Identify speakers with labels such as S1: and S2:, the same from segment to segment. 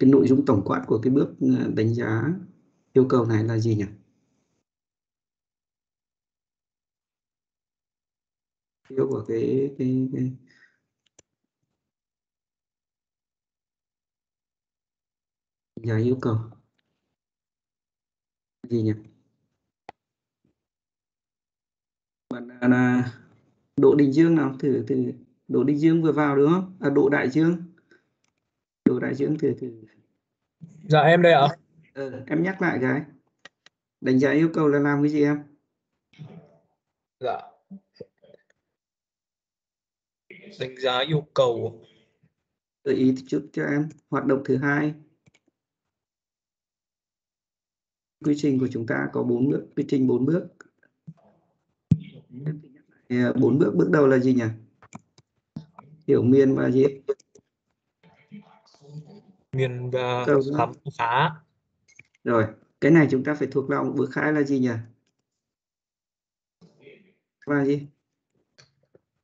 S1: cái nội dung tổng quát của cái bước ờ, đánh giá yêu cầu này là gì nhỉ? Yêu của cái cái, cái giá yêu cầu gì nhỉ? Bạn là, là Đỗ Đình Dương nào thử thử Đỗ Đình Dương vừa vào đúng không? À Đỗ Đại Dương. Đỗ Đại Dương thử thử
S2: Dạ em đây ạ.
S1: Ờ, em nhắc lại cái. Đánh giá yêu cầu là làm cái gì em?
S2: Dạ. Đánh giá yêu cầu.
S1: gợi ý chút cho em. Hoạt động thứ hai. Quy trình của chúng ta có bốn bước quy trình bốn bước. À, bốn bước bước đầu là gì nhỉ? Hiểu miền và gì
S2: Miền và
S1: Cầu
S2: khám phá.
S1: rồi cái này chúng ta phải thuộc lòng bước hai là gì nhỉ? Và gì?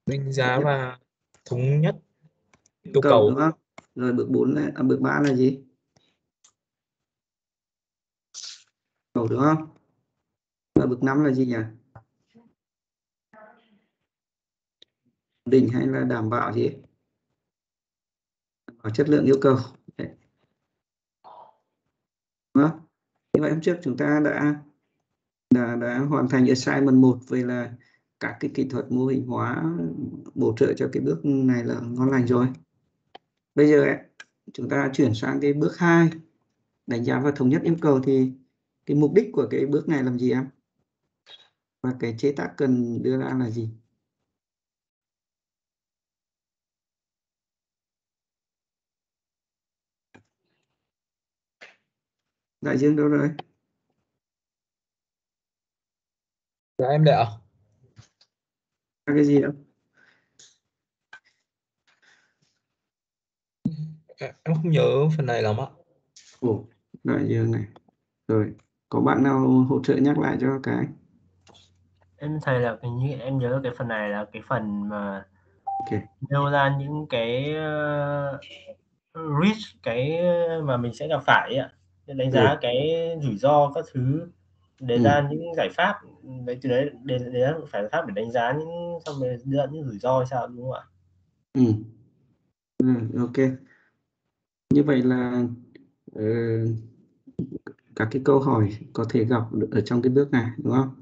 S2: Đánh giá và thống nhất yêu
S1: cầu
S2: cầu.
S1: đúng không? Rồi bước 4 là à, bước 3 là gì? Cầu đúng không? Và bước 5 là gì nhỉ? Định hay là đảm bảo gì? Đảm bảo chất lượng yêu cầu Đấy. đúng không như vậy hôm trước chúng ta đã đã đã hoàn thành assignment 1 về là các cái kỹ thuật mô hình hóa bổ trợ cho cái bước này là ngon lành rồi. Bây giờ ấy, chúng ta chuyển sang cái bước 2 đánh giá và thống nhất yêu cầu thì cái mục đích của cái bước này làm gì em? Và cái chế tác cần đưa ra là gì? Đại dương đâu rồi?
S2: Dạ em đây ạ.
S1: cái gì em
S2: Em không nhớ phần này lắm ạ.
S1: Ồ, đại dương này. Rồi có bạn nào hỗ trợ nhắc lại cho cái?
S3: Em thầy là hình như em nhớ cái phần này là cái phần mà
S1: ok.
S3: nêu ra những cái uh, risk cái mà mình sẽ gặp phải ấy ạ đánh giá cái rủi ro các thứ đề
S1: Ừ.
S3: ra những giải pháp đấy từ đấy đề, đề ra phải giải pháp để đánh giá những xong rồi đưa ra những rủi ro sao đúng không ạ?
S1: Ừ. ừ ok. Như vậy là ờ, các cái câu hỏi có thể gặp ở trong cái bước này đúng không?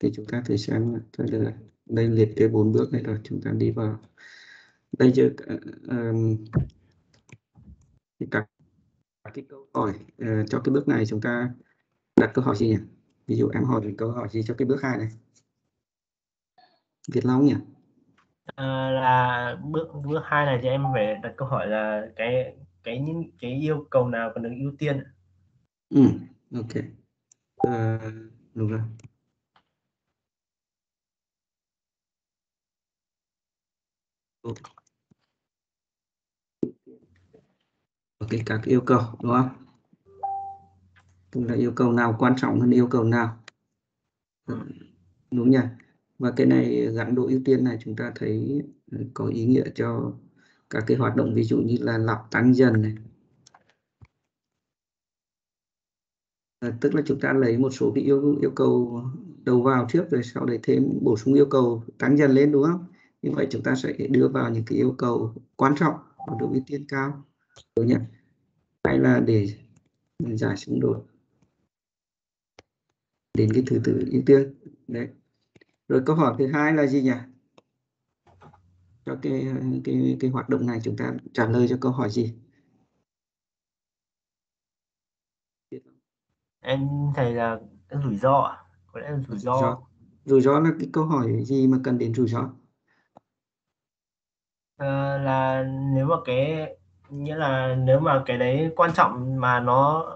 S1: Thì chúng ta thử xem thôi được đây liệt kê bốn bước này rồi chúng ta đi vào. Đây chưa ờm, thì các cái câu hỏi ờ, cho cái bước này chúng ta đặt câu hỏi gì nhỉ? Ví dụ em hỏi về câu hỏi gì cho cái bước hai này? Việt Long nhỉ?
S3: À, là bước bước hai này thì em phải đặt câu hỏi là cái cái những cái yêu cầu nào cần được ưu tiên
S1: ừ ok. Ờ, đúng rồi ok các yêu cầu đúng không? Tức là yêu cầu nào quan trọng hơn yêu cầu nào. Ừ, đúng nhỉ và cái này gắn độ ưu tiên này chúng ta thấy có ý nghĩa cho các cái hoạt động ví dụ như là lọc tăng dần này. Ờ, tức là chúng ta lấy một số cái yêu yêu cầu đầu vào trước rồi sau đấy thêm bổ sung yêu cầu tăng dần lên đúng không? Như vậy chúng ta sẽ đưa vào những cái yêu cầu quan trọng và độ ưu tiên cao đúng nhỉ hay là để giải xung đột. Đến cái thứ tự ưu tiên. Đấy. Rồi câu hỏi thứ hai là gì nhỉ? Cho cái cái cái hoạt động này chúng ta trả lời cho câu hỏi gì?
S3: Em thầy là rủi ro có lẽ là rủi ro.
S1: Rủi ro là cái câu hỏi gì mà cần đến rủi ro?
S3: Ờ, là nếu mà cái nghĩa là nếu mà cái đấy quan trọng mà nó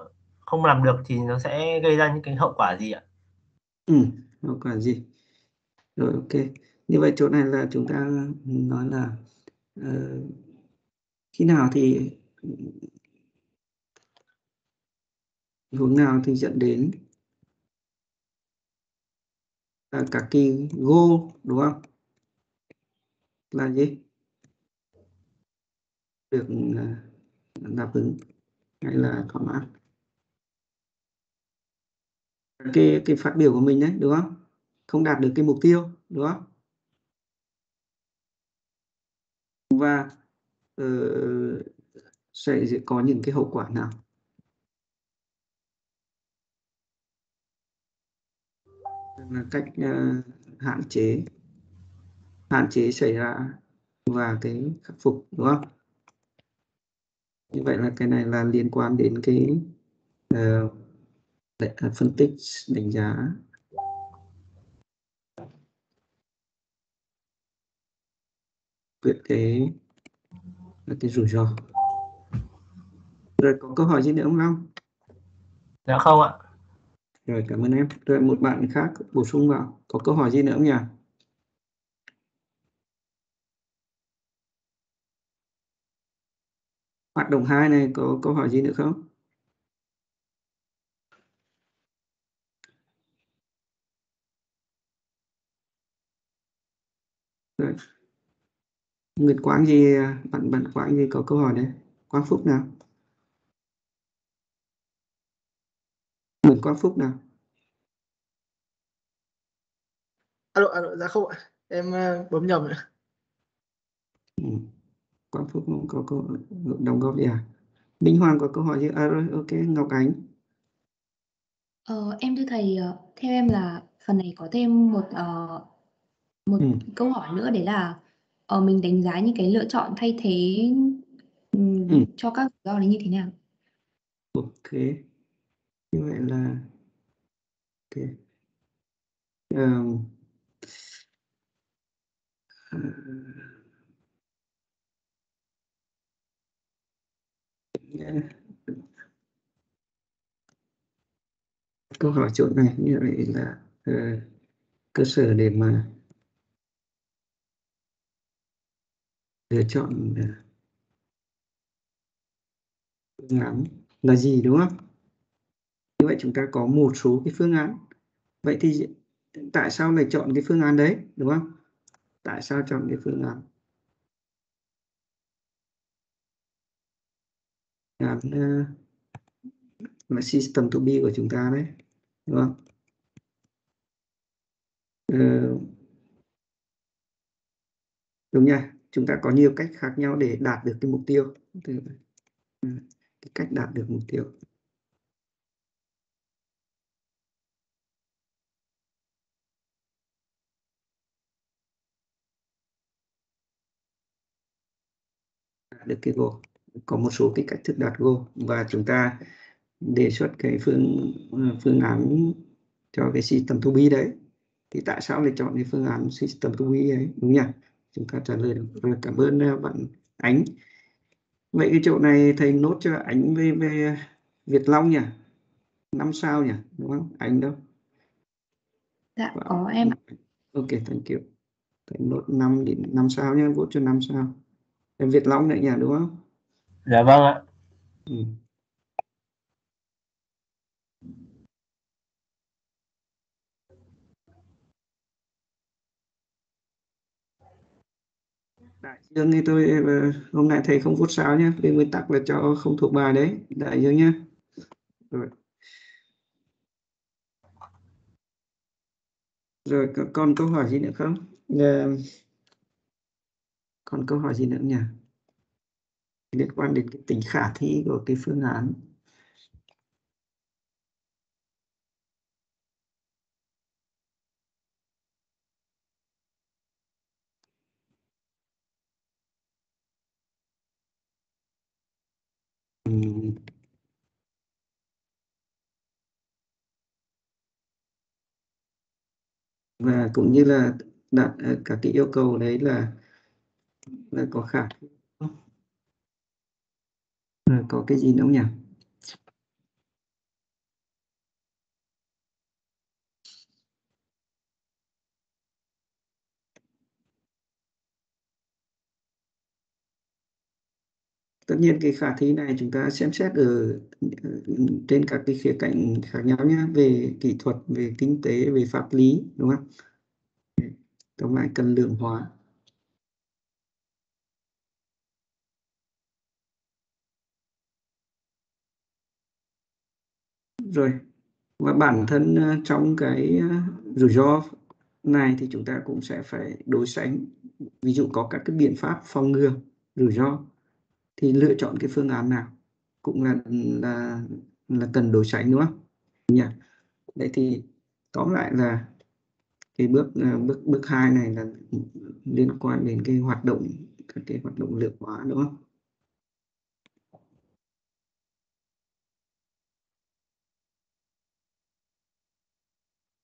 S3: không làm được thì nó sẽ gây ra những cái hậu quả gì ạ?
S1: Ừ hậu quả gì? Rồi ok. Như vậy chỗ này là chúng ta nói là uh, khi nào thì hướng nào thì dẫn đến là các cái goal đúng không? Là gì? Được à, đáp ứng hay là thỏa mãn. Cái cái phát biểu của mình đấy đúng không? Không đạt được cái mục tiêu đúng không? Và uh, sẽ có những cái hậu quả nào? Là cách uh, hạn chế hạn chế xảy ra và cái khắc phục đúng không? Như vậy là cái này là liên quan đến cái uh, để, uh, phân tích đánh giá quyết cái cái rủi ro rồi có câu hỏi gì nữa không Long?
S3: Dạ không ạ.
S1: Rồi cảm ơn em. Rồi một bạn khác bổ sung vào. Có câu hỏi gì nữa không nhỉ? Hoạt động 2 này có câu hỏi gì nữa không? Rồi. Nguyệt Quang gì bạn bạn Quang gì có câu hỏi đấy? Quang Phúc nào? Nguyệt Quang Phúc nào?
S4: Alo, alo, dạ không ạ. Em uh, bấm nhầm ạ.
S1: Ừ. Quang Phúc có câu đồng góp gì à? Minh Hoàng có câu hỏi gì? À rồi, ok, Ngọc Ánh.
S5: Ờ, em thưa thầy, ờ, theo em là phần này có thêm một uh, một
S1: Ừ.
S5: câu hỏi nữa đấy là ờ, mình đánh giá những cái lựa chọn thay thế ừm,
S1: Ừ.
S5: cho các rủi ro đấy như thế nào?
S1: Ok. Như vậy là ok. Um, câu hỏi chỗ này như vậy là uh, cơ sở để mà lựa chọn ờ, phương án là gì đúng không? Như vậy chúng ta có một số cái phương án. Vậy thì tại sao lại chọn cái phương án đấy đúng không? Tại sao chọn cái phương án? Án là ờ, system to be của chúng ta đấy đúng không? Ờ, đúng nha chúng ta có nhiều cách khác nhau để đạt được cái mục tiêu. Từ- ừ, cái cách đạt được mục tiêu. Đạt được cái goal có một số cái cách thức đạt goal và chúng ta đề xuất cái phương phương án cho cái system to be đấy. Thì tại sao lại chọn cái phương án system to be ấy đúng nhỉ? Chúng ta trả lời được. Cảm ơn uh, bạn ánh. Vậy cái chỗ này thầy nốt cho ánh về, về Việt Long nhỉ? Năm sao nhỉ? Đúng không? Ánh đâu?
S5: Dạ,
S1: Wow.
S5: có em
S1: ok thank you. Thầy nốt 5 đến 5 sao nhé vote cho 5 sao. Em Việt Long nữa nhỉ đúng không
S3: Dạ vâng ạ.
S1: ừ. Đại Dương thì tôi ờ, hôm nay thầy không vote sao nhé về nguyên tắc là cho không thuộc bài đấy. Đại Dương nhé rồi. Rồi có- còn câu hỏi gì nữa không? Ờ, còn câu hỏi gì nữa không nhỉ liên quan đến cái tính khả thi của cái phương án. Và cũng như là đặt ờ, các cái yêu cầu đấy là là có khả à, có cái gì nữa nhỉ? Tất nhiên cái khả thi này chúng ta xem xét ở ở trên các cái khía cạnh khác nhau nhé về kỹ thuật về kinh tế về pháp lý đúng không? Tóm lại cần lượng hóa. Rồi. Và bản thân ờ, trong cái ờ, rủi ro này thì chúng ta cũng sẽ phải đối sánh. Ví dụ có các cái biện pháp phòng ngừa, rủi ro thì lựa chọn cái phương án nào cũng là là là cần đối sánh, đúng không? Nhỉ? Đấy thì tóm lại là cái bước ờ, bước bước hai này là liên quan đến cái hoạt động, các cái hoạt động lượng hóa đúng không?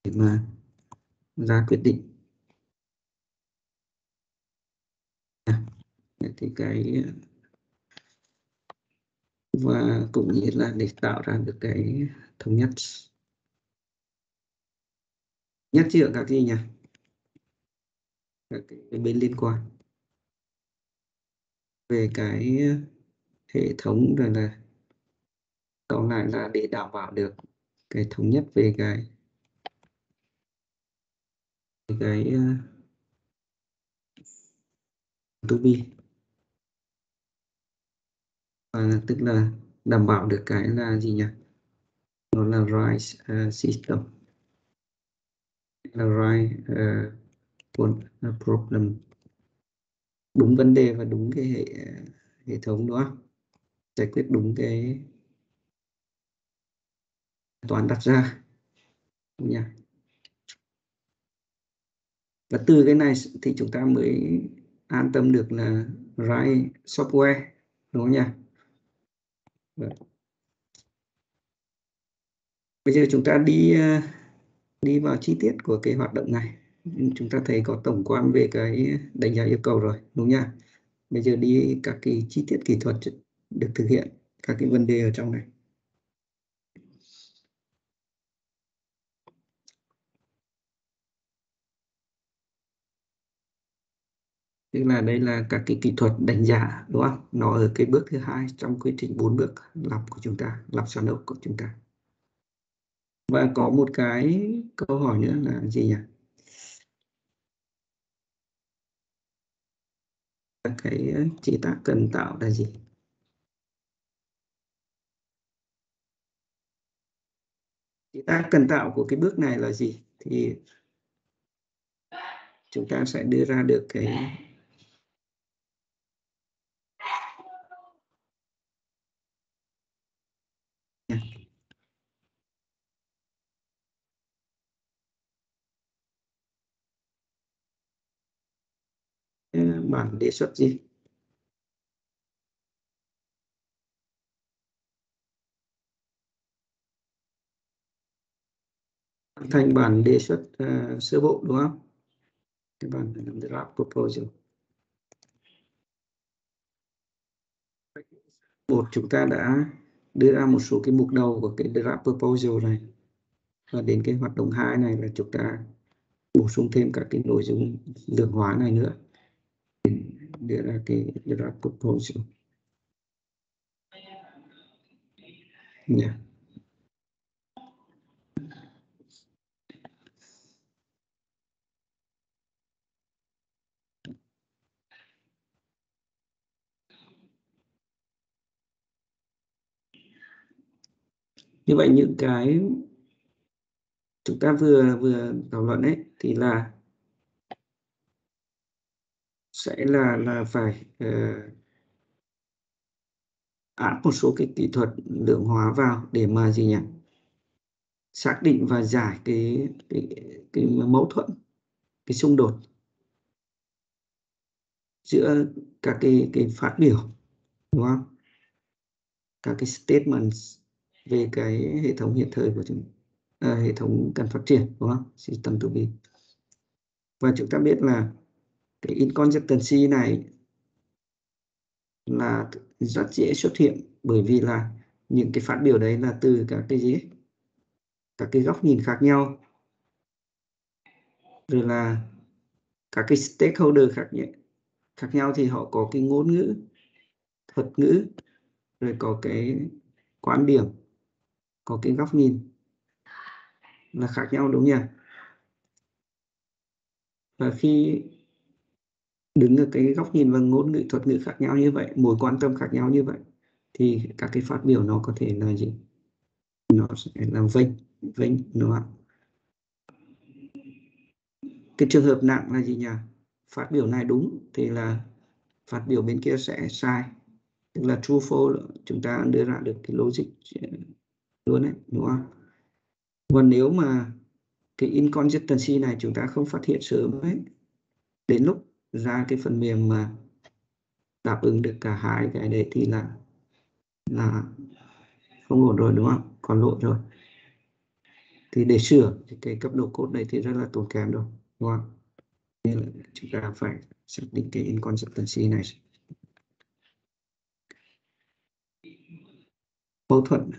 S1: Để mà ra quyết định. À, thì cái, và cũng như là để tạo ra được cái thống nhất. Nhất giữa các gì nhỉ? Các cái bên liên quan. Về cái hệ thống rồi là còn lại là để đảm bảo được cái thống nhất về cái cái ờ, to be. Và tức là đảm bảo được cái là gì nhỉ? Nó là right uh, ờ, system. Là right ờ, uh, problem. Đúng vấn đề và đúng cái hệ hệ thống đó giải quyết đúng cái toán đặt ra. Nha và từ cái này thì chúng ta mới an tâm được là write software, đúng không nha vâng. bây giờ chúng ta đi ờ, đi vào chi tiết của cái hoạt động này. Chúng ta thấy có tổng quan về cái đánh giá yêu cầu rồi, đúng nha bây giờ đi các cái chi tiết kỹ thuật được thực hiện, các cái vấn đề ở trong này. Tức là đây là các cái kỹ thuật đánh giá, đúng không? Nó ở cái bước thứ hai trong quy trình bốn bước lọc của chúng ta, lọc sản độc của chúng ta. Và có một cái câu hỏi nữa là gì nhỉ? Cái chế tác cần tạo là gì? Chế tác cần tạo của cái bước này là gì? Thì chúng ta sẽ đưa ra được cái bản đề xuất gì? Thành bản đề xuất uh, sơ bộ đúng không? Cái bản draft proposal. Một chúng ta đã đưa ra một số cái mục đầu của cái draft proposal này. Và đến cái hoạt động hai này là chúng ta bổ sung thêm các cái nội dung lượng hóa này nữa đưa ra cái draft proposal yeah. như vậy những cái chúng ta vừa vừa thảo luận ấy thì là sẽ là là phải ờ, uh, áp một số cái kỹ thuật lượng hóa vào để mà gì nhỉ? Xác định và giải cái cái cái mâu thuẫn cái xung đột giữa các cái cái phát biểu đúng không? Các cái statements về cái hệ thống hiện thời của chúng à, hệ thống cần phát triển đúng không? System to be. Và chúng ta biết là cái inconsistency này là rất dễ xuất hiện bởi vì là những cái phát biểu đấy là từ các cái gì? Các cái góc nhìn khác nhau. Rồi là các cái stakeholder khác nhau khác nhau thì họ có cái ngôn ngữ, thuật ngữ, rồi có cái quan điểm, có cái góc nhìn là khác nhau đúng nhỉ? Và khi đứng ở cái góc nhìn và ngôn ngữ thuật ngữ khác nhau như vậy, mối quan tâm khác nhau như vậy, thì các cái phát biểu nó có thể là gì? Nó sẽ là vênh vênh, đúng không ạ? Cái trường hợp nặng là gì nhỉ? Phát biểu này đúng thì là phát biểu bên kia sẽ sai. Tức là true, false, chúng ta đưa ra được cái logic ờ, luôn đấy đúng không? Còn nếu mà cái inconsistency này chúng ta không phát hiện sớm ấy, đến lúc ra cái phần mềm mà đáp ứng được cả hai cái đấy thì là là không ổn rồi, đúng không? Còn lỗi rồi. Thì để sửa thì cái cấp độ code này thì rất là tốn kém rồi, đúng không? Nên là chúng ta phải xác định cái inconsistency này. Mâu thuẫn.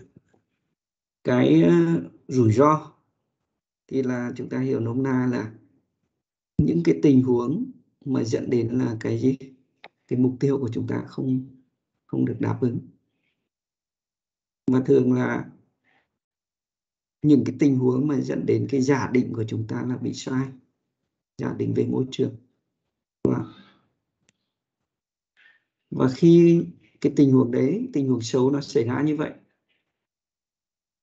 S1: Cái ờ, rủi ro thì là chúng ta hiểu nôm na là những cái tình huống mà dẫn đến là cái gì cái mục tiêu của chúng ta không không được đáp ứng. Và thường là những cái tình huống mà dẫn đến cái giả định của chúng ta là bị sai giả định về môi trường. Và, và khi cái tình huống đấy tình huống xấu nó xảy ra như vậy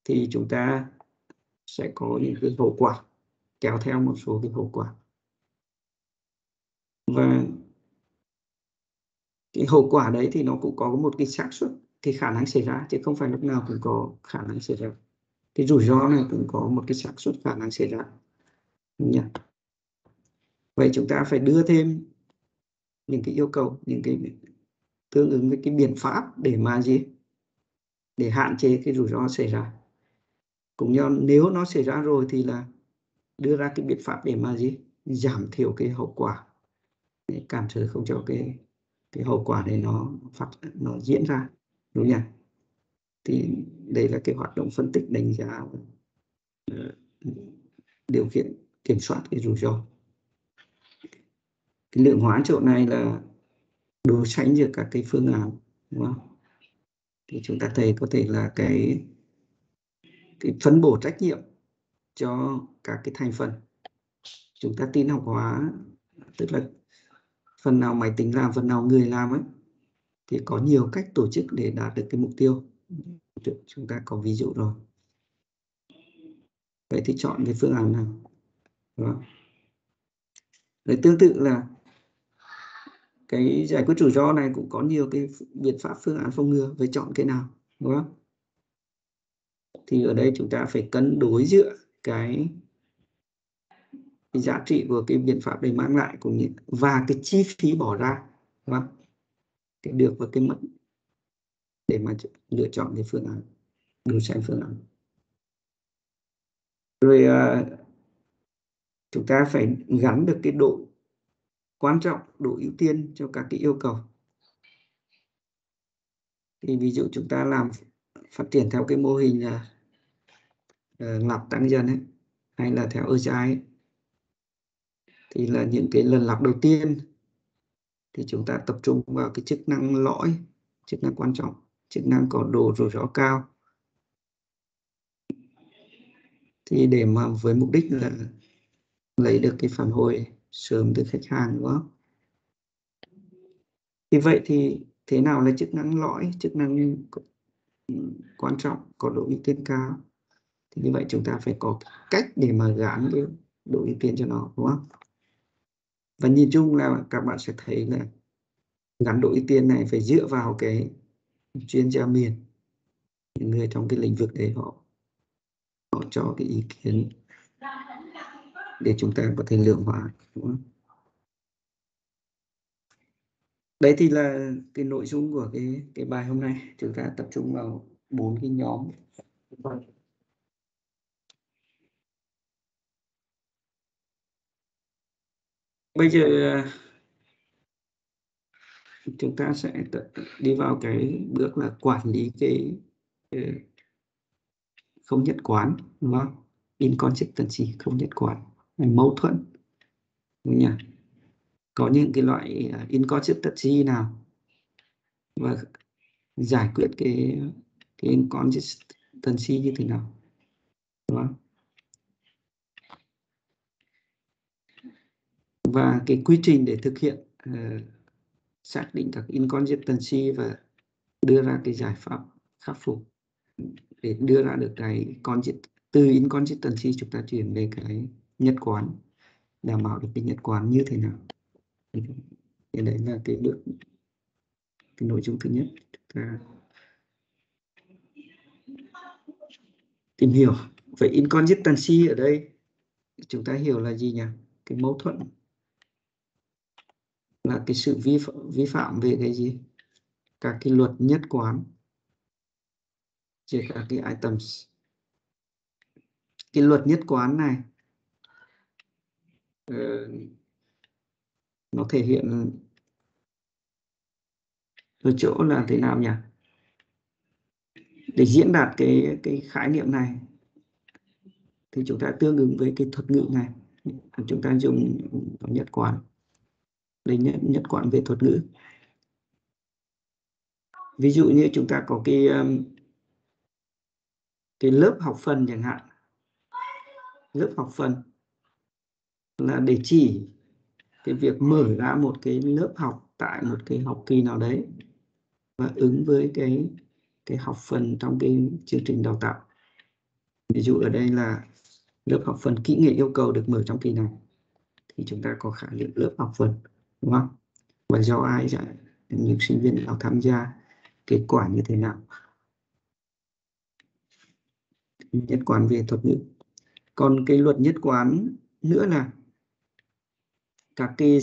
S1: thì chúng ta sẽ có những cái hậu quả kéo theo một số cái hậu quả và cái hậu quả đấy thì nó cũng có một cái xác suất, cái khả năng xảy ra, chứ không phải lúc nào cũng có khả năng xảy ra. Cái rủi ro này cũng có một cái xác suất khả năng xảy ra. Nhỉ? Vậy chúng ta phải đưa thêm những cái yêu cầu, những cái tương ứng với cái biện pháp để mà gì? Để hạn chế cái rủi ro xảy ra. Cũng như nếu nó xảy ra rồi thì là đưa ra cái biện pháp để mà gì? Giảm thiểu cái hậu quả để cản trở không cho cái cái hậu quả này nó phát, nó diễn ra, đúng nhỉ? Thì đây là cái hoạt động phân tích đánh giá ờ, điều kiện kiểm soát cái rủi ro. Cái lượng hóa chỗ này là đối sánh giữa các cái phương án, đúng không? Thì chúng ta thấy có thể là cái cái phân bổ trách nhiệm cho các cái thành phần. Chúng ta tin học hóa, tức là phần nào máy tính làm phần nào người làm ấy thì có nhiều cách tổ chức để đạt được cái mục tiêu. Chúng ta có ví dụ rồi. Vậy thì chọn cái phương án nào? Đó. Rồi tương tự là cái giải quyết rủi ro này cũng có nhiều cái biện pháp phương án phòng ngừa. Về chọn cái nào? Đúng không? Thì ở đây chúng ta phải cân đối giữa cái, cái giá trị của cái biện pháp để mang lại cũng như và cái chi phí bỏ ra đúng không? Cái được và cái mất để mà lựa chọn cái phương án đối sánh phương án. Rồi uh, chúng ta phải gắn được cái độ quan trọng độ ưu tiên cho các cái yêu cầu. Thì ví dụ chúng ta làm phát triển theo cái mô hình là à, uh, lặp tăng dần ấy hay là theo agile ấy, thì là những cái lần lặp đầu tiên. Thì chúng ta tập trung vào cái chức năng lõi, chức năng quan trọng, chức năng có độ rủi ro cao. Thì để mà với mục đích là lấy được cái phản hồi sớm từ khách hàng, đúng không? Thì vậy thì thế nào là chức năng lõi, chức năng quan trọng, có độ ưu tiên cao? Thì như vậy chúng ta phải có cách để mà gắn cái độ ưu tiên cho nó, đúng không? Và nhìn chung là các bạn sẽ thấy là gắn độ ưu tiên này phải dựa vào cái chuyên gia miền, những người trong cái lĩnh vực đấy họ họ cho cái ý kiến để chúng ta có thể lượng hóa, đúng không? Đấy thì là cái nội dung của cái cái bài hôm nay chúng ta tập trung vào bốn cái nhóm bây giờ, chúng ta sẽ đi vào cái bước là quản lý cái không nhất quán, đúng không? Inconsistency không nhất quán mâu thuẫn, đúng nhỉ? Có những cái loại à, inconsistency nào? Và giải quyết cái cái inconsistency như thế nào? Đúng không? Và cái quy trình để thực hiện uh, xác định các inconsistency và đưa ra cái giải pháp khắc phục. Để đưa ra được cái consist từ inconsistency chúng ta chuyển về cái nhất quán đảm bảo được cái nhất quán như thế nào. Thì đấy là cái bước cái nội dung thứ nhất chúng ta tìm hiểu. Vậy inconsistency ở đây chúng ta hiểu là gì nhỉ? Cái mâu thuẫn là cái sự vi phạm, vi phạm về cái gì? Các cái luật nhất quán. Trên các cái items. Cái luật nhất quán này uh, nó thể hiện ở chỗ là thế nào nhỉ? Để diễn đạt cái cái khái niệm này thì chúng ta tương ứng với cái thuật ngữ này. Chúng ta dùng nhất quán đây nhất nhất quán về thuật ngữ. Ví dụ như chúng ta có cái um, cái lớp học phần chẳng hạn. Lớp học phần là để chỉ cái việc mở ra một cái lớp học tại một cái học kỳ nào đấy và ứng với cái cái học phần trong cái chương trình đào tạo. Ví dụ ở đây là lớp học phần kỹ nghệ yêu cầu được mở trong kỳ này, thì chúng ta có khái niệm lớp học phần đúng không? Và do ai sẽ những sinh viên nào tham gia? Kết quả như thế nào? Nhất quán về thuật ngữ. Còn cái luật nhất quán nữa là các cái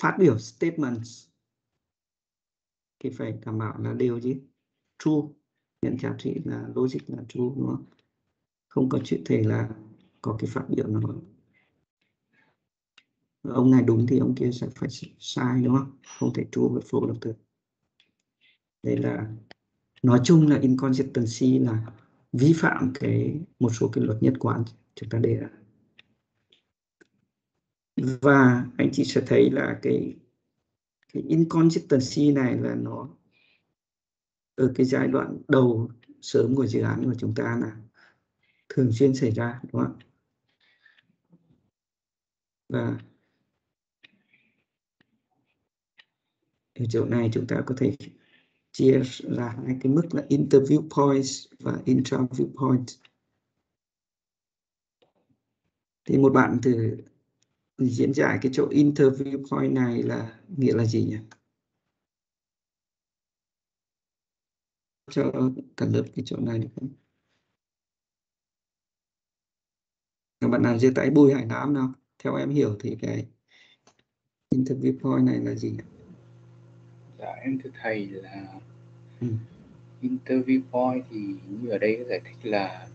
S1: phát biểu, statements. Thì phải đảm bảo là đều gì true. Nhận giá trị là logic là true, đúng không? Không có chuyện thể là có cái phát biểu nào ông này đúng thì ông kia sẽ phải sai, đúng không? Không thể true với false được được đây là, nói chung là inconsistency là vi phạm cái, một số cái luật nhất quán chúng ta đề ra và anh chị sẽ thấy là cái cái inconsistency này là nó ở cái giai đoạn đầu sớm của dự án của chúng ta là thường xuyên xảy ra, đúng không và ở chỗ này chúng ta có thể chia ra hai cái mức là interview points và interview points. Thì một bạn thử diễn giải cái chỗ interview point này là nghĩa là gì nhỉ? Cho cả lớp cái chỗ này được không? Các bạn nào giơ tay bùi hải nam nào, theo em hiểu thì cái interview point này là gì nhỉ?
S6: Dạ em thưa thầy là
S1: ừ.
S6: interview point thì như ở đây giải thích là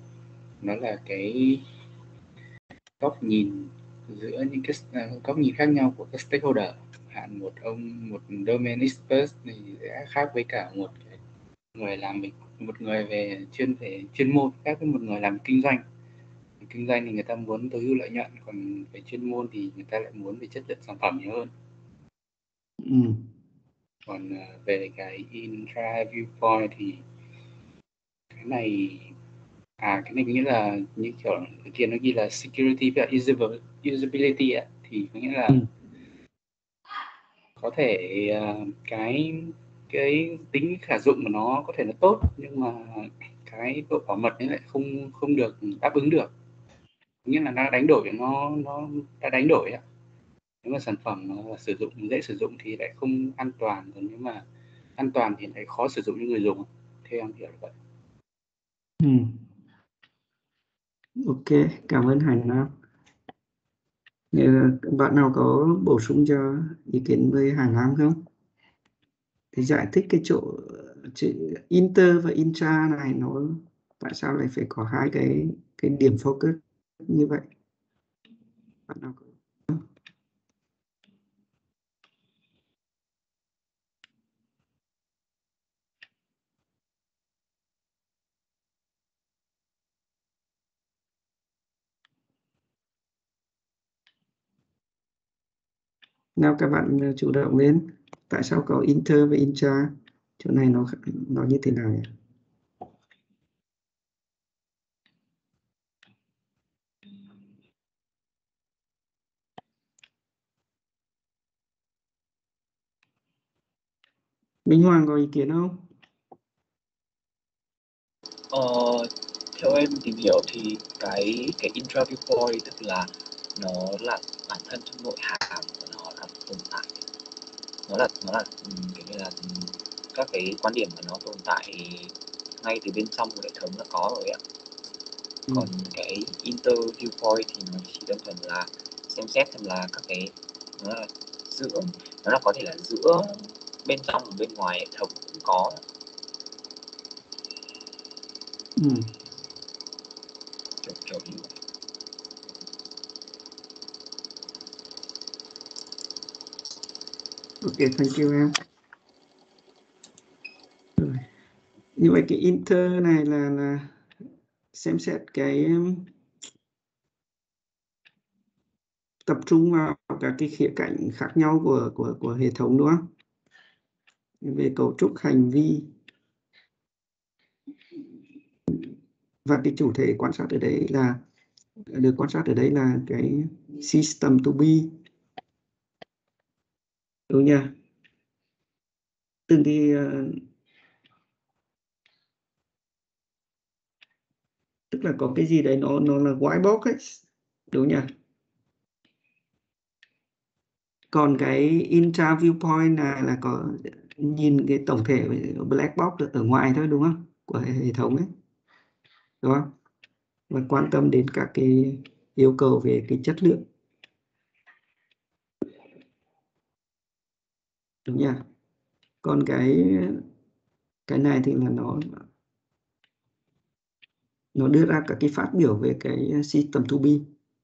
S6: nó là cái góc nhìn giữa những cái uh, góc nhìn khác nhau của các stakeholder hạn một ông một domain expert thì sẽ khác với cả một người làm một người về chuyên về chuyên môn khác với một người làm kinh doanh kinh doanh thì người ta muốn tối ưu lợi nhuận còn về chuyên môn thì người ta lại muốn về chất lượng sản phẩm nhiều hơn
S1: ừ.
S6: Còn uh, về cái intra viewpoint thì cái này à cái này nghĩa là như kiểu cái tiền nó ghi là security và usability ấy, thì có nghĩa là ừ. có thể uh, cái cái tính khả dụng của nó có thể là tốt nhưng mà cái độ bảo mật ấy lại không không được đáp ứng được nghĩa là nó đánh đổi nó nó đã đánh đổi ạ nếu mà sản phẩm nó sử dụng, dễ sử dụng thì lại không an toàn. Còn nếu mà an toàn thì lại khó sử dụng cho người dùng. Theo em hiểu là vậy.
S1: Ừ. ok, cảm ơn Hải Nam. Bạn nào có bổ sung cho ý kiến với Hải Nam không? Thì giải thích cái chỗ, chữ inter và intra này, nó tại sao lại phải có hai cái cái điểm focus như vậy? Bạn nào có nào các bạn ờ, chủ động lên. Tại sao có inter và intra? Chỗ này nó nó như thế nào nhỉ? Minh Hoàng có ý kiến không?
S3: Ờ,
S7: theo em tìm hiểu thì cái cái intra viewpoint tức là nó là bản thân trong nội hàm của nó tồn tại nó là nó là kiểu như là các cái quan điểm của nó tồn tại ngay từ bên trong của hệ thống nó có rồi ạ
S1: Ừ.
S7: còn cái inter viewpoint thì nó chỉ đơn thuần là xem xét xem là các cái nó là giữa nó là có thể là giữa bên trong và bên ngoài hệ thống cũng có
S1: Ừ.
S7: kiểu kiểu như vậy.
S1: Ok, thank you em. Rồi. Như vậy cái inter này là là xem xét cái tập trung vào các cái khía cạnh khác nhau của của của hệ thống đúng không? Về cấu trúc hành vi và cái chủ thể quan sát ở đấy là được quan sát ở đây là cái system to be đúng nha. Từng cái ờ, tức là có cái gì đấy nó nó là white box ấy. Đúng nhỉ còn cái intra viewpoint là là có nhìn cái tổng thể black box ở ngoài thôi, đúng không? Của hệ hệ thống ấy. Đúng không? Và quan tâm đến các cái yêu cầu về cái chất lượng. Đúng nha. còn cái cái này thì là nó nó đưa ra các cái phát biểu về cái system to be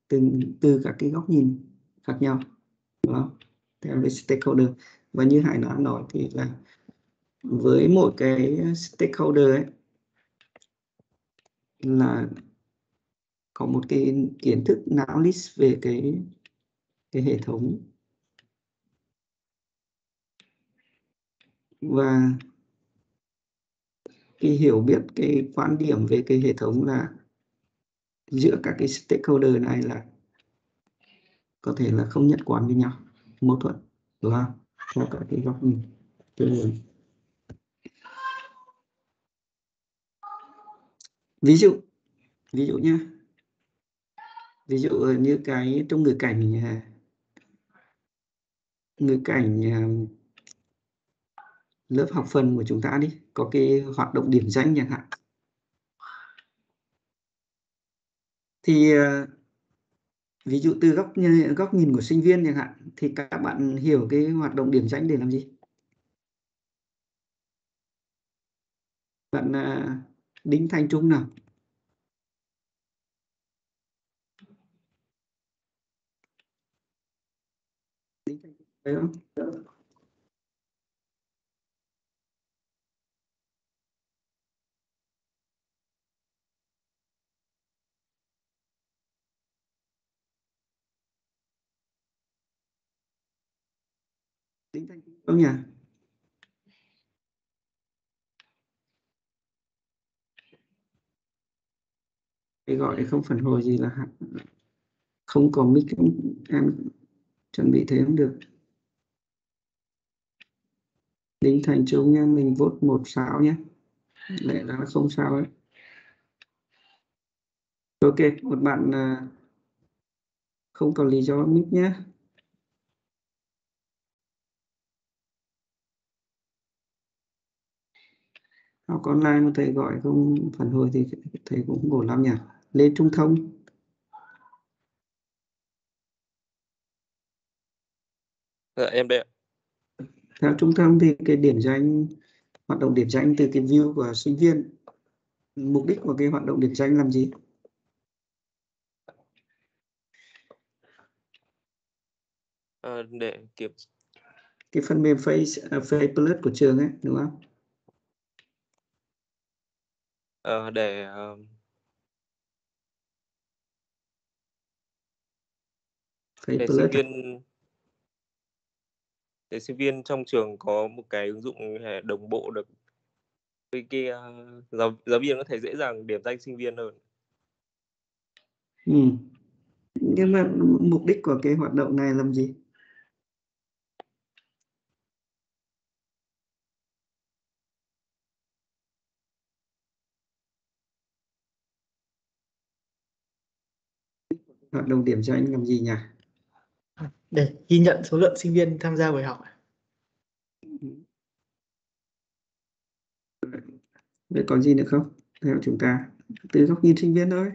S1: từ từ các cái góc nhìn khác nhau, đúng không theo với stakeholder và như Hải đã nói thì là với mỗi cái stakeholder ấy, là có một cái kiến thức knowledge về cái cái hệ thống và cái hiểu biết, cái quan điểm về cái hệ thống là giữa các cái stakeholder này là có thể là không nhất quán với nhau, mâu thuẫn đúng không theo các cái góc nhìn ví dụ ví dụ nhé ví dụ như cái trong ngữ cảnh, người ngữ cảnh à, lớp học phần của chúng ta đi, có cái hoạt động điểm danh chẳng hạn. Thì ờ, ví dụ từ góc góc nhìn của sinh viên chẳng hạn, thì các bạn hiểu cái hoạt động điểm danh để làm gì? Bạn ờ, đính thanh Thành Trung nào? Đính Thành Trung không? Tính Thành Trung không nhỉ? Cái gọi không phản hồi gì là không có mic em chuẩn bị thế cũng được. Đinh Thành Trung nha mình vốt một sáo nhé lẽ ra là không sao ấy. Ok, một bạn à, không có lý do mic nhé học online mà thầy gọi không? Phản hồi thì thầy cũng khổ lắm nhỉ? Lê Trung Thông.
S8: Dạ, em đây
S1: theo Trung Thông thì cái điểm danh hoạt động điểm danh từ cái view của sinh viên mục đích của cái hoạt động điểm danh làm gì?
S8: Ờ, để kiểm
S1: cái phần mềm Face à, Face Plus của trường ấy đúng không
S8: ờ, để ờ, để
S1: Plus
S8: sinh
S1: à?
S8: viên để sinh viên trong trường có một cái ứng dụng để đồng bộ được với cái ờ, giáo giáo viên có thể dễ dàng điểm danh sinh viên hơn.
S1: ừ. nhưng mà mục đích của cái hoạt động này làm gì hoạt động điểm danh làm gì nhỉ?
S4: Để ghi nhận số lượng sinh viên tham gia buổi học.
S1: Vậy còn gì nữa không? Theo chúng ta từ góc nhìn sinh viên thôi.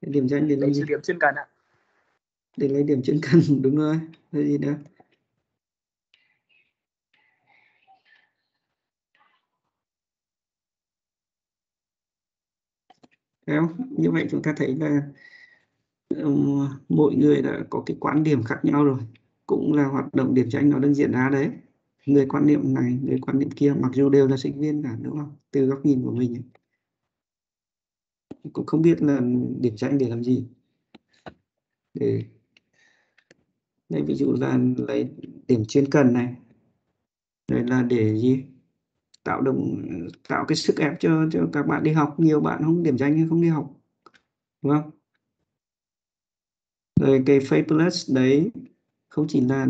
S1: Điểm danh để lấy
S4: điểm chuyên cần ạ.
S1: Để lấy điểm chuyên cần đúng rồi. Rồi gì nữa? Thấy không? Như vậy chúng ta thấy là mỗi người đã có cái quan điểm khác nhau rồi, cũng là hoạt động điểm tranh nó đang diễn ra đấy. Người quan niệm này, người quan niệm kia, mặc dù đều là sinh viên cả đúng không? Từ góc nhìn của mình. Ấy. cũng không biết là điểm tranh để làm gì. Để, đây ví dụ là lấy điểm chuyên cần này. Đây là để gì? Tạo động, tạo cái sức ép cho cho các bạn đi học. Nhiều bạn không, điểm danh hay không đi học. Đúng không? Rồi cái face Plus đấy không chỉ là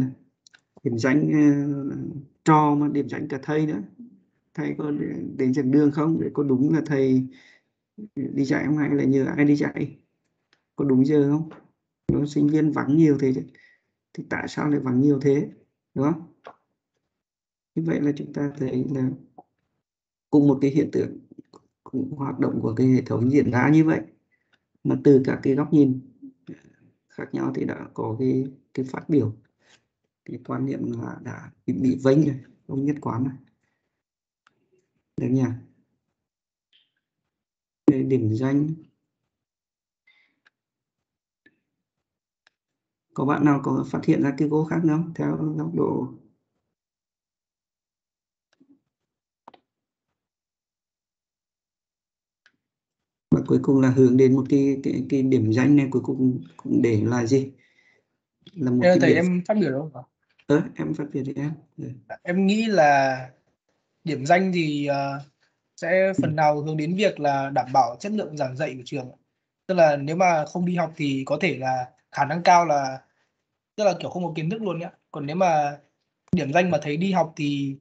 S1: điểm danh ờ, uh, trò mà điểm danh cả thầy nữa. Thầy có đến- đến giảng đường không? Để có đúng là thầy đi dạy không? Hay là nhờ ai đi dạy? Có đúng giờ không? Nếu sinh viên vắng nhiều thế thì tại sao lại vắng nhiều thế? Đúng không? Như vậy là chúng ta thấy là cùng một cái hiện tượng cũng hoạt động của cái hệ thống diễn ra như vậy. Mà từ các cái góc nhìn khác nhau thì đã có cái cái phát biểu cái quan niệm là đã bị, bị vênh rồi không nhất quán rồi. Được nhỉ? Để điểm danh. Có bạn nào có phát hiện ra cái gỗ khác không? Theo góc độ và cuối cùng là hướng đến một cái cái cái điểm danh này cuối cùng cũng để là gì? Là một
S4: em
S1: cái
S4: thầy
S1: điểm
S4: em phát biểu đúng không?
S1: Ờ, em phát biểu đi em. Ừ.
S4: em nghĩ là điểm danh thì ờ, sẽ phần nào hướng đến việc là đảm bảo chất lượng giảng dạy của trường tức là nếu mà không đi học thì có thể là khả năng cao là tức là kiểu không có kiến thức luôn nhá. Còn nếu mà điểm danh mà thấy đi học thì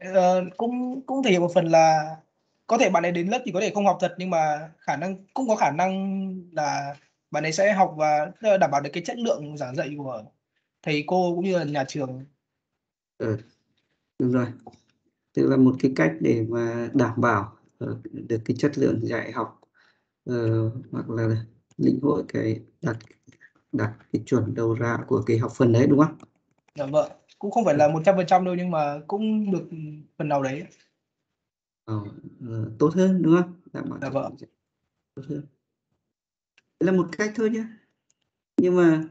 S4: ờ, cũng cũng thể hiện một phần là có thể bạn ấy đến lớp thì có thể không học thật nhưng mà khả năng cũng có khả năng là bạn ấy sẽ học và đảm bảo được cái chất lượng giảng dạy của thầy cô cũng như là nhà trường
S1: Ừ. Đúng rồi. Tức là một cái cách để mà đảm bảo ờ, được cái chất lượng dạy học ờ, hoặc là lĩnh hội cái đạt đạt cái chuẩn đầu ra của cái học phần đấy đúng không?
S4: dạ vâng cũng không phải là một trăm phần trăm đâu nhưng mà cũng được phần nào đấy
S1: Ờ, ờ, tốt hơn đúng không? Đảm bảo
S4: Dạ vâng.
S1: tốt hơn. Đấy là một cách thôi nhé. Nhưng mà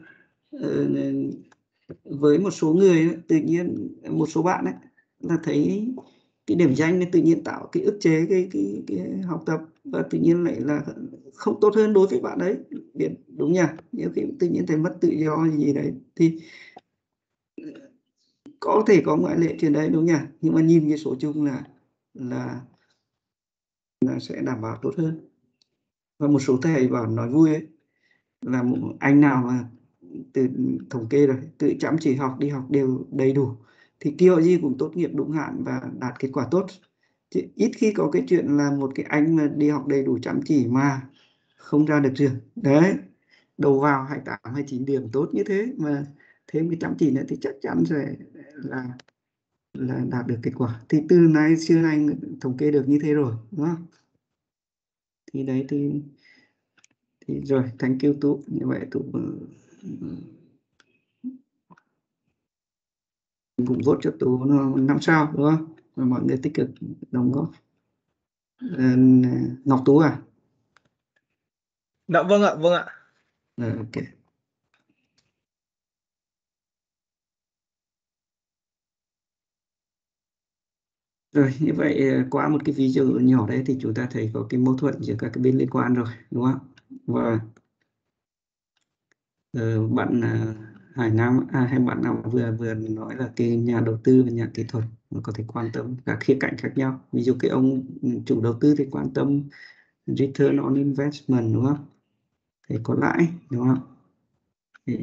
S1: ờ, với một số người tự nhiên một số bạn ấy là thấy cái điểm danh này tự nhiên tạo cái ức chế cái cái cái học tập và tự nhiên lại là không tốt hơn đối với bạn ấy Biết- đúng nhỉ nhiều khi tự nhiên thấy mất tự do gì, đấy thì có thể có ngoại lệ chuyện đấy đúng nhỉ nhưng mà nhìn cái số chung là là là sẽ đảm bảo tốt hơn. Và một số thầy bảo nói vui ấy, là một anh nào mà từ thống kê rồi tự chăm chỉ học, đi học đều đầy đủ, thì kiểu gì cũng tốt nghiệp đúng hạn và đạt kết quả tốt. Chứ ít khi có cái chuyện là một cái anh mà đi học đầy đủ chăm chỉ mà không ra được trường. Đấy, đầu vào 28 29 điểm tốt như thế mà thêm cái chăm chỉ nữa thì chắc chắn sẽ là là đạt được kết quả. Thì từ nay xưa nay thống kê được như thế rồi đúng không? Thì đấy thì thì rồi thank you tú. Như vậy tú ừ, ừ, cũng vote cho tú năm sao đúng không? Và mọi người tích cực đóng góp. Ờ, Ngọc Tú à?
S4: Dạ vâng ạ vâng ạ.
S1: Ờ, ok rồi như vậy ờ, qua một cái ví dụ nhỏ đấy thì chúng ta thấy có cái mâu thuẫn giữa các cái bên liên quan rồi đúng không? Và uh, bạn uh, Hải Nam à, hay bạn nào vừa vừa nói là cái nhà đầu tư và nhà kỹ thuật có thể quan tâm các khía cạnh khác nhau. Ví dụ cái ông chủ đầu tư thì quan tâm return on investment đúng không? Thì có lãi đúng không? Thì,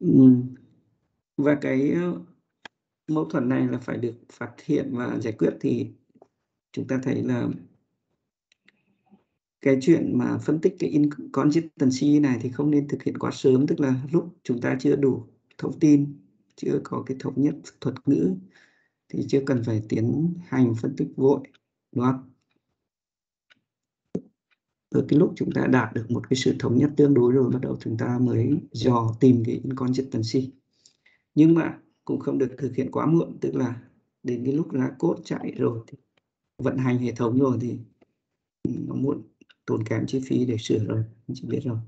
S1: ừm, và cái mâu thuẫn này là phải được phát hiện và giải quyết thì chúng ta thấy là cái chuyện mà phân tích cái inconsistency này thì không nên thực hiện quá sớm, tức là lúc chúng ta chưa đủ thông tin, chưa có cái thống nhất thuật ngữ thì chưa cần phải tiến hành phân tích vội, đúng không? Ở cái lúc chúng ta đạt được một cái sự thống nhất tương đối rồi bắt đầu chúng ta mới dò tìm cái inconsistency nhưng mà cũng không được thực hiện quá muộn tức là đến cái lúc là cốt chạy rồi thì vận hành hệ thống rồi thì nó muộn tốn kém chi phí để sửa rồi anh chị biết rồi.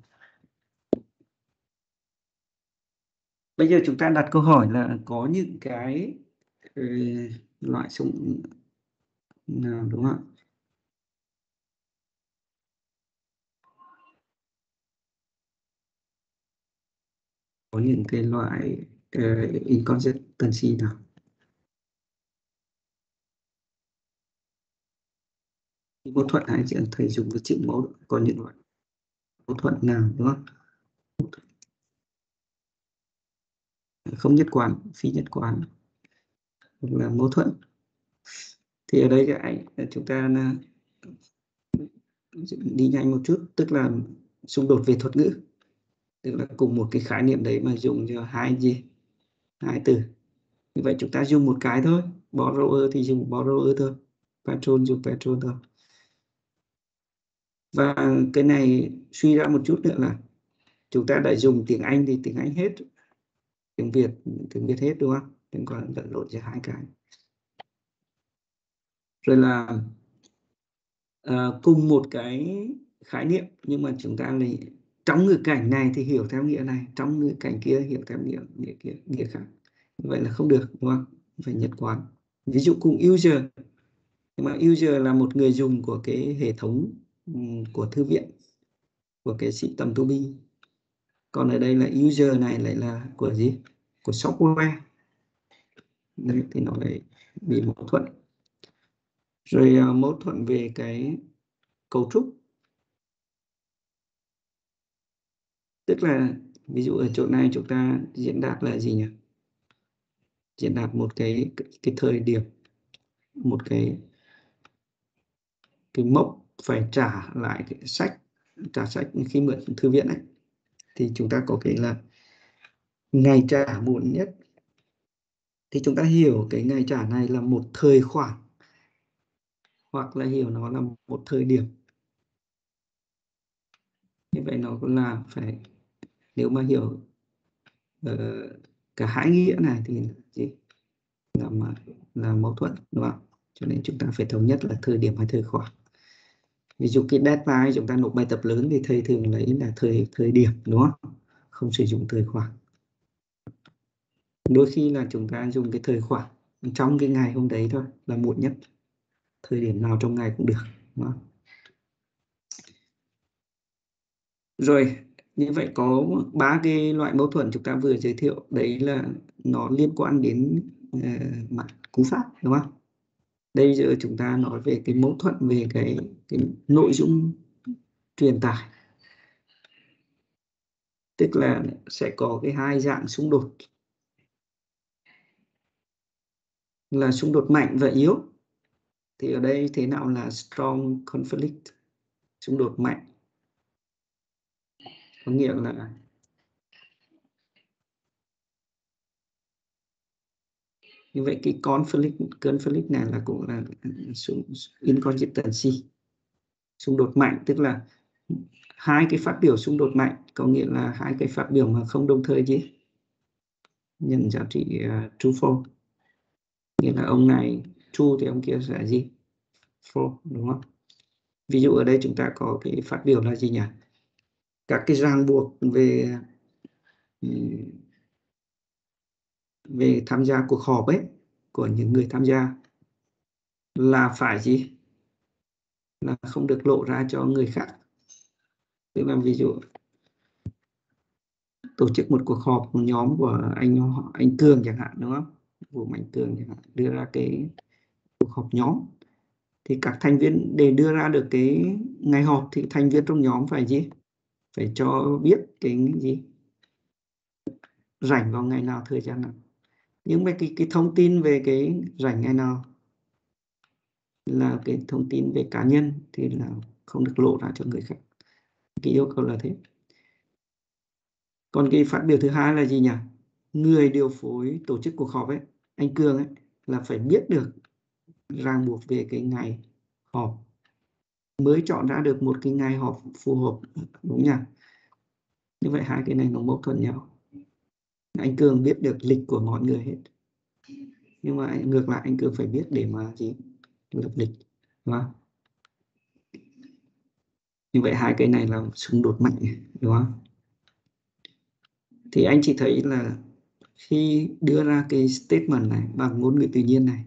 S1: Bây giờ chúng ta đặt câu hỏi là có những cái uh, loại súng nào đúng không ạ? Có những cái loại Ờ, uh, inconsistency nào? Mâu thuẫn hay chị thầy dùng cái chữ mẫu có những loại mâu thuẫn nào đúng không? Không nhất quán phi nhất quán. Hoặc là mâu thuẫn. Thì ở đây cái chúng ta đi nhanh một chút. Tức là xung đột về thuật ngữ. Tức là cùng một cái khái niệm đấy mà dùng cho hai gì? Hai từ. Như vậy chúng ta dùng một cái thôi. Borrower thì dùng borrower thôi. Patron dùng patron thôi. Và cái này suy ra một chút nữa là chúng ta đã dùng tiếng Anh thì tiếng Anh hết. Tiếng Việt tiếng Việt hết đúng không? Đừng có lẫn lộn giữa hai cái. Rồi là uh, cùng một cái khái niệm nhưng mà chúng ta lại trong ngữ cảnh này thì hiểu theo nghĩa này trong ngữ cảnh kia hiểu theo nghĩa nghĩa kia nghĩa khác. Vậy là không được đúng không? Phải nhất quán. Ví dụ cùng user. Nhưng mà user là một người dùng của cái hệ thống của thư viện của cái sĩ tầm to be. Còn ở đây là user này lại là của gì? Của software. Đấy, thì nó lại bị mâu thuẫn. Rồi à, mâu thuẫn về cái cấu trúc. Tức là, ví dụ ở chỗ này chúng ta diễn đạt là gì nhỉ? Diễn đạt một cái cái thời điểm, một cái cái mốc phải trả lại cái sách, trả sách khi mượn thư viện ấy. Thì chúng ta có cái là ngày trả muộn nhất. Thì chúng ta hiểu cái ngày trả này là một thời khoảng hoặc là hiểu nó là một thời điểm. Như vậy nó cũng là phải nếu mà hiểu uh, cả hai nghĩa này thì gì? Là mà là mâu thuẫn đúng không? Cho nên chúng ta phải thống nhất là thời điểm hay thời khoảng ví dụ cái deadline chúng ta nộp bài tập lớn thì thầy thường lấy là thời thời điểm đúng không? Không sử dụng thời khoảng đôi khi là chúng ta dùng cái thời khoảng trong cái ngày hôm đấy thôi là muộn nhất. Thời điểm nào trong ngày cũng được đúng không? rồi như vậy có ba cái loại mâu thuẫn chúng ta vừa giới thiệu. Đấy là nó liên quan đến uh, mặt cú pháp đúng không? Đây giờ chúng ta nói về cái mâu thuẫn về cái, cái nội dung truyền tải. Tức là sẽ có cái hai dạng xung đột. Là xung đột mạnh và yếu. Thì ở đây thế nào là strong conflict? Xung đột mạnh có nghĩa là như vậy cái conflict conflict này là cũng là inconsistency xung đột mạnh tức là hai cái phát biểu xung đột mạnh có nghĩa là hai cái phát biểu mà không đồng thời chứ? Nhận giá trị uh, true false nghĩa là ông này true thì ông kia sẽ gì? False đúng không? Ví dụ ở đây chúng ta có cái phát biểu là gì nhỉ? Các cái ràng buộc về ừ, về tham gia cuộc họp ấy của những người tham gia là phải gì? Là không được lộ ra cho người khác. Tức là ví dụ tổ chức một cuộc họp một nhóm của anh anh Cường chẳng hạn, đúng không? Của Mạnh Cường chẳng hạn, đưa ra cái cuộc họp nhóm. Thì các thành viên để đưa ra được cái ngày họp thì thành viên trong nhóm phải gì? Phải cho biết cái gì? Rảnh vào ngày nào, thời gian nào? Nhưng mà cái cái thông tin về cái rảnh ngày nào? Là cái thông tin về cá nhân thì là không được lộ ra cho người khác. Cái yêu cầu là thế. Còn cái phát biểu thứ hai là gì nhỉ? Người điều phối tổ chức cuộc họp ấy, anh Cường ấy, là phải biết được ràng buộc về cái ngày họp mới chọn ra được một cái ngày họp phù hợp, đúng nhỉ? Như vậy hai cái này nó mâu thuẫn nhau. Anh Cường biết được lịch của mọi người hết. Nhưng mà ngược lại, anh Cường phải biết để mà gì? Lập lịch, đúng không? Như vậy hai cái này là xung đột mạnh, đúng không? Thì anh chỉ thấy là khi đưa ra cái statement này bằng ngôn ngữ tự nhiên này,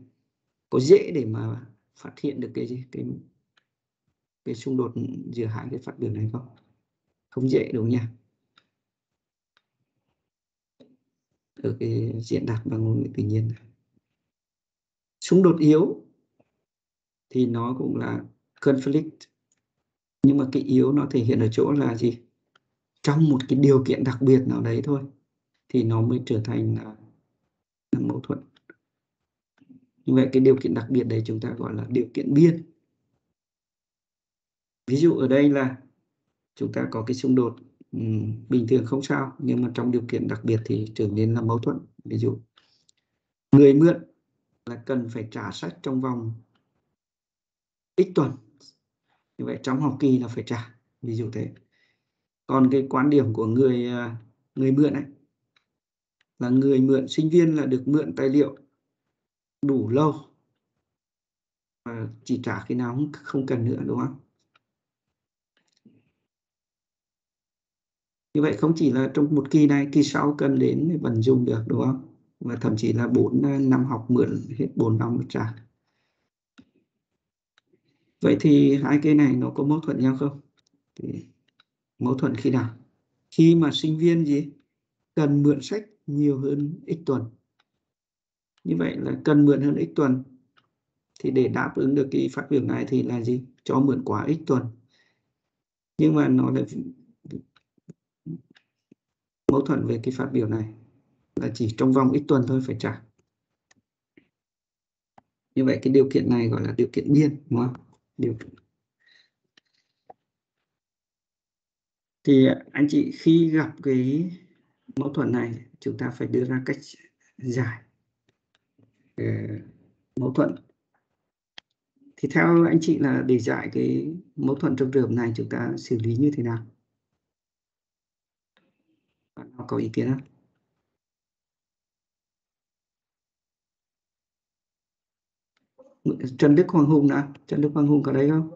S1: có dễ để mà phát hiện được cái gì? Cái cái xung đột giữa hai cái phát biểu này không? Không dễ đúng nhỉ ở cái diễn đạt bằng ngôn ngữ tự nhiên. Này. xung đột yếu thì nó cũng là conflict. Nhưng mà cái yếu nó thể hiện ở chỗ là gì? Trong một cái điều kiện đặc biệt nào đấy thôi thì nó mới trở thành là, là mâu thuẫn. Như vậy cái điều kiện đặc biệt đấy chúng ta gọi là điều kiện biên ví dụ ở đây là chúng ta có cái xung đột um, bình thường không sao nhưng mà trong điều kiện đặc biệt thì trở nên là mâu thuẫn. Ví dụ người mượn là cần phải trả sách trong vòng ít tuần. Như vậy trong học kỳ là phải trả ví dụ thế. Còn cái quan điểm của người à, người mượn ấy là người mượn sinh viên là được mượn tài liệu đủ lâu và chỉ trả khi nào không cần nữa đúng không? Như vậy không chỉ là trong một kỳ này, kỳ sau cần đến vẫn dùng được, đúng không? Và thậm chí là 4 à, năm học mượn hết 4 năm một trả vậy thì hai cái này nó có mâu thuẫn nhau không? Thì mâu thuẫn khi nào? Khi mà sinh viên gì? Cần mượn sách nhiều hơn x tuần. Như vậy là cần mượn hơn x tuần. Thì để đáp ứng được cái phát biểu này thì là gì? Cho mượn quá x tuần. Nhưng mà nó lại mâu thuẫn về cái phát biểu này. Là chỉ trong vòng ít tuần thôi phải trả. Như vậy cái điều kiện này gọi là điều kiện biên, đúng không? Điều thì anh chị khi gặp cái mâu thuẫn này, chúng ta phải đưa ra cách giải ờ, mâu thuẫn. Thì theo anh chị là để giải cái mâu thuẫn trong trường hợp này, chúng ta xử lý như thế nào? Bạn nào có ý kiến không Trần Đức Hoàng Hùng đã. Trần Đức Hoàng Hùng có đấy không?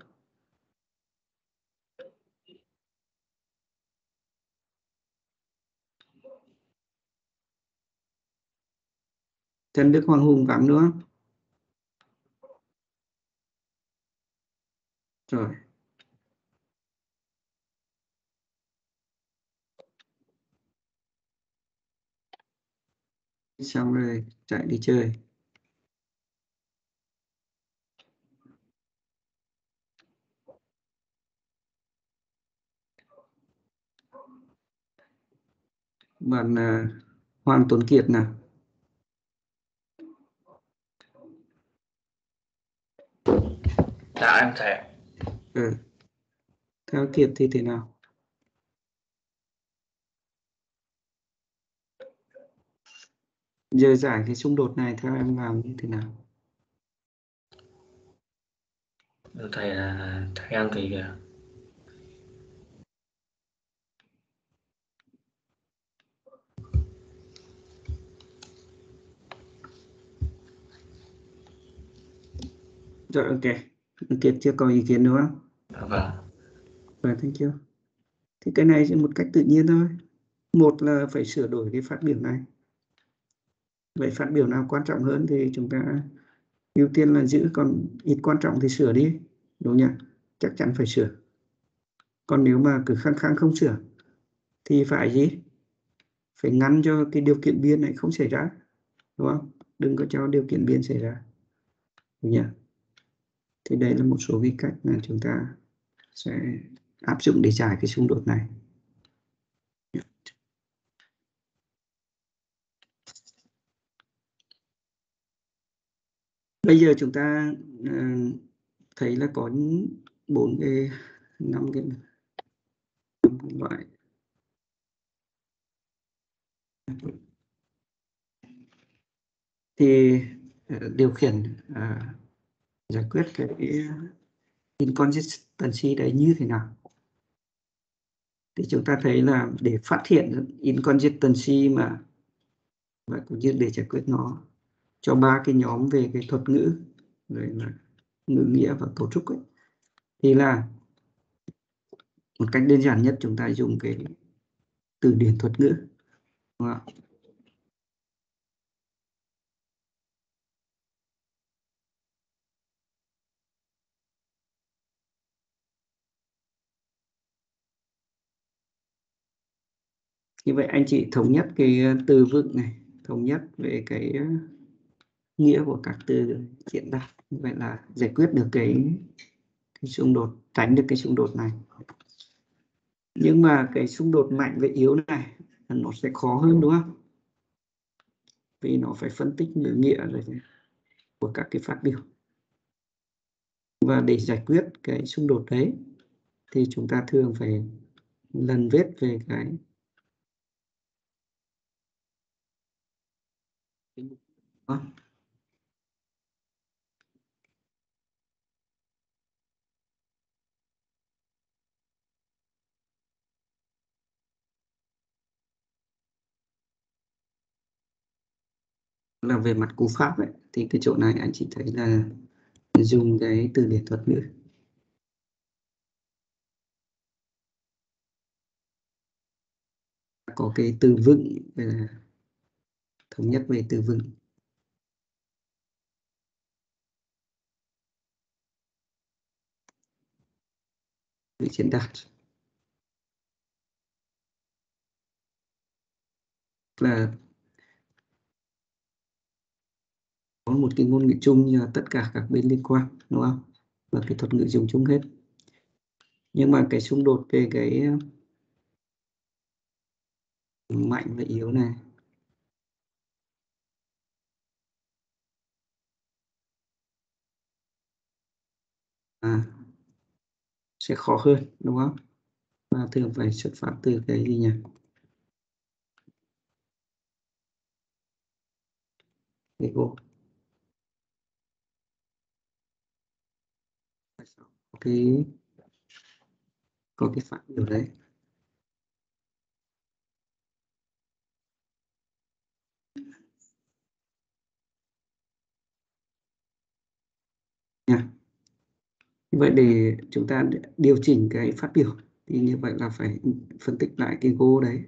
S1: Trần Đức Hoàng Hùng vắng nữa. Rồi. Xong rồi chạy đi chơi. Bạn uh, Hoàng Tuấn Kiệt nào?
S3: Dạ em thầy
S1: ừ. theo Kiệt thì thế nào giờ giải cái xung đột này theo em làm như thế nào
S3: thầy là thầy em thì
S1: Rồi ok. Kiệt chưa có ý kiến nữa.
S3: Dạ vâng.
S1: Rồi thank you. Thì cái này một cách tự nhiên thôi. Một là phải sửa đổi cái phát biểu này. Vậy phát biểu nào quan trọng hơn thì chúng ta ưu tiên là giữ, còn ít quan trọng thì sửa đi. Đúng nhỉ? Chắc chắn phải sửa. Còn nếu mà cứ khăng khăng không sửa, thì phải gì? Phải ngăn cho cái điều kiện biên này không xảy ra. Đúng không? Đừng có cho điều kiện biên xảy ra. Đúng nhỉ? thì đây là một số cái cách mà chúng ta sẽ áp dụng để giải cái xung đột này bây giờ chúng ta uh, thấy là có bốn cái năm cái cái loại. Thì uh, điều khiển uh, giải quyết cái inconsistency đấy như thế nào? Thì chúng ta thấy là để phát hiện inconsistency mà và cũng như để giải quyết nó cho ba cái nhóm về cái thuật ngữ rồi là ngữ nghĩa và cấu trúc ấy, thì là một cách đơn giản nhất chúng ta dùng cái từ điển thuật ngữ đúng không? ạ? như vậy anh chị thống nhất cái ờ, từ vựng này thống nhất về cái nghĩa của các từ hiện đạt như vậy là giải quyết được cái cái xung đột, tránh được cái xung đột này. Nhưng mà cái xung đột mạnh và yếu này nó sẽ khó hơn, đúng không? Vì nó phải phân tích ngữ nghĩa rồi của các cái phát biểu. Và để giải quyết cái xung đột đấy thì chúng ta thường phải lần vết về cái Đó. Là về mặt cú pháp ấy, thì cái chỗ này anh chỉ thấy là dùng cái từ điển thuật ngữ. Có cái từ vựng về thống nhất về từ vựng. Để diễn đạt là có một cái ngôn ngữ chung như là tất cả các bên liên quan đúng không? Và cái thuật ngữ dùng chung hết. Nhưng mà cái xung đột về cái mạnh và yếu này. À, sẽ khó hơn đúng không? Và thường phải xuất phát từ cái gì nhỉ? Ego có cái, có cái phản biểu đấy. Nha. Như vậy để chúng ta điều chỉnh cái phát biểu, thì như vậy là phải phân tích lại cái goal đấy.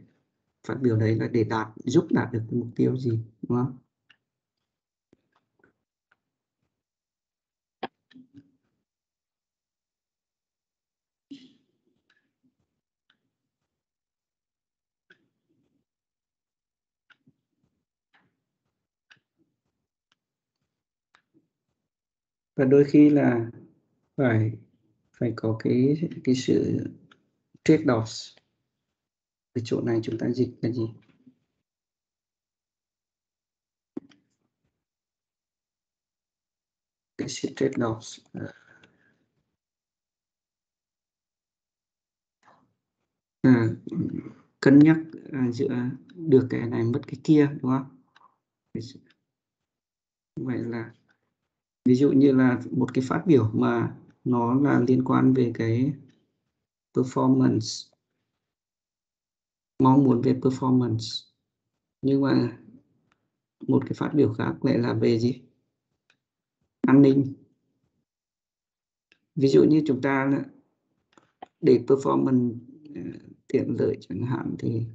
S1: Phát biểu đấy là để đạt, giúp đạt được cái mục tiêu gì, đúng không? Và đôi khi là phải phải có cái cái sự trade offs cái chỗ này chúng ta dịch là gì? Cái sự trade offs à, ừ, cân nhắc à, giữa được cái này mất cái kia đúng không? Vậy là ví dụ như là một cái phát biểu mà nó là liên quan về cái performance, mong muốn về performance. Nhưng mà một cái phát biểu khác lại là về gì? An ninh. Ví dụ như chúng ta để performance ờ, tiện lợi chẳng hạn thì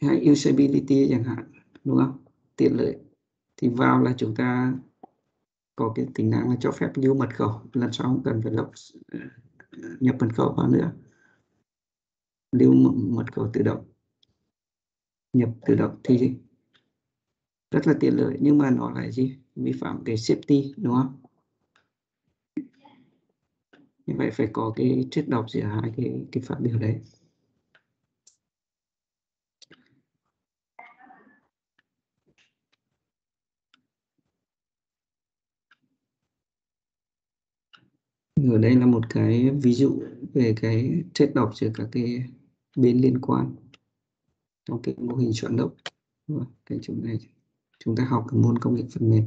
S1: hay usability chẳng hạn, đúng không? Tiện lợi. Thì vào là chúng ta có cái tính năng là cho phép lưu mật khẩu, lần sau không cần phải lập ờ, nhập mật khẩu vào nữa. Lưu mật khẩu tự động. Nhập tự động thì rất là tiện lợi, nhưng mà nó lại gì? Vi phạm cái safety, đúng không? Như vậy phải có cái trade đọc giữa hai cái cái phát biểu đấy. Ở đây là một cái ví dụ về cái trade đọc giữa các cái bên liên quan trong cái mô hình chọn động cái chỗ này chúng ta học ở môn công nghệ phần mềm.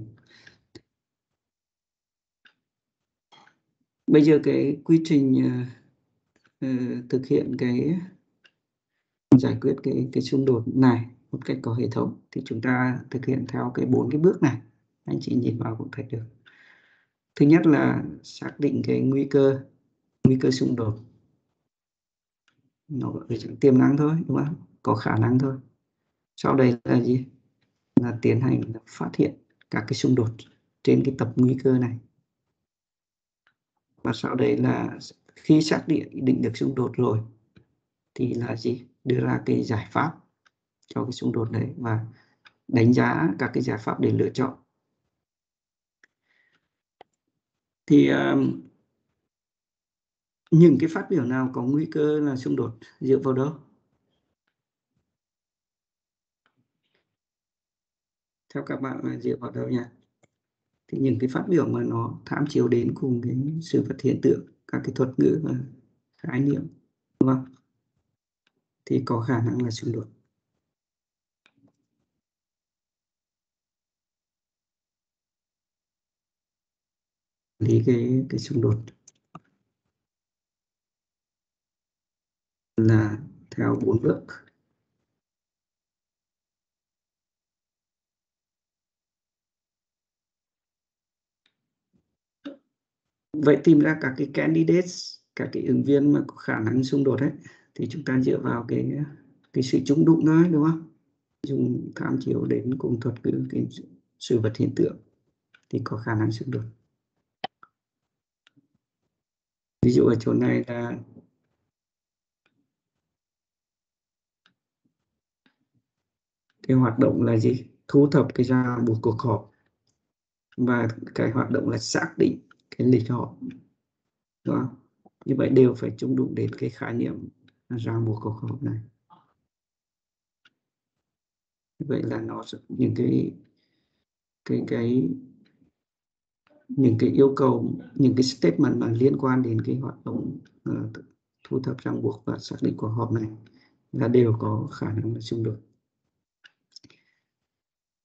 S1: Bây giờ cái quy trình uh, uh, thực hiện cái giải quyết cái cái xung đột này một cách có hệ thống thì chúng ta thực hiện theo cái bốn cái bước này. Anh chị nhìn vào cũng thấy được thứ nhất là xác định cái nguy cơ nguy cơ xung đột. Nó ở trong tiềm năng thôi, đúng không? Có khả năng thôi. Sau đây là gì? Là tiến hành phát hiện các cái xung đột trên cái tập nguy cơ này. Và sau đây là khi xác định định được xung đột rồi, thì là gì? Đưa ra cái giải pháp cho cái xung đột đấy và đánh giá các cái giải pháp để lựa chọn. Thì um, những cái phát biểu nào có nguy cơ là xung đột dựa vào đâu? Theo các bạn là dựa vào đâu nhỉ? Thì những cái phát biểu mà nó tham chiếu đến cùng cái sự vật hiện tượng các cái thuật ngữ và khái niệm đúng không? Thì có khả năng là xung đột. Lý cái cái xung đột. Là theo bốn bước. Vậy tìm ra các cái candidates các cái ứng viên mà có khả năng xung đột ấy, thì chúng ta dựa vào cái cái sự chung đụng thôi, đúng không? Dùng tham chiếu đến cùng thuật ngữ, cái sự vật hiện tượng thì có khả năng xung đột ví dụ ở chỗ này là cái hoạt động là gì? Thu thập cái ra một cuộc họp. Và cái hoạt động là xác định cái lịch họp. Đúng không? Như vậy đều phải chung đụng đến cái khái niệm ra một cuộc họp này. Như vậy là nó những cái cái cái những cái yêu cầu những cái statement mà liên quan đến cái hoạt động uh, thu thập ràng buộc và xác định của họp này là đều có khả năng là xung đột.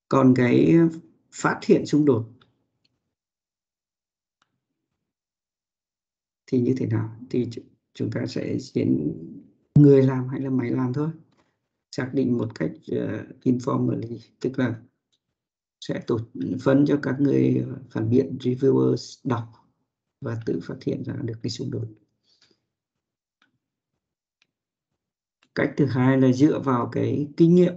S1: Còn cái phát hiện xung đột thì như thế nào? Thì chúng ta sẽ diễn người làm hay là máy làm thôi. Xác định một cách uh, informally tức là sẽ tổ phân cho các người phản biện, reviewers, đọc và tự phát hiện ra được cái xung đột. Cách thứ hai là dựa vào cái kinh nghiệm.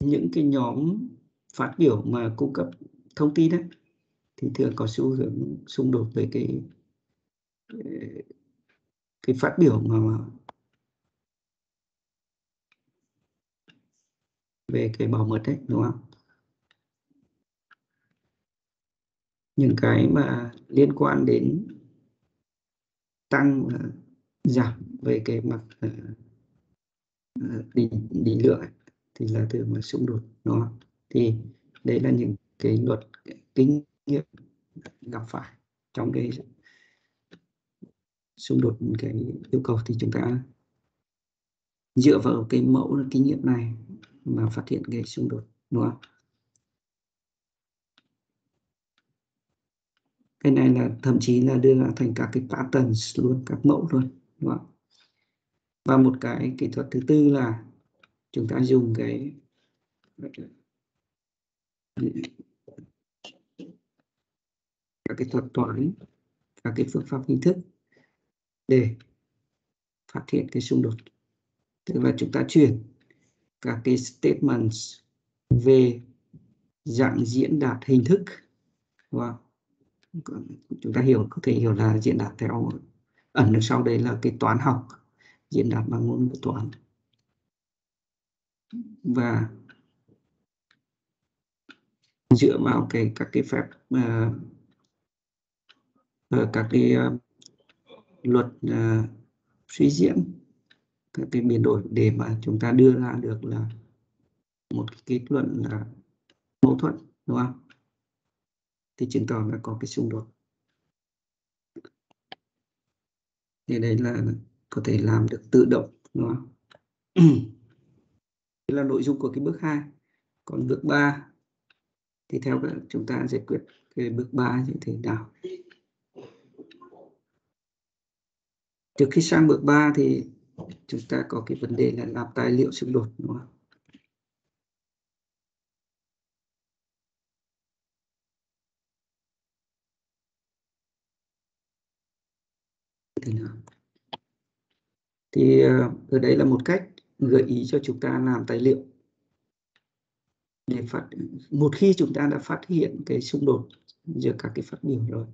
S1: Những cái nhóm phát biểu mà cung cấp thông tin đấy thì thường có xu hướng xung đột với cái cái phát biểu mà về cái bảo mật đấy đúng không? Những cái mà liên quan đến tăng giảm về cái mặt định định lượng thì là từ mà xung đột nó thì đấy là những cái luật kinh nghiệm gặp phải trong cái xung đột, cái yêu cầu thì chúng ta dựa vào cái mẫu kinh nghiệm này mà phát hiện cái xung đột, đúng không? Cái này là, thậm chí là đưa ra thành các cái patterns luôn, các mẫu luôn, đúng không? Và một cái kỹ thuật thứ tư là chúng ta dùng cái, các cái thuật toán, các cái phương pháp hình thức để phát hiện cái xung đột. Tức là chúng ta chuyển các cái statements về dạng diễn đạt hình thức. Và chúng ta hiểu có thể hiểu là diễn đạt theo ẩn đằng sau đây là cái toán học diễn đạt bằng ngôn ngữ toán. Và dựa vào cái các cái phép uh, các cái uh, luật uh, suy diễn các cái biến đổi để mà chúng ta đưa ra được là một cái kết luận là mâu thuẫn, đúng không? Thì chứng tỏ là có cái xung đột. Thì đấy là có thể làm được tự động, đúng không? Đây là nội dung của cái bước 2 còn bước 3 thì theo các chúng ta giải quyết cái bước 3 như thế nào? Trước khi sang bước 3 thì chúng ta có cái vấn đề là làm tài liệu xung đột, đúng không thế nào? Thì ờ, ở đây là một cách gợi ý cho chúng ta làm tài liệu để phát, một khi chúng ta đã phát hiện cái xung đột giữa các cái phát biểu rồi,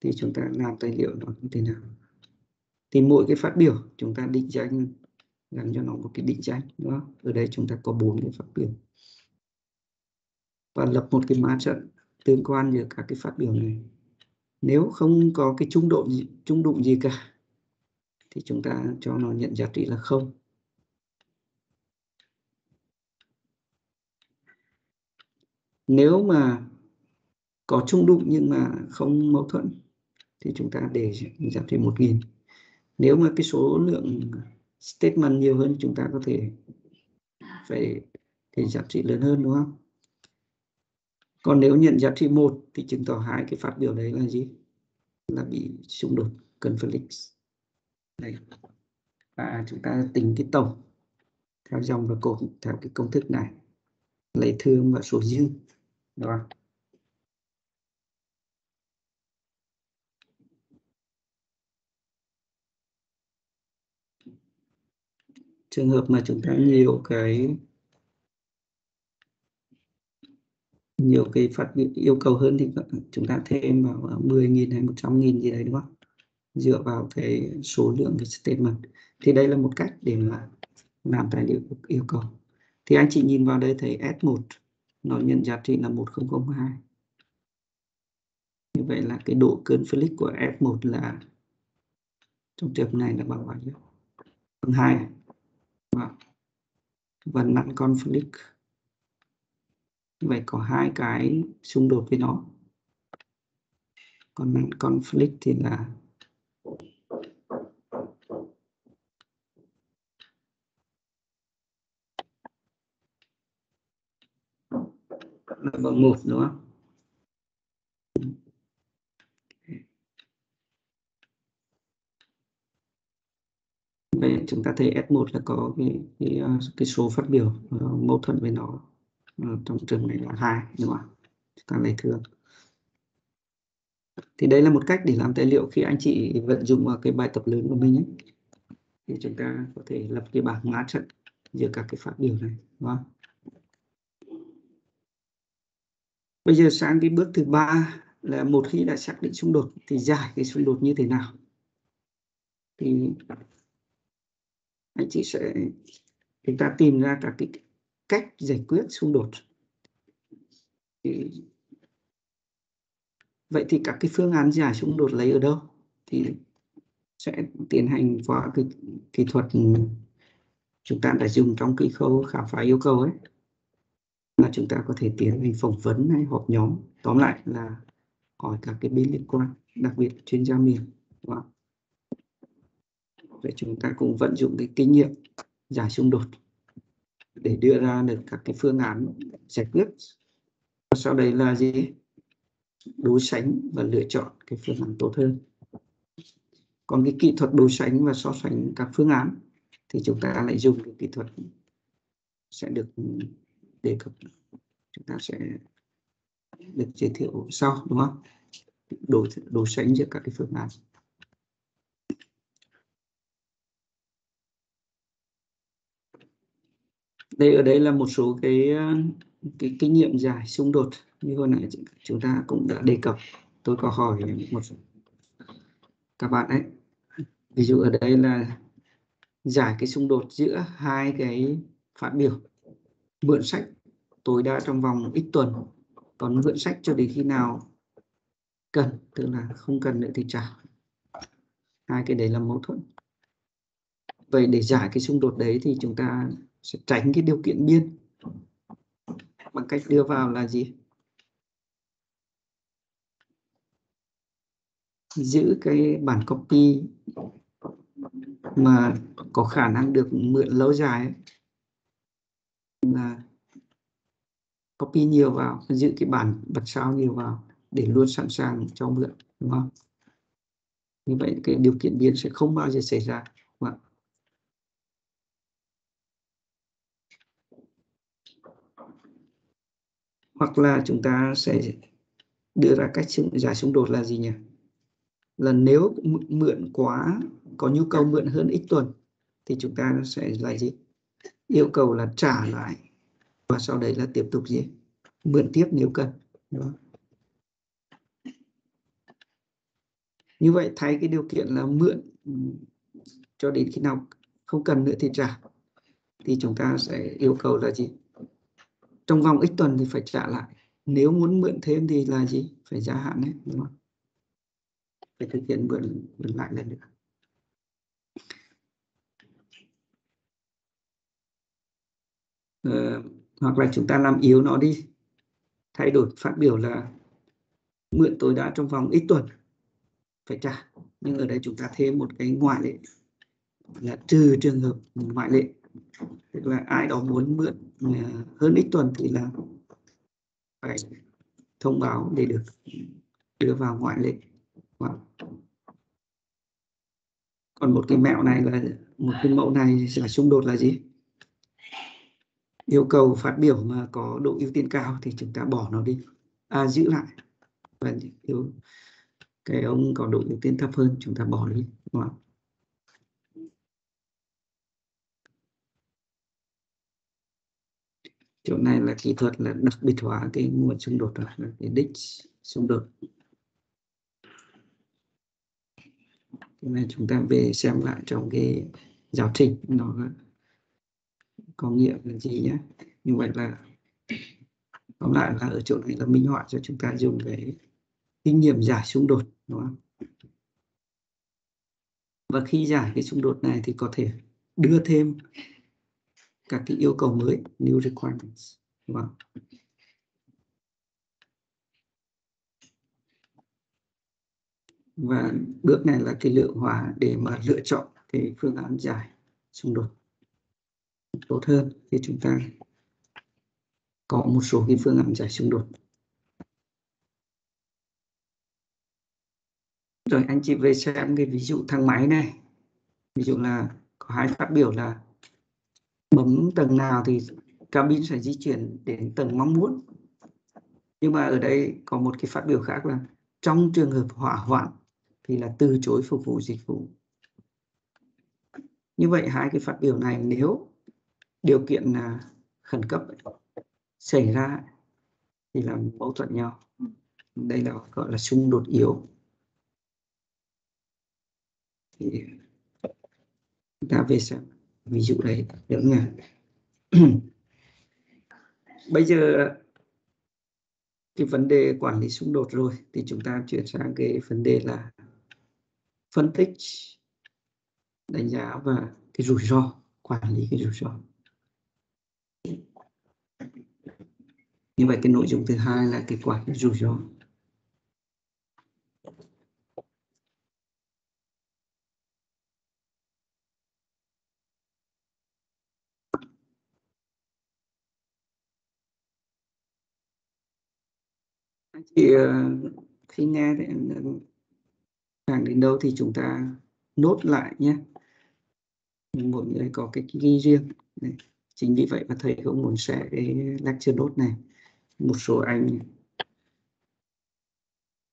S1: thì chúng ta làm tài liệu nó như thế nào? Thì mỗi cái phát biểu chúng ta định danh gắn cho nó một cái định danh, đúng không? Ở đây chúng ta có bốn cái phát biểu. Và lập một cái mã trận tương quan giữa các cái phát biểu này. Nếu không có cái trung độ trung đụng gì cả, thì chúng ta cho nó nhận giá trị là không. Nếu mà có trung đụng nhưng mà không mâu thuẫn, thì chúng ta để giá trị 1000 nếu mà cái số lượng statement nhiều hơn, chúng ta có thể phải thì giá trị lớn hơn, đúng không? Còn nếu nhận giá trị một thì chứng tỏ hai cái phát biểu đấy là gì? Là bị xung đột, conflict. Đây. Và chúng ta tính cái tổng theo dòng và cột theo cái công thức này. Lấy thương và số dư, đúng không? Trường hợp mà chúng ta nhiều cái nhiều cái phát yêu cầu hơn thì chúng ta thêm vào 10.000 hay 100.000 gì đấy, đúng không? Dựa vào cái số lượng, cái statement. Thì đây là một cách để mà làm tài liệu yêu cầu. Thì anh chị nhìn vào đây thấy S1 nó nhận giá trị là 1002. Như vậy là cái độ conflict của F1 là trong trường này là bằng bao nhiêu? Bằng 2. Vâng. Và, và nặng conflict. Vậy có hai cái xung đột với nó. Còn conflict thì là là bằng một đúng không? Vậy chúng ta thấy S1 là có cái, cái, ờ, cái số phát biểu uh, mâu thuẫn với nó uh, trong trường này là hai đúng không chúng ta lấy thường thì đây là một cách để làm tài liệu khi anh chị vận dụng vào cái bài tập lớn của mình ấy. thì chúng ta có thể lập cái bảng ngã trận giữa các cái phát biểu này đúng không? bây giờ sang cái bước thứ ba là một khi đã xác định xung đột thì giải cái xung đột như thế nào thì anh chị sẽ, chúng ta tìm ra các cái cách giải quyết xung đột. Thì vậy thì các cái phương án giải xung đột lấy ở đâu? Thì sẽ tiến hành qua cái kỹ thuật chúng ta đã dùng trong cái khâu khám phá yêu cầu ấy. Là chúng ta có thể tiến hành phỏng vấn hay họp nhóm. Tóm lại là hỏi các cái bên liên quan, đặc biệt chuyên gia miền đúng không? Vậy chúng ta cũng vận dụng cái kinh nghiệm giải xung đột để đưa ra được các cái phương án giải quyết. Sau đấy là gì? Đối sánh và lựa chọn cái phương án tốt hơn. Còn cái kỹ thuật đối sánh và so sánh các phương án thì chúng ta lại dùng cái kỹ thuật sẽ được đề cập. Chúng ta sẽ được giới thiệu sau, đúng không? Đối đối sánh giữa các cái phương án. Đây, ở đây là một số cái ờ, cái kinh nghiệm giải xung đột. Như hồi nãy chúng ta cũng đã đề cập. Tôi có hỏi một các bạn ấy. Ví dụ ở đây là giải cái xung đột giữa hai cái phát biểu. Mượn sách. Tối đa trong vòng ít tuần. Còn mượn sách cho đến khi nào cần, tức là không cần nữa thì trả. Hai cái đấy là mâu thuẫn. Vậy để giải cái xung đột đấy thì chúng ta sẽ tránh cái điều kiện biên bằng cách đưa vào là gì? Giữ cái bản copy mà có khả năng được mượn lâu dài ấy, là copy nhiều vào giữ cái bản bật sao nhiều vào để luôn sẵn sàng cho mượn đúng không? Như vậy cái điều kiện biến sẽ không bao giờ xảy ra đúng không? Hoặc là chúng ta sẽ đưa ra cách giải xung đột là gì nhỉ? Là nếu mượn quá, có nhu cầu mượn hơn ít tuần, thì chúng ta sẽ là gì? Yêu cầu là trả lại. Và sau đấy là tiếp tục gì? Mượn tiếp nếu cần Đó. như vậy thay cái điều kiện là mượn cho đến khi nào không cần nữa thì trả. Thì chúng ta sẽ yêu cầu là gì? Trong vòng ít tuần thì phải trả lại. Nếu muốn mượn thêm thì là gì? Phải gia hạn đấy đúng không? Phải thực hiện mượn mượn lại lần nữa. Ờ, hoặc là chúng ta làm yếu nó đi. Thay đổi phát biểu là mượn tối đa trong vòng ít tuần. Phải trả. Nhưng ở đây chúng ta thêm một cái ngoại lệ là trừ trường hợp ngoại lệ tức là ai đó muốn mượn à, hơn ít tuần thì là phải thông báo để được đưa vào ngoại lệ. Wow. còn một cái mẹo này là một cái mẫu này là xung đột là gì? Yêu cầu phát biểu mà có độ ưu tiên cao thì chúng ta bỏ nó đi. À, giữ lại. Và yêu cái ông có độ ưu tiên thấp hơn chúng ta bỏ đi. Đúng không? Chỗ này là kỹ thuật là đặc biệt hóa cái nguồn xung đột rồi là cái đích xung đột. Cái này chúng ta về xem lại trong cái giáo trình nó có nghĩa là gì nhé. Như vậy là, tóm lại là ở chỗ này là minh họa cho chúng ta dùng cái kinh nghiệm giải xung đột, đúng không? Và khi giải cái xung đột này thì có thể đưa thêm các cái yêu cầu mới, new requirements. Đúng và bước này là cái lượng hóa để mà lựa chọn cái phương án giải xung đột. Tốt hơn khi chúng ta có một số cái phương án giải xung đột. Rồi anh chị về xem cái ví dụ thang máy này. Ví dụ là có hai phát biểu là bấm tầng nào thì cabin sẽ di chuyển đến tầng mong muốn. Nhưng mà ở đây có một cái phát biểu khác là trong trường hợp hỏa hoạn thì là từ chối phục vụ dịch vụ. Như vậy hai cái phát biểu này nếu điều kiện là khẩn cấp xảy ra thì là mâu thuẫn nhau. Đây là gọi là xung đột yếu. Thì ta về xem ví dụ đấy, được nhỉ bây giờ cái vấn đề quản lý xung đột rồi, thì chúng ta chuyển sang cái vấn đề là phân tích, đánh giá và cái rủi ro, quản lý cái rủi ro. Như vậy cái nội dung thứ hai là cái quản lý rủi ro. Thì ờ, khi nghe thì ừ, càng đến đâu thì chúng ta nốt lại nhé. Mỗi người có cái ghi riêng. Này. chính vì vậy mà thầy cũng muốn sẽ cái lecture nốt này. Một số anh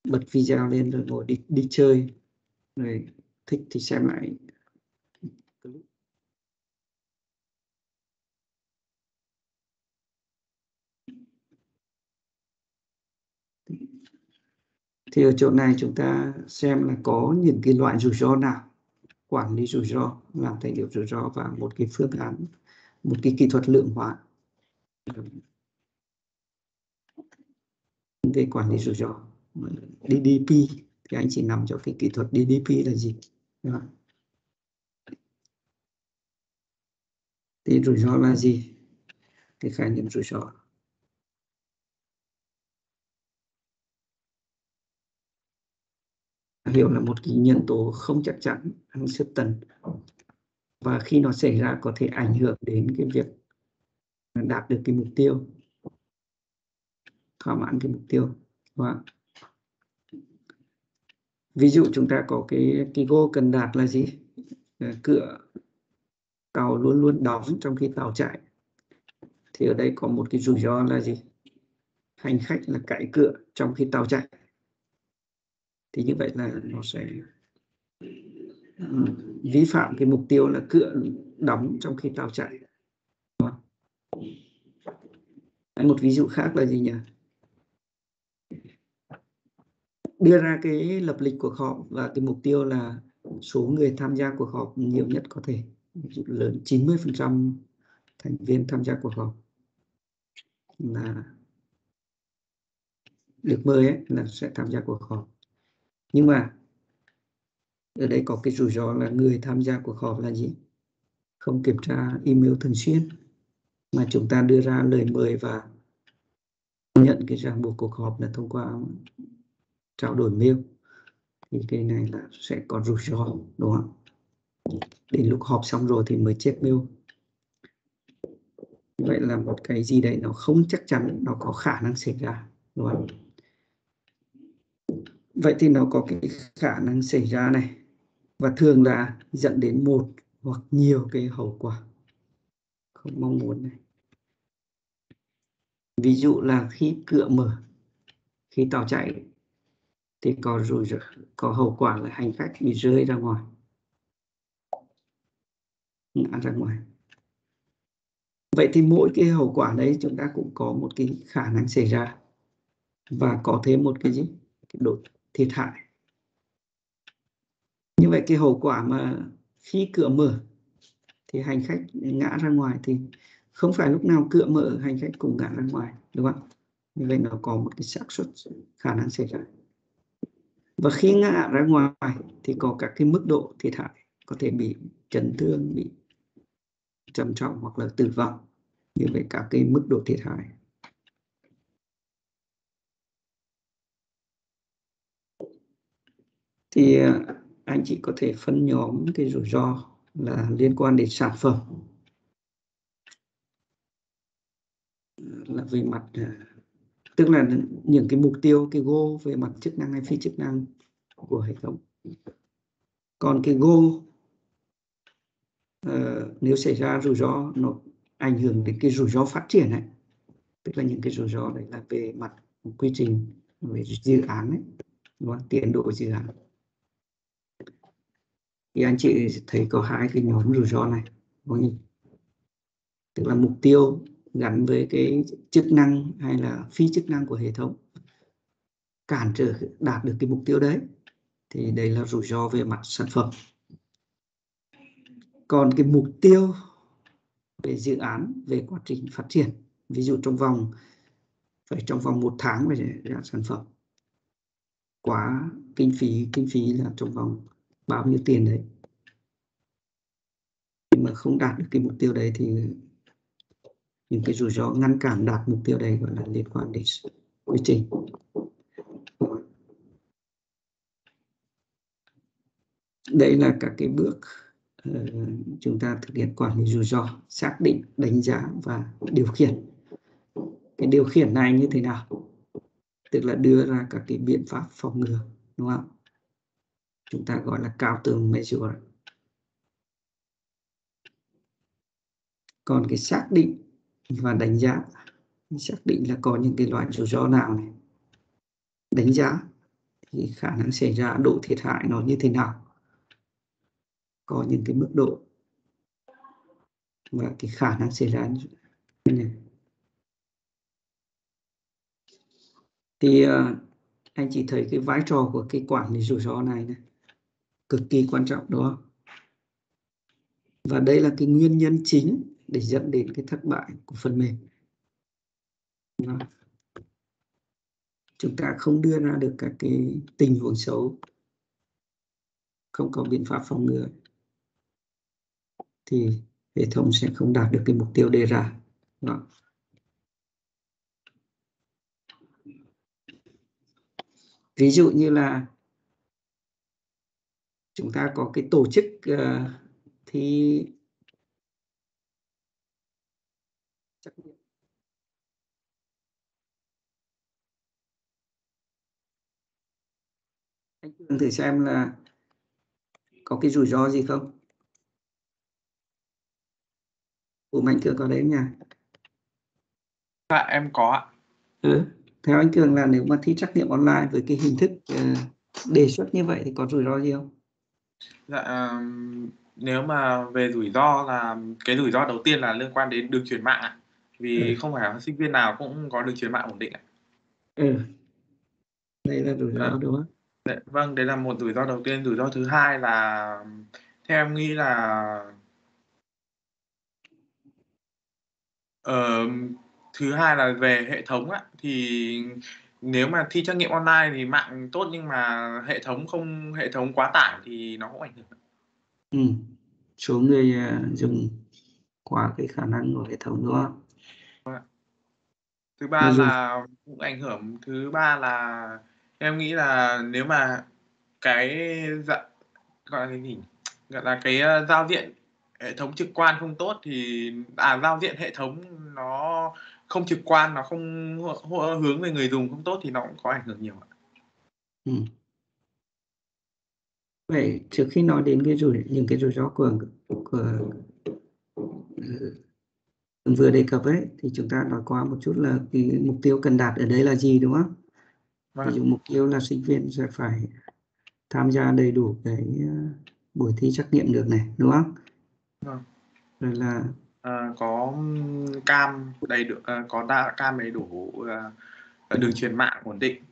S1: bật video lên rồi ngồi đi đi chơi. Rồi thích thì xem lại. Thì ở chỗ này chúng ta xem là có những cái loại rủi ro nào, quản lý rủi ro, làm tài liệu rủi ro và một cái phương án, một cái kỹ thuật lượng hóa về quản lý rủi ro. DDP thì anh chỉ nằm cho cái kỹ thuật DDP là gì? Thì rủi ro là gì? Cái khái niệm rủi ro. Hiểu là một cái nhân tố không chắc chắn, uncertain, và khi nó xảy ra có thể ảnh hưởng đến cái việc đạt được cái mục tiêu, thỏa mãn cái mục tiêu và ví dụ chúng ta có cái cái goal cần đạt là gì? Cửa tàu luôn luôn đóng trong khi tàu chạy. Thì ở đây có một cái rủi ro là gì? Hành khách là cãi cửa trong khi tàu chạy thì như vậy là nó sẽ ừ, vi phạm cái mục tiêu là cựa đóng trong khi tàu chạy. Một ví dụ khác là gì nhỉ? Đưa ra cái lập lịch cuộc họp và cái mục tiêu là số người tham gia cuộc họp nhiều nhất có thể. Ví dụ lớn 90% thành viên tham gia cuộc họp là được mời ấy, là sẽ tham gia cuộc họp nhưng mà, ở đây có cái rủi ro là người tham gia cuộc họp là gì? Không kiểm tra email thường xuyên, mà chúng ta đưa ra lời mời và nhận cái ràng buộc cuộc họp là thông qua trao đổi mail. Thì cái này là sẽ có rủi ro, đúng không? Đến lúc họp xong rồi thì mới check mail. Vậy là một cái gì đấy nó không chắc chắn, nó có khả năng xảy ra, đúng không? Vậy thì nó có cái khả năng xảy ra này. Và thường là dẫn đến một hoặc nhiều cái hậu quả không mong muốn này. Ví dụ là khi cửa mở, khi tàu chạy, thì có rủi ro có hậu quả là hành khách bị rơi ra ngoài. Ngã ra ngoài. Vậy thì mỗi cái hậu quả đấy chúng ta cũng có một cái khả năng xảy ra. Và có thêm một cái gì? Cái độ thiệt hại. Như vậy cái hậu quả mà khi cửa mở thì hành khách ngã ra ngoài thì không phải lúc nào cửa mở, hành khách cũng ngã ra ngoài, đúng không như vậy nó có một cái xác suất khả năng xảy ra. Và khi ngã ra ngoài thì có các cái mức độ thiệt hại, có thể bị chấn thương, bị trầm trọng hoặc là tử vong. Như vậy các cái mức độ thiệt hại thì à, anh chị có thể phân nhóm cái rủi ro là liên quan đến sản phẩm. Là về mặt à, tức là những cái mục tiêu cái goal về mặt chức năng hay phi chức năng của hệ thống. Còn cái goal uh, nếu xảy ra rủi ro nó ảnh hưởng đến cái rủi ro phát triển ấy tức là những cái rủi ro đấy là về mặt quy trình về dự án ấy đúng không? tiến độ dự án thì anh chị thấy có hai cái nhóm rủi ro này. Tức là mục tiêu gắn với cái chức năng hay là phi chức năng của hệ thống. Cản trở, đạt được cái mục tiêu đấy. Thì đây là rủi ro về mặt sản phẩm. Còn cái mục tiêu về dự án, về quá trình phát triển, ví dụ trong vòng, phải trong vòng một tháng phải ra sản phẩm. Quá kinh phí kinh phí là trong vòng bao nhiêu tiền đấy. Nhưng mà không đạt được cái mục tiêu đấy thì những cái rủi ro ngăn cản đạt mục tiêu đấy gọi là liên quan đến quy trình. Đây là các cái bước uh, chúng ta thực hiện quản lý rủi ro xác định đánh giá và điều khiển. Cái điều khiển này như thế nào? Tức là đưa ra các cái biện pháp phòng ngừa đúng không? Chúng ta gọi là cao tường measure. Còn cái xác định và đánh giá. Xác định là có những cái loại rủi ro nào này. Đánh giá thì khả năng xảy ra độ thiệt hại nó như thế nào. Có những cái mức độ. Và cái khả năng xảy ra như này. Thì uh, anh chỉ thấy cái vai trò của cái quản lý rủi ro này, này cực kỳ quan trọng đó và đây là cái nguyên nhân chính để dẫn đến cái thất bại của phần mềm. Đó. chúng ta không đưa ra được các cái tình huống xấu. Không có biện pháp phòng ngừa. Thì hệ thống sẽ không đạt được cái mục tiêu đề ra. Đó. ví dụ như là chúng ta có cái tổ chức uh, thi trắc nghiệm. Anh Cường thử xem là có cái rủi ro gì không? Của Mạnh Cường có đấy nha.
S9: Dạ em có ạ.
S1: Ừ. theo anh Cường là nếu mà thi trắc nghiệm online với cái hình thức uh, đề xuất như vậy thì có rủi ro gì không
S9: dạ nếu mà về rủi ro là cái rủi ro đầu tiên là liên quan đến đường truyền mạng ạ. Vì ừ. không phải là sinh viên nào cũng có đường truyền mạng ổn định ạ.
S1: Ừ. Đây là rủi ro
S9: Dạ.
S1: đúng không?
S9: Đấy, vâng đấy là một rủi ro đầu tiên. Rủi ro thứ hai là theo em nghĩ là ờ, thứ hai là về hệ thống á thì nếu mà thi trắc nghiệm online thì mạng tốt nhưng mà hệ thống không hệ thống quá tải thì nó cũng ảnh hưởng.
S1: Ừ. số người uh, dùng quá cái khả năng của hệ thống đúng không?
S9: Thứ ba là cũng ảnh hưởng. Thứ ba là em nghĩ là nếu mà cái dạ, gọi là cái gì gọi là cái ờ, giao diện hệ thống trực quan không tốt thì à giao diện hệ thống nó không trực quan nó không hô- hô- hướng về người dùng không tốt thì nó cũng có ảnh hưởng nhiều ạ.
S1: ừ. vậy trước khi nói đến cái rủi những cái rủi ro của, của ừ, vừa đề cập ấy thì chúng ta nói qua một chút là cái mục tiêu cần đạt ở đây là gì đúng không ví
S9: Vâng.
S1: dụ mục tiêu là sinh viên sẽ phải tham gia đầy đủ cái buổi thi trắc nghiệm được này đúng không
S9: Vâng.
S1: rồi là
S9: À, có cam đầy đủ à, có đa cam đầy đủ à, đường truyền mạng ổn định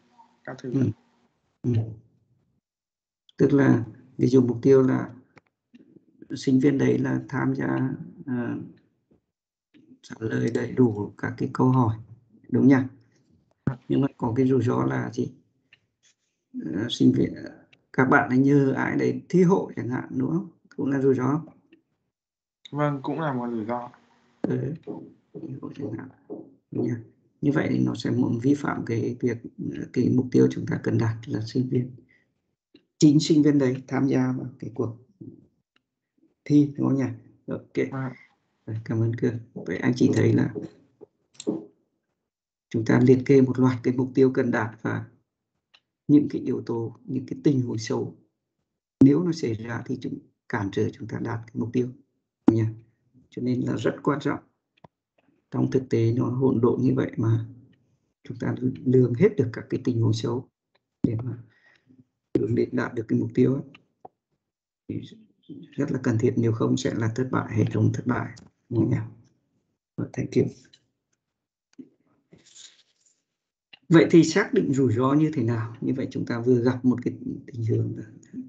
S9: các thứ.
S1: Ừ. Ừ. tức là ví dụ mục tiêu là sinh viên đấy là tham gia à, trả lời đầy đủ các cái câu hỏi đúng nhỉ? Nhưng mà có cái rủi ro là gì? Ờ, sinh viên các bạn ấy như ai đấy thi hộ chẳng hạn đúng không? Cũng là rủi ro
S9: vâng cũng là một rủi ro.
S1: Ừ. như vậy thì nó sẽ muốn vi phạm cái việc cái mục tiêu chúng ta cần đạt là sinh viên. Chính sinh viên đấy tham gia vào cái cuộc thi đúng không nhỉ ok. Rồi, cảm ơn cường. Vậy anh chỉ thấy là chúng ta liệt kê một loạt cái mục tiêu cần đạt và những cái yếu tố những cái tình huống xấu. Nếu nó xảy ra thì chúng cản trở chúng ta đạt cái mục tiêu nha. cho nên là rất quan trọng trong thực tế nó hỗn độn như vậy mà chúng ta lường hết được các cái tình huống xấu để mà hướng đến đạt được cái mục tiêu ấy. Thì rất là cần thiết, nếu không sẽ là thất bại, hệ thống thất bại nha. Vâng, thank you vậy thì xác định rủi ro như thế nào như vậy chúng ta vừa gặp một cái tình huống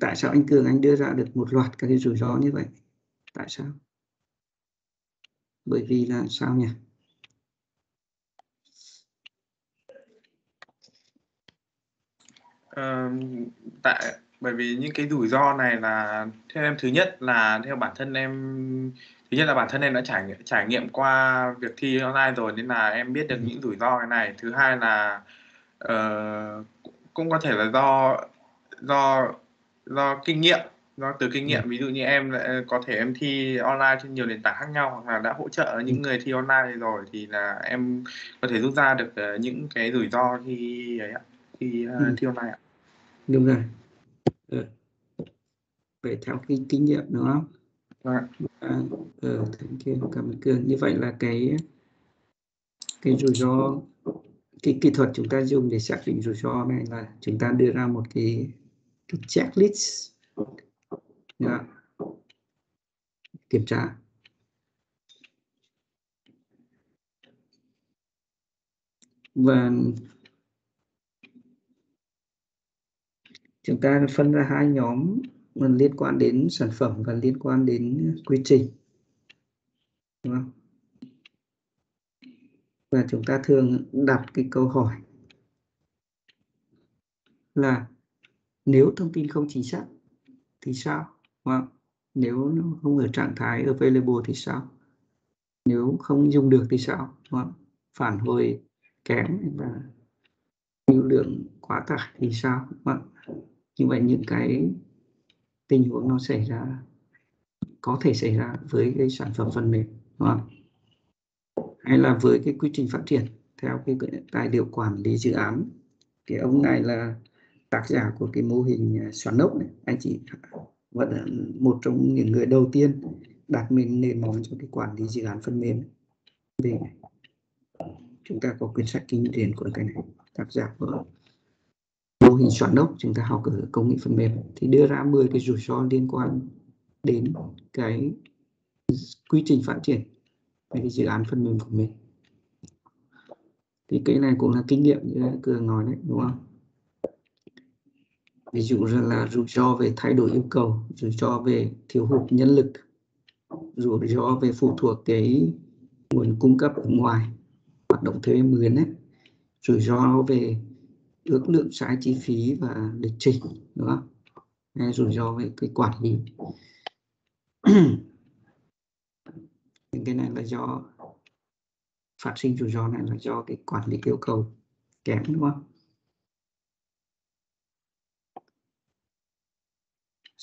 S1: tại sao anh cường, anh đưa ra được một loạt các cái rủi ro như vậy tại sao bởi vì là sao nhỉ?
S9: Ờ, tại bởi vì những cái rủi ro này là theo em thứ nhất là theo bản thân em thứ nhất là bản thân em đã trải nghiệm trải nghiệm qua việc thi online rồi nên là em biết được những rủi ro cái này. Thứ hai là ờ, cũng có thể là do do do kinh nghiệm do từ kinh nghiệm ví dụ như em lại có thể em thi online trên nhiều nền tảng khác nhau hoặc là đã hỗ trợ những người thi online rồi thì là em có thể rút ra được ờ, những cái rủi ro khi ấy ạ, khi ờ,
S1: Ừ.
S9: thi online ạ.
S1: đúng rồi ừ. vậy theo cái kinh nghiệm đúng không
S9: Vâng.
S1: à, ừ, thank you cảm ơn cường như vậy là cái cái rủi ro cái kỹ thuật chúng ta dùng để xác định rủi ro này là chúng ta đưa ra một cái, cái checklist Dạ. kiểm tra và chúng ta phân ra hai nhóm liên quan đến sản phẩm và liên quan đến quy trình đúng không? và chúng ta thường đặt cái câu hỏi là nếu thông tin không chính xác thì sao đúng không? nếu nó không ở trạng thái available thì sao nếu không dùng được thì sao đúng không? phản hồi kém và lưu lượng quá tải thì sao đúng không? như vậy những cái tình huống nó xảy ra, có thể xảy ra với cái sản phẩm phần mềm đúng không? hay là với cái quy trình phát triển theo cái tài liệu quản lý dự án cái ông này là tác giả của cái mô hình à, xoắn ốc này anh chị vẫn là một trong những người đầu tiên đặt mình nền móng cho cái quản lý dự án phần mềm. Về chúng ta có quyển sách kinh điển của cái này, tác giả của mô hình soạn đốc chúng ta học ở công nghệ phần mềm. Thì đưa ra 10 cái rủi ro liên quan đến cái quy trình phát triển cái dự án phần mềm của mình. Thì cái này cũng là kinh nghiệm như cường nói đấy, đúng không? Ví dụ như là rủi ro về thay đổi yêu cầu, rủi ro về thiếu hụt nhân lực, rủi ro về phụ thuộc cái nguồn cung cấp ở ngoài, hoạt động thuế mướn ấy, rủi ro về ước lượng sai chi phí và lịch trình, đúng không? Hay rủi ro về cái quản lý. Những cái này là do, phát sinh rủi ro này là do cái quản lý yêu cầu kém, đúng không?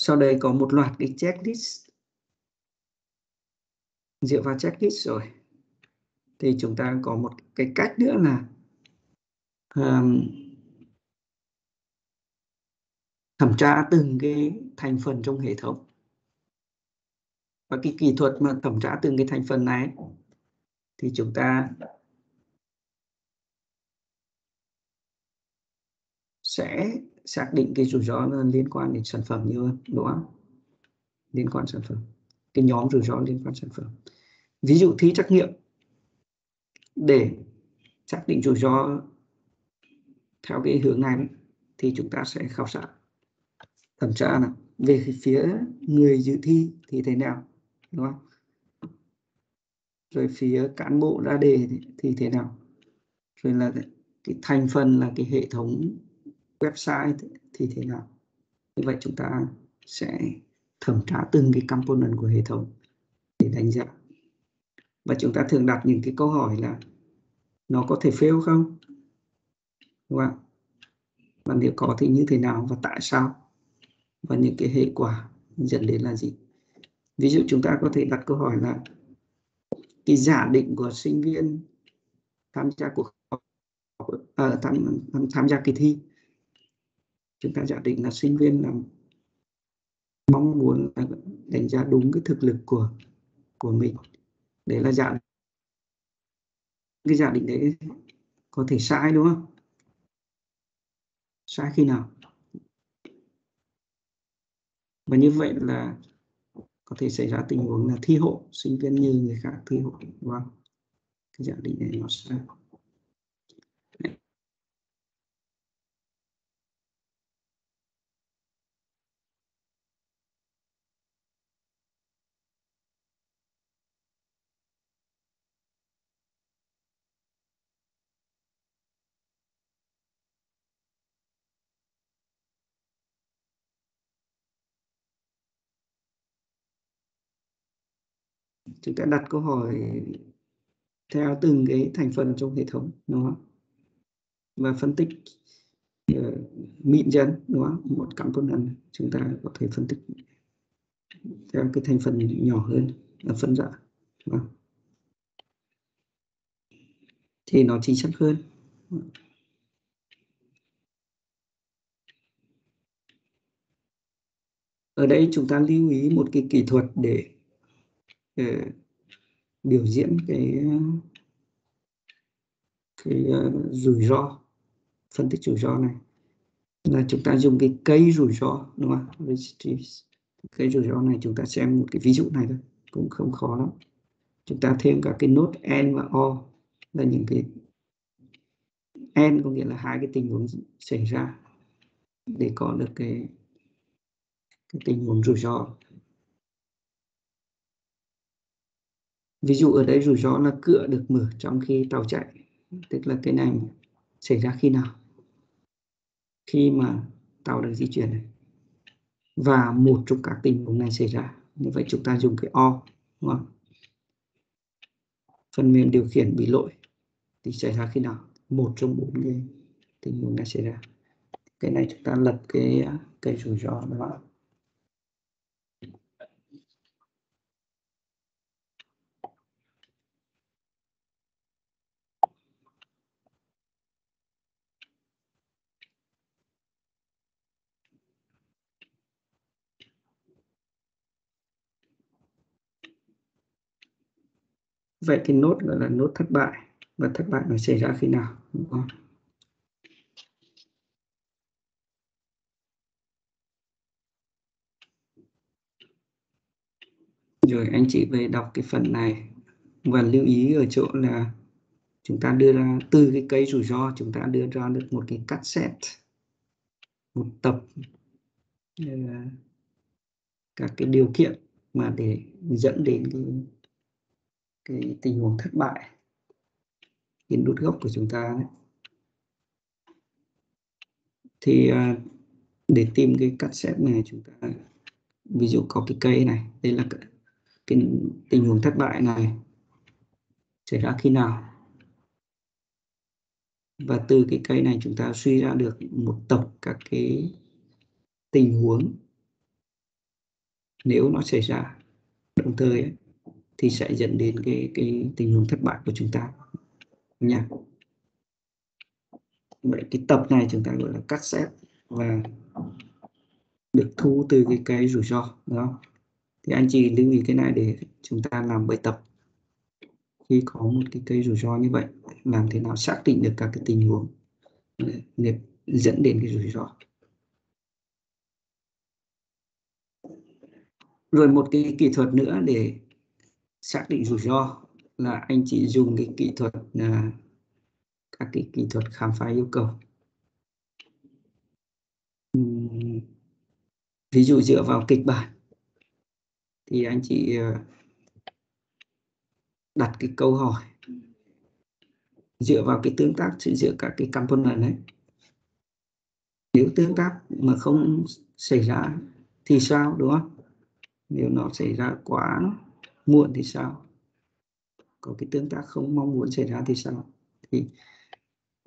S1: Sau đây có một loạt cái checklist. Dựa vào checklist rồi. Thì chúng ta có một cái cách nữa là um, thẩm tra từng cái thành phần trong hệ thống. Và cái kỹ thuật mà thẩm tra từng cái thành phần này thì chúng ta sẽ xác định cái rủi ro liên quan đến sản phẩm nhiều hơn, đúng không? Liên quan sản phẩm. Cái nhóm rủi ro liên quan sản phẩm. Ví dụ thi trắc nghiệm. Để xác định rủi ro theo cái hướng này thì chúng ta sẽ khảo sát, thẩm tra nào về phía người dự thi thì thế nào, đúng không? Rồi phía cán bộ ra đề thì thế nào? Rồi là cái thành phần là cái hệ thống website thì thế nào? Như vậy chúng ta sẽ thẩm tra từng cái component của hệ thống để đánh giá. Và chúng ta thường đặt những cái câu hỏi là nó có thể fail không? Đúng không và nếu có thì như thế nào và tại sao? Và những cái hệ quả dẫn đến là gì? Ví dụ chúng ta có thể đặt câu hỏi là cái giả định của sinh viên tham gia cuộc à, tham, tham gia kỳ thi chúng ta giả định là sinh viên là mong muốn là đánh giá đúng cái thực lực của của mình. Đấy là giả cái giả định đấy có thể sai đúng không? Sai khi nào? Và như vậy là có thể xảy ra tình huống là thi hộ sinh viên như người khác thi hộ, đúng không? Cái giả định này nó sai. Chúng ta đặt câu hỏi theo từng cái thành phần trong hệ thống đúng không? Và phân tích uh, mịn dần đúng không? Một component chúng ta có thể phân tích theo cái thành phần nhỏ hơn là phân dạng đúng không? thì nó chính xác hơn. Ở đây chúng ta lưu ý một cái kỹ thuật để để biểu diễn cái cái uh, rủi ro phân tích rủi ro này. Là chúng ta dùng cái cây rủi ro đúng không cây rủi ro này chúng ta xem một cái ví dụ này thôi cũng không khó lắm. Chúng ta thêm cả cái nốt n và o là những cái n có nghĩa là hai cái tình huống xảy ra để có được cái cái tình huống rủi ro. Ví dụ ở đây rủi ro là cửa được mở trong khi tàu chạy, tức là cái này xảy ra khi nào? Khi mà tàu đang di chuyển này. Và một trong các tình huống này xảy ra. Như vậy chúng ta dùng cái o, đúng không? phần mềm điều khiển bị lỗi thì xảy ra khi nào? Một trong bốn cái tình huống này xảy ra. Cái này chúng ta lập cái cái rủi ro đó vậy cái nốt gọi là nốt thất bại, và thất bại nó xảy ra khi nào, đúng không? rồi, anh chị về đọc cái phần này và lưu ý ở chỗ là chúng ta đưa ra từ cái cây rủi ro, chúng ta đưa ra được một cái cắt set một tập ờ, các cái điều kiện mà để dẫn đến cái cái tình huống thất bại cái đút gốc của chúng ta đấy. thì à, để tìm cái cắt xếp này chúng ta ví dụ có cái cây này đây là cái tình huống thất bại này xảy ra khi nào và từ cái cây này chúng ta suy ra được một tập các cái tình huống nếu nó xảy ra đồng thời ấy, thì sẽ dẫn đến cái cái tình huống thất bại của chúng ta. Nha. Vậy cái tập này chúng ta gọi là cắt xét và được thu từ cái cái rủi ro, đúng không? Thì anh chị lưu ý cái này để chúng ta làm bài tập. Khi có một cái cây rủi ro như vậy, làm thế nào xác định được các cái tình huống để dẫn đến cái rủi ro? Rồi một cái kỹ thuật nữa để xác định rủi ro là anh chị dùng cái kỹ thuật là các cái kỹ thuật khám phá yêu cầu. Ví dụ dựa vào kịch bản thì anh chị à, đặt cái câu hỏi dựa vào cái tương tác giữa các cái component ấy nếu tương tác mà không xảy ra thì sao, đúng không? Nếu nó xảy ra quá muộn thì sao? Có cái tương tác không? Mong muốn xảy ra thì sao? Thì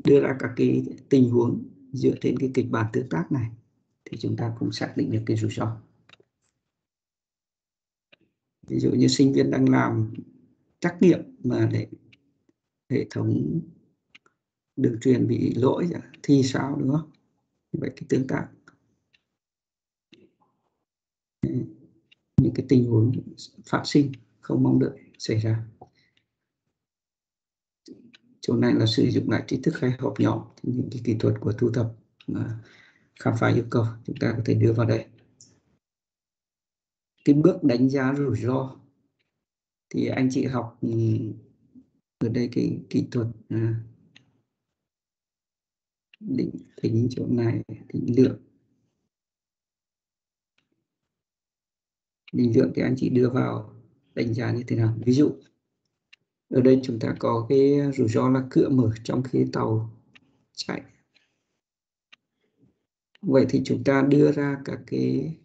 S1: đưa ra các cái tình huống dựa trên cái kịch bản tương tác này thì chúng ta cũng xác định được cái rủi ro. Ví dụ như sinh viên đang làm trắc nghiệm mà để hệ thống đường truyền bị lỗi thì sao, đúng không? Vậy cái tương tác. Những cái tình huống phát sinh không mong đợi xảy ra. Chỗ này là sử dụng lại trí thức hay hộp nhỏ những cái kỹ thuật của thu thập mà khám phá yêu cầu chúng ta có thể đưa vào đây. Cái bước đánh giá rủi ro thì anh chị học ừ, ở đây cái kỹ thuật à, định tính chỗ này định lượng. Định lượng thì anh chị đưa vào đánh giá như thế nào? Ví dụ, ở đây chúng ta có cái rủi ro là cửa mở trong khi tàu chạy. Vậy thì chúng ta đưa ra các cái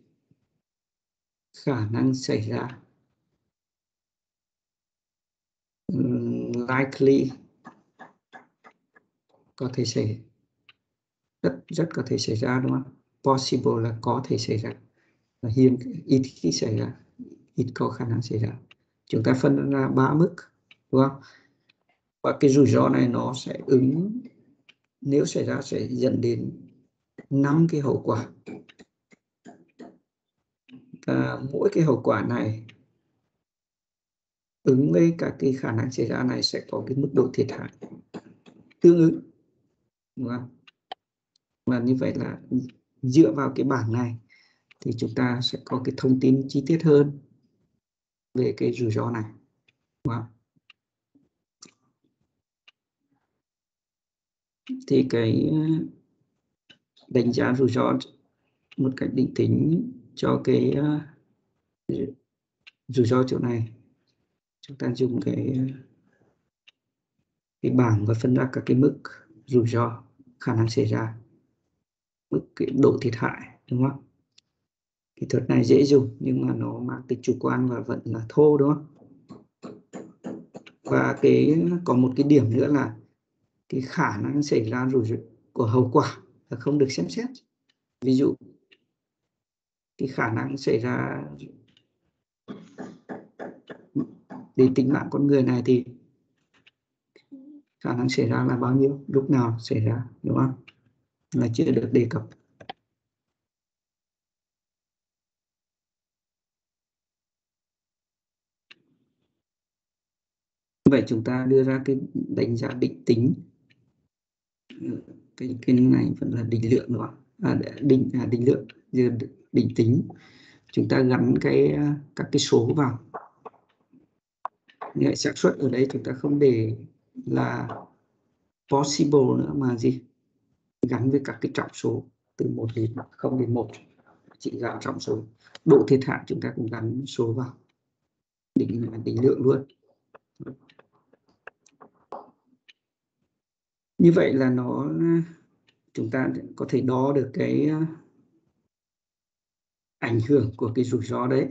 S1: khả năng xảy ra. Likely có thể xảy, rất rất có thể xảy ra, đúng không? Possible là có thể xảy ra. Là hiếm, ít khi xảy ra ít có khả năng xảy ra. Chúng ta phân ra ba mức đúng không? Và cái rủi ro này nó sẽ ứng nếu xảy ra sẽ dẫn đến năm cái hậu quả. À, mỗi cái hậu quả này ứng với các cái khả năng xảy ra này sẽ có cái mức độ thiệt hại tương ứng đúng không? và như vậy là dựa vào cái bảng này thì chúng ta sẽ có cái thông tin chi tiết hơn về cái rủi ro này. Vâng đúng không? thì cái ờ, đánh giá rủi ro một cách định tính cho cái ờ, rủi ro chỗ này. Chúng ta dùng cái ờ, cái bảng và phân ra các cái mức rủi ro khả năng xảy ra. Mức cái độ thiệt hại, đúng không kỹ thuật này dễ dùng, nhưng mà nó mang tính chủ quan và vẫn là thô, đúng không? Và cái còn một cái điểm nữa là cái khả năng xảy ra rủi ro của hậu quả là không được xem xét. Ví dụ, cái khả năng xảy ra đến tính mạng con người này thì khả năng xảy ra là bao nhiêu, lúc nào xảy ra, đúng không? Là chưa được đề cập. Vậy chúng ta đưa ra cái đánh giá định tính. Cái cái này vẫn là định lượng đúng không à, định à, định lượng định tính. Chúng ta gắn cái à, các cái số vào. Vậy xác suất ở đây chúng ta không để là possible nữa mà gì? Gắn với các cái trọng số từ 1 đến 0 đến 1 chỉ gắn trọng số. Độ thiệt hại chúng ta cũng gắn số vào. Định định lượng luôn. Như vậy là nó chúng ta có thể đo được cái ờ, ảnh hưởng của cái rủi ro đấy.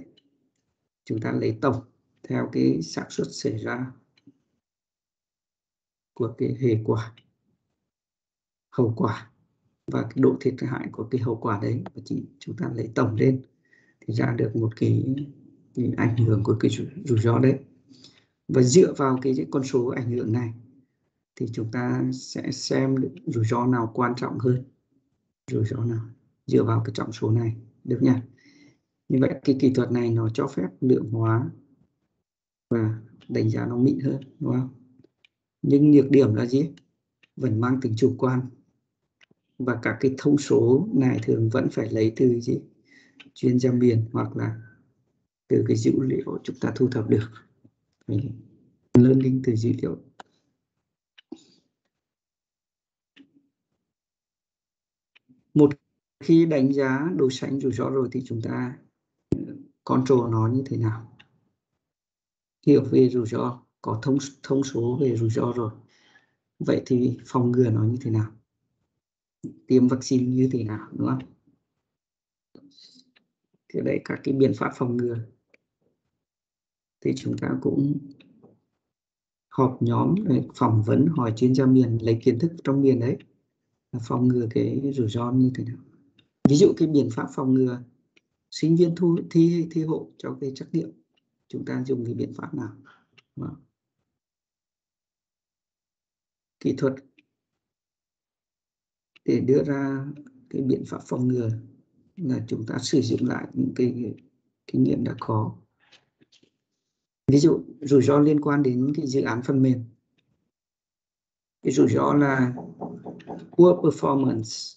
S1: Chúng ta lấy tổng theo cái xác suất xảy ra của cái hệ quả hậu quả và cái độ thiệt hại của cái hậu quả đấy. Và chỉ chúng ta lấy tổng lên thì ra được một cái, cái ảnh hưởng của cái rủi, rủi ro đấy. Và dựa vào cái, cái con số ảnh hưởng này thì chúng ta sẽ xem rủi ro nào quan trọng hơn. Rủi ro nào? Dựa vào cái trọng số này, được nhỉ? Như vậy cái kỹ thuật này nó cho phép lượng hóa và đánh giá nó mịn hơn, đúng không? Nhưng nhược điểm là gì? Vẫn mang tính chủ quan. Và các cái thông số này thường vẫn phải lấy từ gì? Chuyên gia miền hoặc là từ cái dữ liệu chúng ta thu thập được. Phải learning từ dữ liệu một khi đánh giá đối sánh rủi ro rồi thì chúng ta ừ, control nó như thế nào? Hiểu về rủi ro, có thông thông số về rủi ro rồi. Vậy thì phòng ngừa nó như thế nào? Tiêm vaccine như thế nào, đúng không? Thì đấy, các cái biện pháp phòng ngừa. Thì chúng ta cũng họp nhóm ừ, phỏng vấn, hỏi chuyên gia miền, lấy kiến thức trong miền đấy phòng ngừa cái rủi ro như thế nào? Ví dụ cái biện pháp phòng ngừa sinh viên thu, thi thi hộ cho cái trắc nghiệm, chúng ta dùng cái biện pháp nào? Đó. kỹ thuật. Để đưa ra cái biện pháp phòng ngừa là chúng ta sử dụng lại những cái kinh nghiệm đã có. Ví dụ, rủi ro liên quan đến cái dự án phần mềm. Cái rủi ro là poor performance.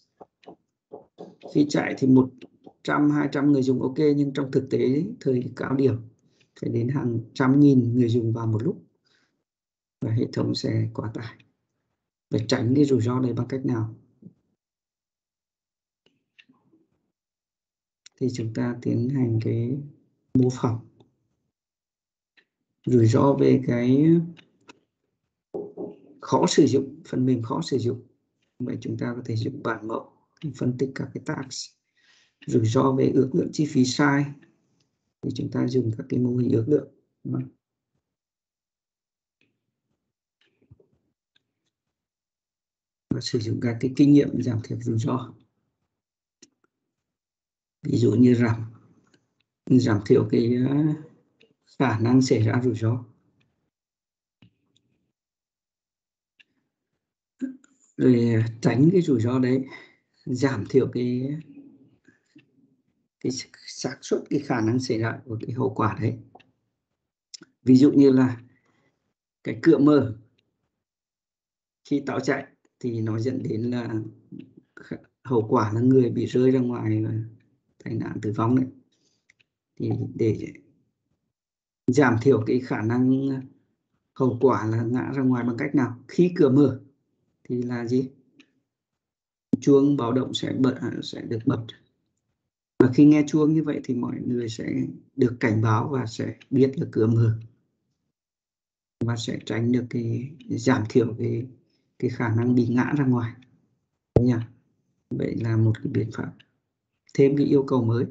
S1: Khi chạy thì 100 200 người dùng ok, nhưng trong thực tế thời cao điểm phải đến hàng trăm nghìn người dùng vào một lúc và hệ thống sẽ quá tải. Phải tránh cái rủi ro này bằng cách nào? Thì chúng ta tiến hành cái mô phỏng. Rủi ro về cái khó sử dụng, phần mềm khó sử dụng vậy chúng ta có thể dùng bản mẫu phân tích các cái tax. Rủi ro về ước lượng chi phí sai. Thì chúng ta dùng các cái mô hình ước lượng. Vâng. Và sử dụng các cái kinh nghiệm giảm thiểu rủi ro. Ví dụ như giảm giảm thiểu cái ờ, khả năng xảy ra rủi ro. Rồi à, tránh cái rủi ro đấy, giảm thiểu cái cái xác suất, cái khả năng xảy ra của cái hậu quả đấy. Ví dụ như là cái cửa mở khi táo chạy thì nó dẫn đến là hậu quả là người bị rơi ra ngoài và tai nạn tử vong đấy. Thì để giảm thiểu cái khả năng hậu quả là ngã ra ngoài bằng cách nào? Khi cửa mở thì là gì? Chuông báo động sẽ bật à, sẽ được bật. Và khi nghe chuông như vậy thì mọi người sẽ được cảnh báo và sẽ biết là cửa mở. Và sẽ tránh được cái giảm thiểu cái cái khả năng bị ngã ra ngoài. Nhỉ? Vậy là một cái biện pháp. Thêm cái yêu cầu mới.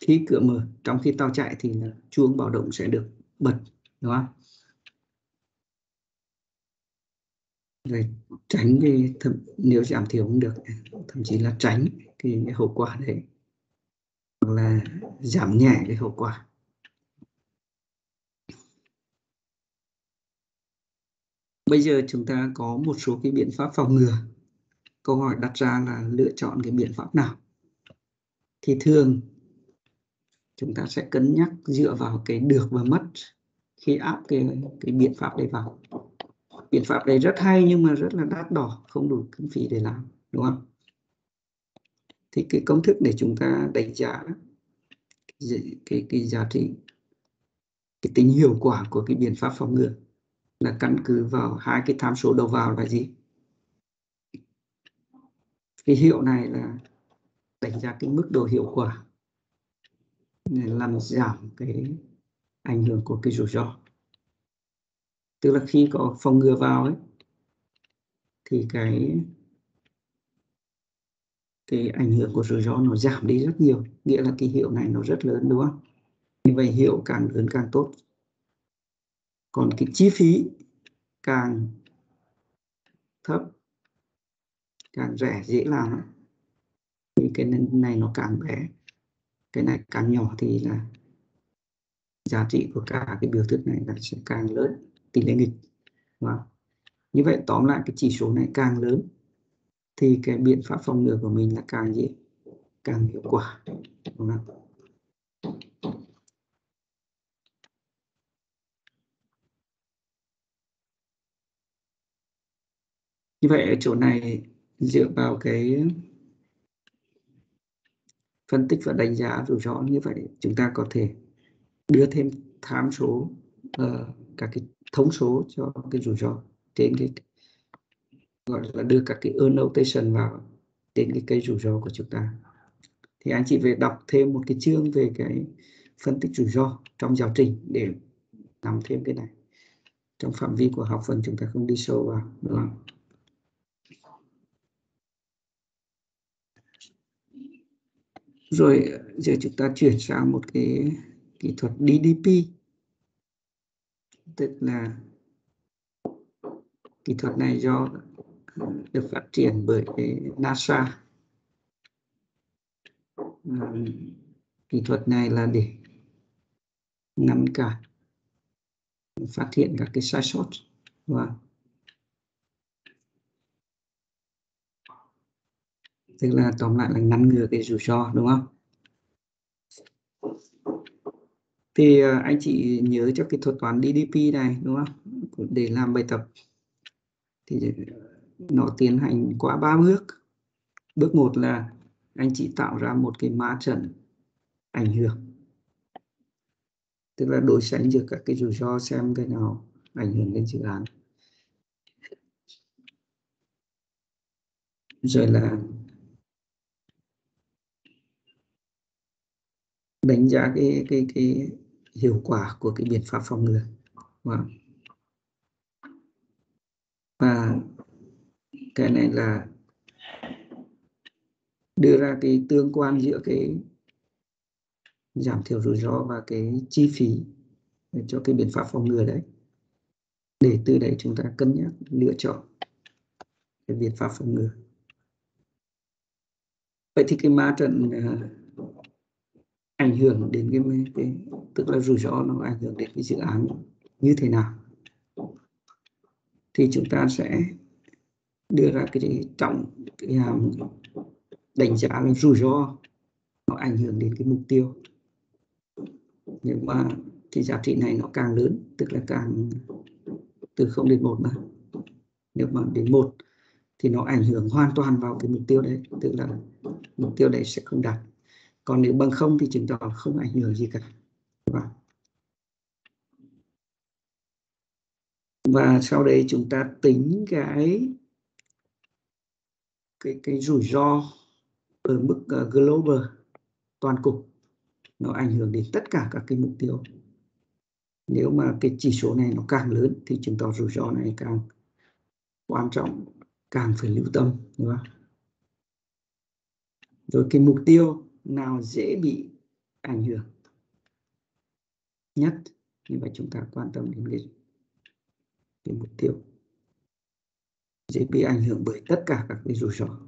S1: Khi cửa mở, trong khi tàu chạy thì là chuông báo động sẽ được bật, đúng không? Rồi tránh cái thậm, nếu giảm thiểu không được thậm chí là tránh cái, cái hậu quả đấy hoặc là giảm nhẹ cái hậu quả. Bây giờ chúng ta có một số cái biện pháp phòng ngừa. Câu hỏi đặt ra là lựa chọn cái biện pháp nào? Thì thường chúng ta sẽ cân nhắc dựa vào cái được và mất khi áp cái cái biện pháp đấy vào biện pháp đấy rất hay nhưng mà rất là đắt đỏ không đủ kinh phí để làm đúng không? Thì cái công thức để chúng ta đánh giá cái cái, cái giá trị cái tính hiệu quả của cái biện pháp phòng ngừa là căn cứ vào hai cái tham số đầu vào là gì? Cái hiệu này là đánh giá cái mức độ hiệu quả làm giảm cái ảnh hưởng của cái rủi ro tức là khi có phòng ngừa vào ấy, thì cái cái ảnh hưởng của rủi ro nó giảm đi rất nhiều. Nghĩa là cái hiệu này nó rất lớn, đúng không? Như vậy hiệu càng lớn càng tốt. Còn cái chi phí càng thấp, càng rẻ, dễ làm thì cái này nó càng bé. Cái này càng nhỏ thì là giá trị của cả cái biểu thức này là sẽ càng lớn tỷ lệ nghịch. Và như vậy tóm lại cái chỉ số này càng lớn thì cái biện pháp phòng ngừa của mình là càng gì? Càng hiệu quả. Đúng không? như vậy ở chỗ này dựa vào cái phân tích và đánh giá rủi ro như vậy chúng ta có thể đưa thêm tham số uh, các cái thống số cho cái rủi ro trên cái, gọi là đưa các cái annotation vào trên cái cây rủi ro của chúng ta. Thì anh chị về đọc thêm một cái chương về cái phân tích rủi ro trong giáo trình để nắm thêm cái này. Trong phạm vi của học phần chúng ta không đi sâu vào, đúng không? rồi giờ chúng ta chuyển sang một cái kỹ thuật DDP tức là kỹ thuật này do được phát triển bởi cái NASA kỹ thuật này là để ngăn cản, phát hiện các cái sai sót. Và tức là tóm lại là ngăn ngừa cái rủi ro, đúng không? Thì ờ, anh chị nhớ cho cái thuật toán DDP này, đúng không? Để làm bài tập. Thì ờ, nó tiến hành qua ba bước. Bước một là anh chị tạo ra một cái mã trận ảnh hưởng. Tức là đối sánh giữa các cái rủi ro xem cái nào ảnh hưởng đến dự án. Rồi là đánh giá cái cái cái hiệu quả của cái biện pháp phòng ngừa. Wow. và cái này là đưa ra cái tương quan giữa cái giảm thiểu rủi ro và cái chi phí cho cái biện pháp phòng ngừa đấy. Để từ đấy chúng ta cân nhắc lựa chọn cái biện pháp phòng ngừa. Vậy thì cái ma trận uh, ảnh hưởng đến cái, cái tức là rủi ro nó ảnh hưởng đến cái dự án như thế nào. Thì chúng ta sẽ đưa ra cái trọng cái hàm đánh giá là rủi ro nó ảnh hưởng đến cái mục tiêu. Nếu mà cái giá trị này nó càng lớn tức là càng từ 0 đến 1 mà. Nếu mà đến 1 thì nó ảnh hưởng hoàn toàn vào cái mục tiêu đấy tức là mục tiêu đấy sẽ không đạt còn nếu bằng không thì chứng tỏ không ảnh hưởng gì cả. Và và sau đây chúng ta tính cái cái cái rủi ro ở mức uh, global toàn cục. Nó ảnh hưởng đến tất cả các cái mục tiêu. Nếu mà cái chỉ số này nó càng lớn thì chứng tỏ rủi ro này càng quan trọng càng phải lưu tâm đúng không? rồi cái mục tiêu nào dễ bị ảnh hưởng. Nhất khi mà chúng ta quan tâm đến cái, cái mục tiêu dễ bị ảnh hưởng bởi tất cả các cái rủi ro.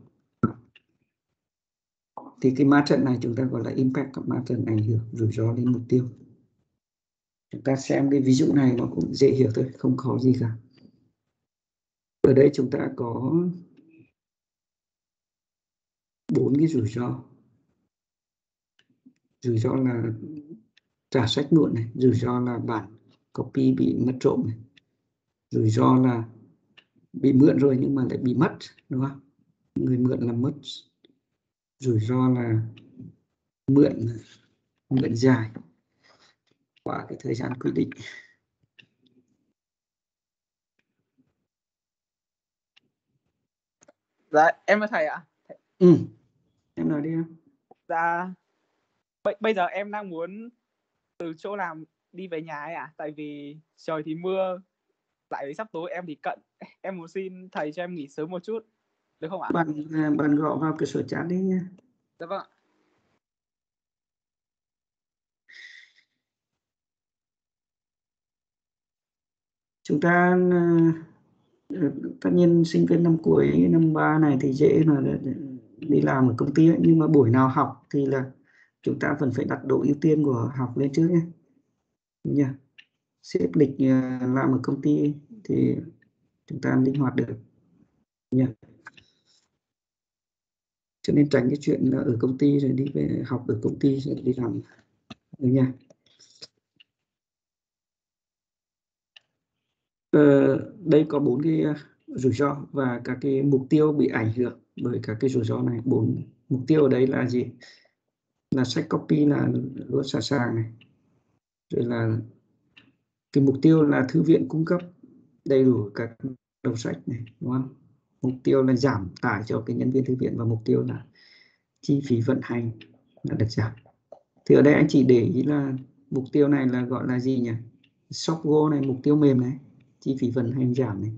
S1: Thì cái ma trận này chúng ta gọi là impact ma trận ảnh hưởng rủi ro đến mục tiêu. Chúng ta xem cái ví dụ này nó cũng dễ hiểu thôi không khó gì cả. Ở đây chúng ta có bốn cái rủi ro rủi ro là trả sách muộn này rủi ro là bản copy bị mất trộm này. rủi ro là bị mượn rồi nhưng mà lại bị mất đúng không người mượn là mất rủi ro là mượn mượn dài qua cái thời gian quy định
S10: Dạ, em là thầy ạ.
S1: ừ. em nói đi em
S10: Dạ, bây, bây giờ em đang muốn từ chỗ làm đi về nhà ấy ạ. Tại vì trời thì mưa, lại sắp tối em thì cận. Em muốn xin thầy cho em nghỉ sớm một chút, được không ạ?
S1: bạn à, bạn gõ vào cái số chat đi nha
S10: Dạ vâng ạ.
S1: chúng ta ờ, tất nhiên sinh viên năm cuối năm ba này thì dễ mà đi làm ở công ty ấy. nhưng mà buổi nào học thì là chúng ta vẫn phải đặt độ ưu tiên của học lên trước nhé. Nha. Xếp lịch ờ, làm ở công ty thì chúng ta linh hoạt được. Nha. Cho nên tránh cái chuyện là ở công ty rồi đi về học ở công ty rồi đi làm. Được nha. Ờ, đây có bốn cái ờ, rủi ro và các cái mục tiêu bị ảnh hưởng bởi các cái rủi ro này. Bốn mục tiêu ở đây là gì? Là sách copy là luôn sẵn sàng này. Rồi là cái mục tiêu là thư viện cung cấp đầy đủ các đầu sách này, đúng không? Mục tiêu là giảm tải cho cái nhân viên thư viện và mục tiêu là chi phí vận hành là được giảm. Thì ở đây anh chỉ để ý là mục tiêu này là gọi là gì nhỉ? Shop Go này, mục tiêu mềm này, chi phí vận hành giảm này.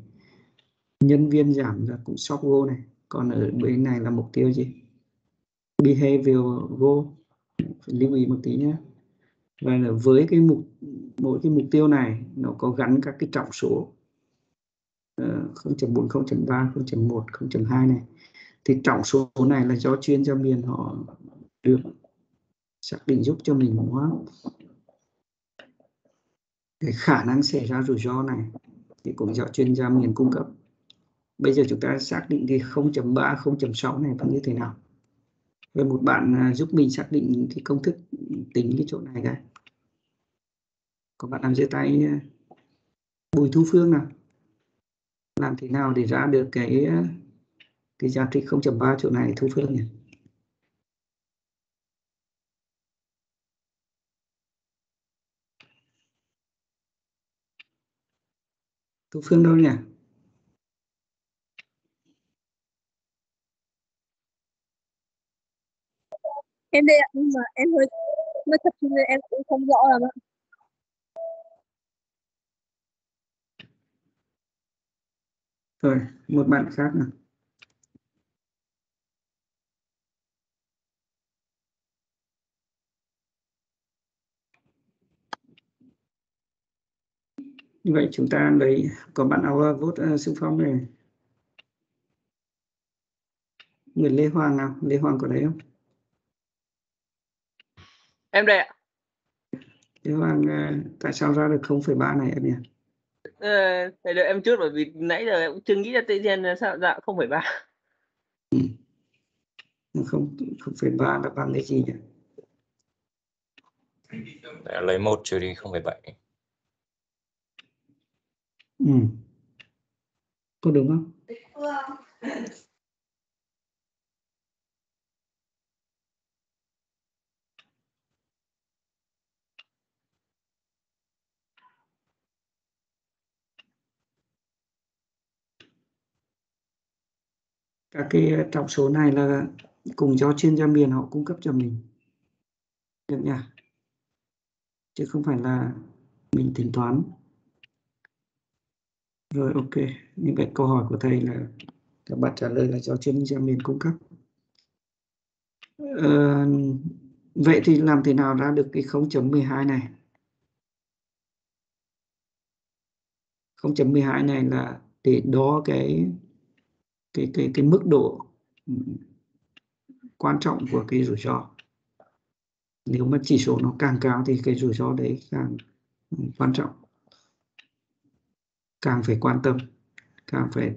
S1: Nhân viên giảm là cũng Shop Go này. Còn ở bên này là mục tiêu gì? Behavior Go phải lưu ý một tí nhé. Và là với cái mục mỗi cái mục tiêu này nó có gắn các cái trọng số uh, 0.4, 0.3, 0.1, 0.2 này. Thì trọng số này là do chuyên gia miền họ được xác định giúp cho mình đúng không? cái khả năng xảy ra rủi ro này thì cũng do chuyên gia miền cung cấp. Bây giờ chúng ta xác định cái 0.3 0.6 này là như thế nào? Và một bạn à, giúp mình xác định cái công thức tính cái chỗ này cái. Có bạn làm dưới tay à, Bùi Thu Phương nào? Làm thế nào để ra được cái à, cái giá trị 0.3 chỗ này, Thu Phương nhỉ? Thu Phương đâu nhỉ?
S11: Em đây ạ nhưng mà em hơi mất tập trung nên em cũng không rõ lắm ạ.
S1: Rồi một bạn khác nào. Như vậy chúng ta lấy có bạn nào vote ờ, uh, xung phong này. Người Lê Hoàng nào? Lê Hoàng có đấy không?
S12: Em đây ạ.
S1: Lê Hoàng uh, tại sao ra được 0,3 này em nhỉ?
S12: Ờ, thầy đợi em chút bởi vì nãy giờ em cũng chưa nghĩ ra tự nhiên là sao dạ không phải ba.
S1: Không 0,3 là bằng cái gì nhỉ?
S2: Đã lấy một trừ đi 0,7
S1: ừ. có đúng không các cái ờ, trọng số này là cùng do chuyên gia miền họ cung cấp cho mình. Được nhỉ? Chứ không phải là mình tính toán. Rồi ok. Như vậy câu hỏi của thầy là các bạn trả lời là do chuyên gia miền cung cấp. Ờ, vậy thì làm thế nào ra được cái 0.12 này? 0.12 này là để đo cái cái cái cái mức độ ừ, quan trọng của cái rủi ro. Nếu mà chỉ số nó càng cao thì cái rủi ro đấy càng ừ, quan trọng. Càng phải quan tâm càng phải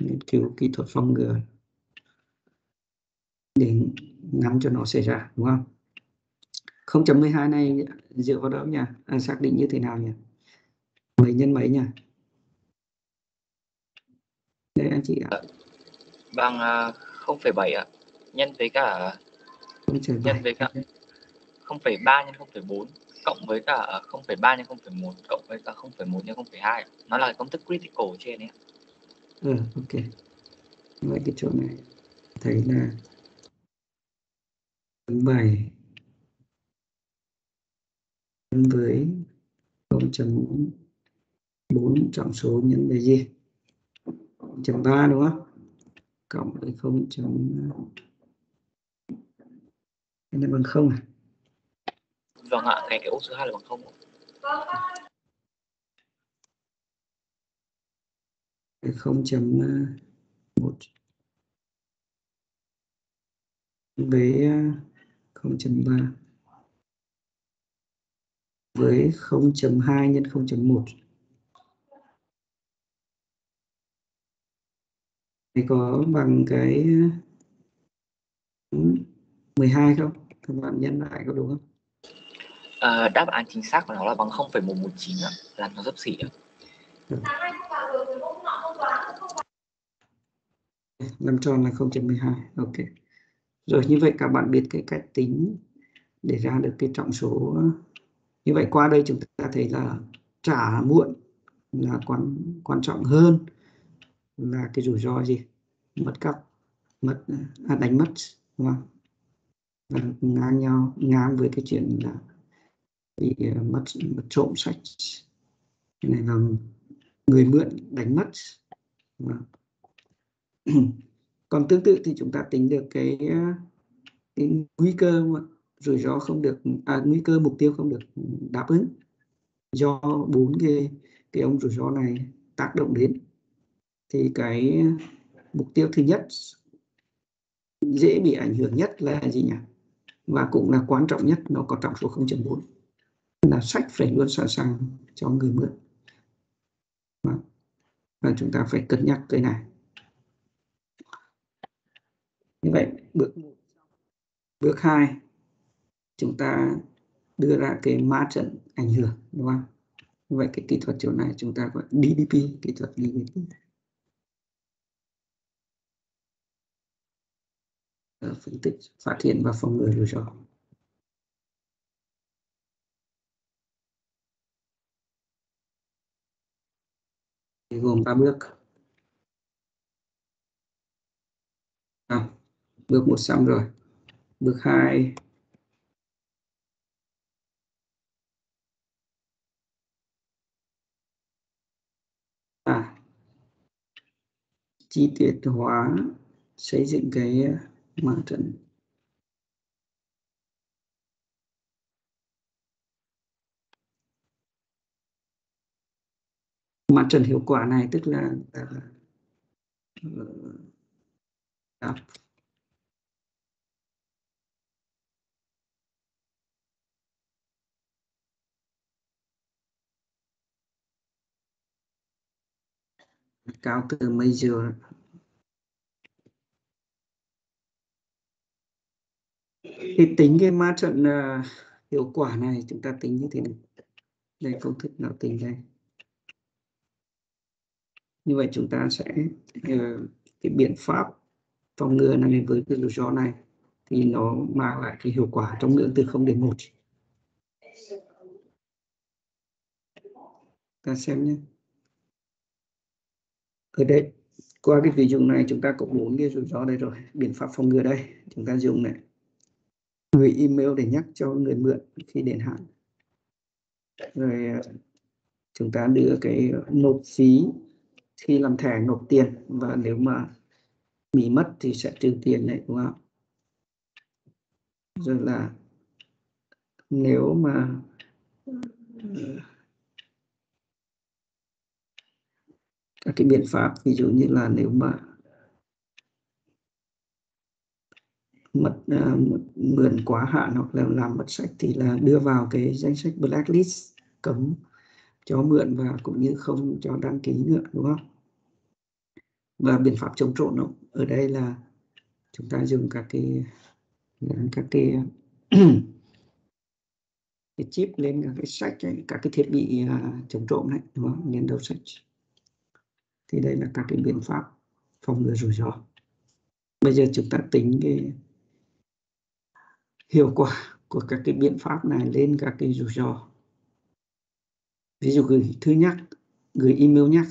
S1: nghiên cứu kỹ thuật phòng ngừa để ngăn cho nó xảy ra đúng không? 0.12 này dựa vào đó nhỉ? À, xác định như thế nào nhỉ? Mấy nhân mấy nhỉ? Đây anh chị ạ.
S7: Bằng à, 0,7 ạ. Nhân với cả nhân với cả 0,3 nhân 0,4 cộng với cả 0,3 nhân 0,1 cộng với cả 0,1 nhân 0,2 nó là công thức critical trên ấy ạ.
S1: ừ ok. Vậy cái chỗ này thấy là bảy. Nhân với 0.4 trọng số nhân với gì 0.3 đúng không cộng với 0. cái này bằng không à
S7: Vâng ạ, cái cái ô số 2 là bằng 0 ạ.
S1: cái 0.1 với à, 0.3 với 0.2 nhân 0.1 thì có bằng cái ừ, 12 không? Các bạn nhân lại có đúng không?
S7: À, đáp án chính xác của nó là bằng 0,119 ạ, làm nó dấp xỉ ạ.
S1: Làm tròn là 0.12. Ok. Rồi như vậy các bạn biết cái cách tính để ra được cái trọng số. Như vậy qua đây chúng ta thấy là trả muộn là quan quan trọng hơn là cái rủi ro gì? Mất cắp, mất à, đánh mất đúng không? Và ngang nhau ngang với cái chuyện là bị ờ, mất mất trộm sách cái này là người mượn đánh mất đúng không? còn tương tự thì chúng ta tính được cái ờ, cái nguy cơ rủi ro không được à, nguy cơ mục tiêu không được đáp ứng do bốn cái cái ông rủi ro này tác động đến thì cái mục tiêu thứ nhất dễ bị ảnh hưởng nhất là gì nhỉ? Và cũng là quan trọng nhất nó có trọng số 0.4 là sách phải luôn sẵn sàng cho người mượn. Vâng. Và, chúng ta phải cân nhắc cái này. Như vậy bước bước hai chúng ta đưa ra cái ma trận ảnh hưởng đúng không? Vậy cái kỹ thuật chỗ này chúng ta gọi DDP kỹ thuật DDP Ờ, phân tích phát hiện và phòng ngừa rủi ro gồm 3 bước. À, bước một xong rồi. Bước 2 à, chi tiết hóa xây dựng cái Martin. trận trận hiệu quả này tức là, uh, uh, cao từ major thì tính cái ma trận uh, hiệu quả này chúng ta tính như thế này đây công thức nào tính đây? Như vậy chúng ta sẽ uh, cái biện pháp phòng ngừa này với cái rủi ro này thì nó mang lại cái hiệu quả trong ngưỡng từ 0 đến 1 ta xem nhé. Ở đây qua cái ví dụ này chúng ta có bốn cái rủi ro đây rồi biện pháp phòng ngừa đây chúng ta dùng này gửi email để nhắc cho người mượn khi đến hạn. Rồi ờ, chúng ta đưa cái nộp phí khi làm thẻ nộp tiền và nếu mà bị mất thì sẽ trừ tiền đấy, đúng không rồi là nếu mà ờ, các cái biện pháp, ví dụ như là nếu mà mất uh, mượn quá hạn hoặc là làm mất sách thì là đưa vào cái danh sách blacklist cấm cho mượn và cũng như không cho đăng ký nữa đúng không? Và biện pháp chống trộn đó, ở đây là chúng ta dùng các cái các cái cái chip lên các cái sách ấy, các cái thiết bị uh, chống trộm đấy đúng không? Lên đầu sách. Thì đây là các cái biện pháp phòng ngừa rủi ro. Bây giờ chúng ta tính cái hiệu quả của các cái biện pháp này lên các cái rủi ro. Ví dụ gửi thư nhắc, gửi email nhắc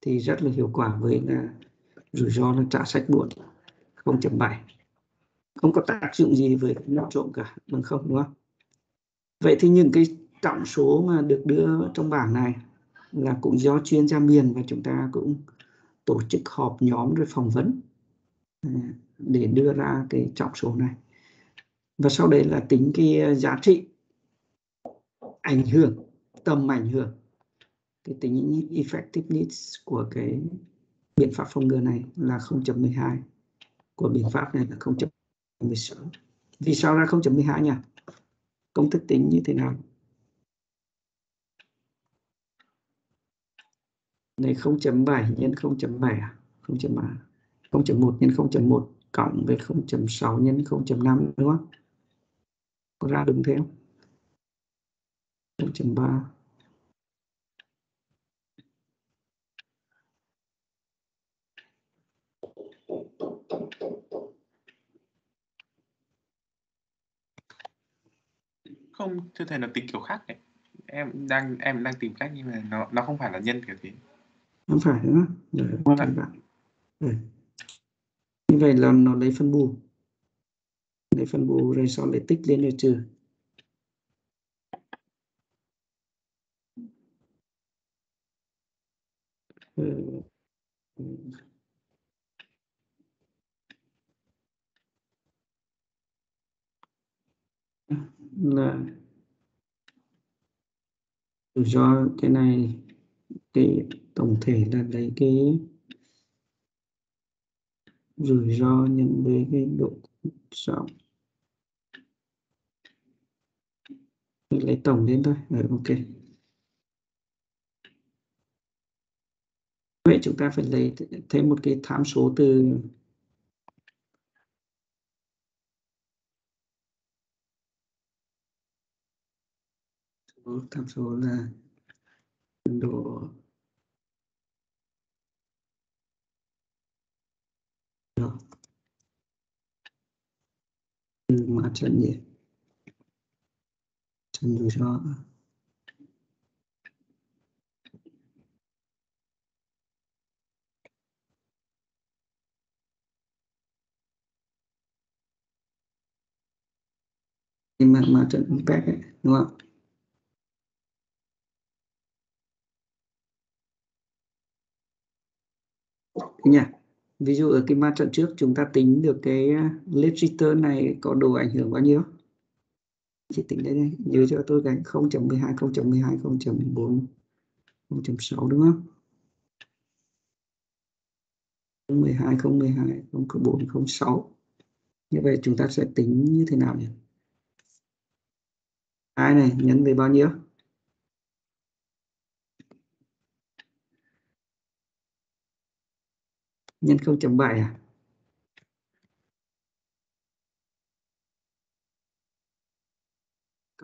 S1: thì rất là hiệu quả với là rủi ro là trả sách muộn 0.7 không có tác dụng gì với nhận trộm cả bằng không? Đúng không? Vậy thì những cái trọng số mà được đưa trong bảng này là cũng do chuyên gia miền và chúng ta cũng tổ chức họp nhóm rồi phỏng vấn à, để đưa ra cái trọng số này và sau đấy là tính cái ờ, giá trị ảnh hưởng, tầm ảnh hưởng, cái tính effectiveness của cái biện pháp phòng ngừa này là 0.12 của biện pháp này là 0.16 vì sao ra 0.12 nhỉ? Công thức tính như thế nào? Này 0.7 nhân 0.7 à? 0.3 0.1 nhân 0.1 cộng với 0.6 nhân 0.5 đúng không? Có ra đúng thế không? 0.3
S9: không thưa thầy nó tính kiểu khác đấy em đang em đang tìm cách nhưng mà nó nó không phải là nhân kiểu thế
S1: không phải không rồi
S9: Vâng
S1: các
S9: ạ.
S1: bạn như vậy là nó lấy phân bù lấy phân bù rồi xong để tích lên rồi trừ Ừ. là rủi ro cái này cái tổng thể là lấy cái rủi ro nhân với cái độ rộng lấy tổng lên thôi. Ừ, ok. Vậy chúng ta phải lấy thêm một cái tham số từ tham số là độ Được. từ mặt trận nhiệt trận rủi cho nhưng mà trận impact ấy, đúng không Thế nhỉ ví dụ ở cái ma trận trước chúng ta tính được cái uh, list return này có độ ảnh hưởng bao nhiêu? Chỉ tính đây đây nhớ cho tôi cái 0.12 0.12 0.4 0.6 đúng không? 012 012 004 06 như vậy chúng ta sẽ tính như thế nào nhỉ? Ai này nhân với bao nhiêu? Nhân 0.7 à?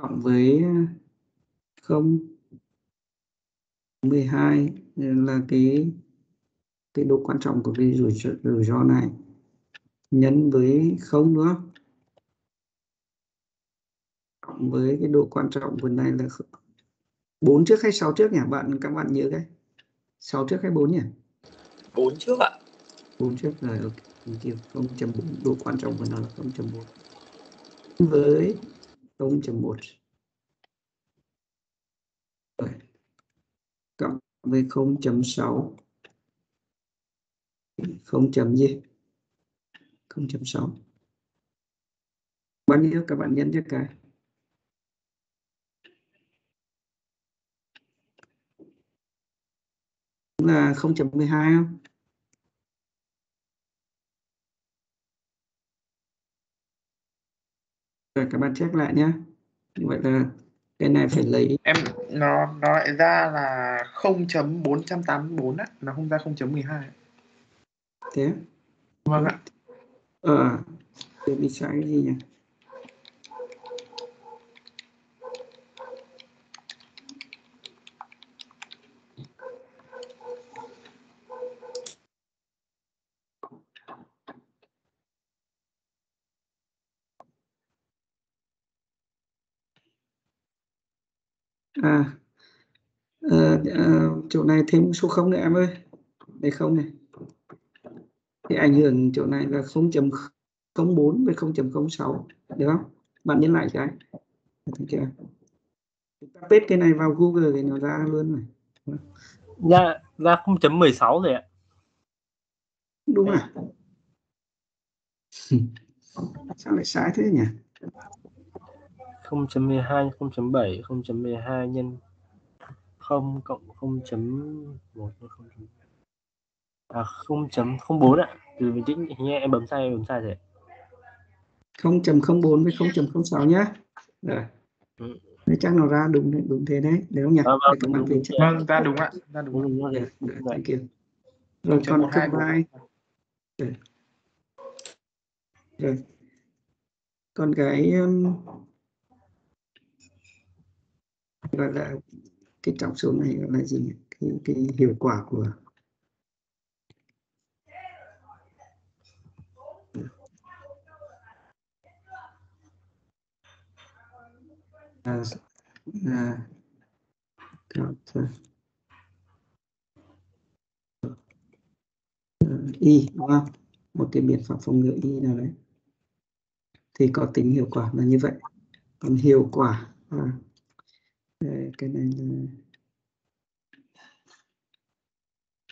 S1: Cộng với 0 12 là cái cái độ quan trọng của cái rủi ro, rủi ro này. Nhân với không nữa. Cộng với cái độ quan trọng của này là 4 trước hay 6 trước nhỉ? Bạn các bạn nhớ cái. 6 trước hay 4 nhỉ?
S7: 4 trước ạ.
S1: 4 trước rồi ok. Thank you. 0.4 độ quan trọng của nó là 0.4 với 0.1 cộng với 0.6 0 chấm gì? 0.6 bao nhiêu? Các bạn nhân cho cái. Là 0.12 không? Rồi các bạn check lại nhé như vậy là cái này phải lấy.
S9: Em nó nó lại ra là 0.484 á. Nó không ra 0.12
S1: thế
S9: vâng ạ.
S1: Ờ tôi bị sai cái gì nhỉ à ờ, ờ, chỗ này thêm số không nữa em ơi. Đây không này. Thì ảnh hưởng chỗ này là 0.04 với 0.06 được không? Bạn nhấn lại cái. Thấy chưa? Chúng ta paste cái này vào Google thì nó ra luôn rồi
S3: ra ra 0.16 rồi ạ.
S1: Đúng à? Sao lại sai thế nhỉ
S3: 0.12 0.7 0.12 nhân 0 cộng 0.1 0. À 0.04 ạ. Từ bình tĩnh như em bấm sai em bấm sai rồi.
S1: 0.04 với 0.06 nhá. Rồi.
S3: Ừ.
S1: Đấy, chắc nó ra đúng đấy, đúng thế đấy, đúng không nhỉ?
S3: Vâng,
S1: bạn
S3: đúng, đúng.
S9: Vâng, ra đúng ạ, ra đúng.
S3: Đúng rồi.
S1: Được, được,
S3: Đúng rồi.
S1: thank you. Rồi
S9: Cho
S1: còn combine. Rồi. Rồi. Còn cái um, gọi là cái trọng số này gọi là gì? Cái, cái hiệu quả của à, à, à, à. Ừ, y đúng không? Một cái biện pháp phòng ngừa y nào đấy thì có tính hiệu quả là như vậy. Còn hiệu quả à, đây, cái này là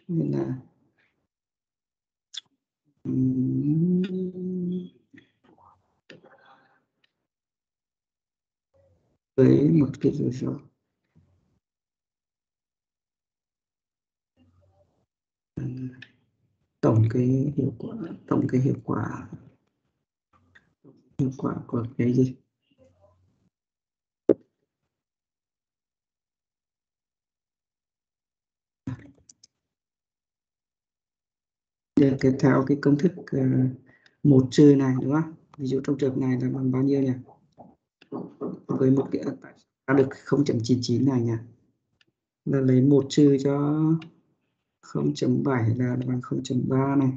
S1: nên là với một cái rủi ro tổng cái hiệu quả tổng cái hiệu quả hiệu quả của cái gì? Để cái theo cái công thức ờ, một trừ này đúng không? Ví dụ trong trường này là bằng bao nhiêu nhỉ? Với một cái ta được 0.99 này nhỉ? Là lấy một trừ cho 0.7 là bằng 0.3 này.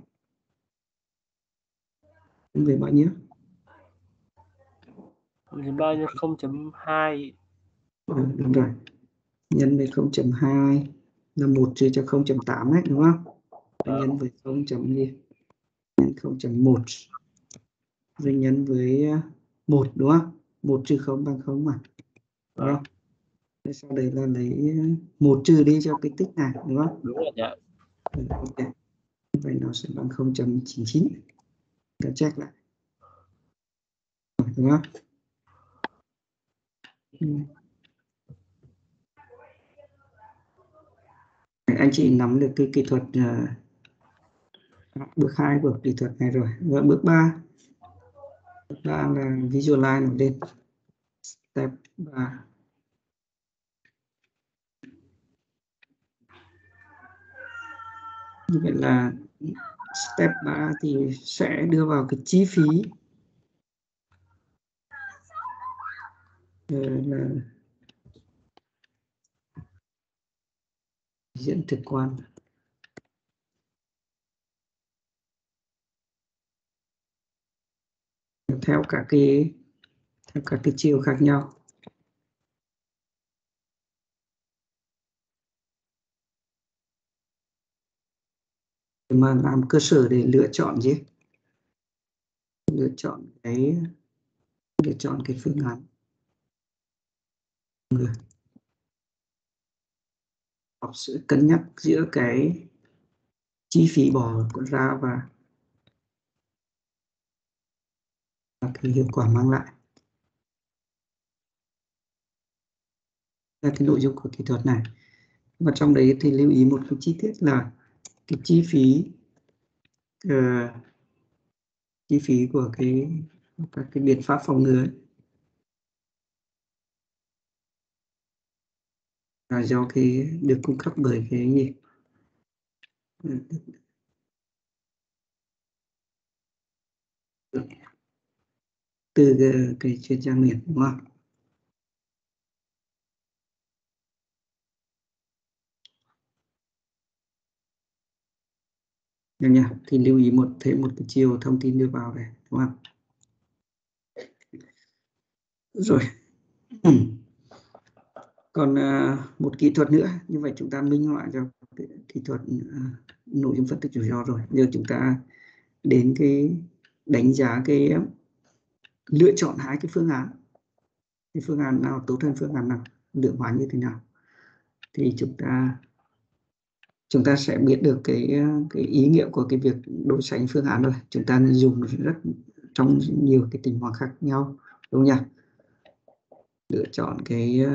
S1: Về bao nhiêu?
S3: 0.3 nhân 0.2
S1: ừ, đúng rồi. Nhân với 0.2 là một trừ cho 0.8 đấy đúng không Và nhân với 0. chấm gì? Nhân 0.1 rồi nhân với ờ, 1 đúng không? 1 trừ 0 bằng 0 mà. Đúng không? Thế sau đấy là lấy ờ, một trừ đi cho cái tích này đúng không?
S3: Đúng rồi ạ.
S1: Ừ, ok. Vậy nó sẽ bằng 0.99 ta check lại. Đúng không? Ừ. anh chị nắm được cái kỹ thuật à, bước hai của kỹ thuật này rồi. Và bước 3 bước 3 là visualize nổi lên step 3 như vậy là step 3 thì sẽ đưa vào cái chi phí. Ờ, là diễn thực quan. Theo cả cái, theo các cái chiều khác nhau. Để mà làm cơ sở để lựa chọn gì lựa chọn cái, lựa chọn cái phương án. Người. Học sự cân nhắc giữa cái chi phí bỏ ra và và cái hiệu quả mang lại. Là cái nội dung của kỹ thuật này. Và trong đấy thì lưu ý một cái chi tiết là cái chi phí uh, chi phí của cái các cái biện pháp phòng ngừa. Ấy, là do cái được cung cấp bởi cái gì được ừ từ cái, cái chuyên gia miền đúng không Được nhỉ? Thì lưu ý một thêm một cái chiều thông tin đưa vào này đúng không? Rồi. còn uh, một kỹ thuật nữa như vậy chúng ta minh họa cho kỹ thuật uh, nội dung phân tích rủi ro rồi giờ chúng ta đến cái đánh giá cái lựa chọn hai cái phương án. Cái phương án nào tốt hơn phương án nào, lượng hóa như thế nào. Thì chúng ta chúng ta sẽ biết được cái cái ý nghĩa của cái việc đối sánh phương án rồi. Chúng ta dùng rất, trong nhiều cái tình huống khác nhau, đúng không nhỉ? Lựa chọn cái,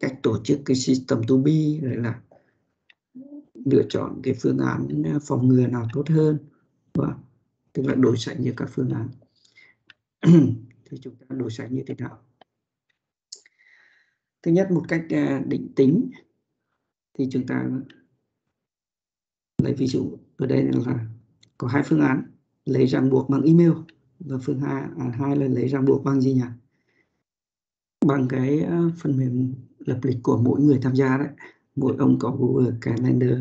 S1: cách tổ chức cái system to be, rồi là lựa chọn cái phương án phòng ngừa nào tốt hơn và tức là đối sánh giữa các phương án. Thì chúng ta đối sánh như thế nào? Thứ nhất một cách à, định tính thì chúng ta lấy ví dụ ở đây là có hai phương án lấy ràng buộc bằng email và phương hai à, hai là lấy ràng buộc bằng gì nhỉ? Bằng cái à, phần mềm lập lịch của mỗi người tham gia đấy. Mỗi ông có Google Calendar.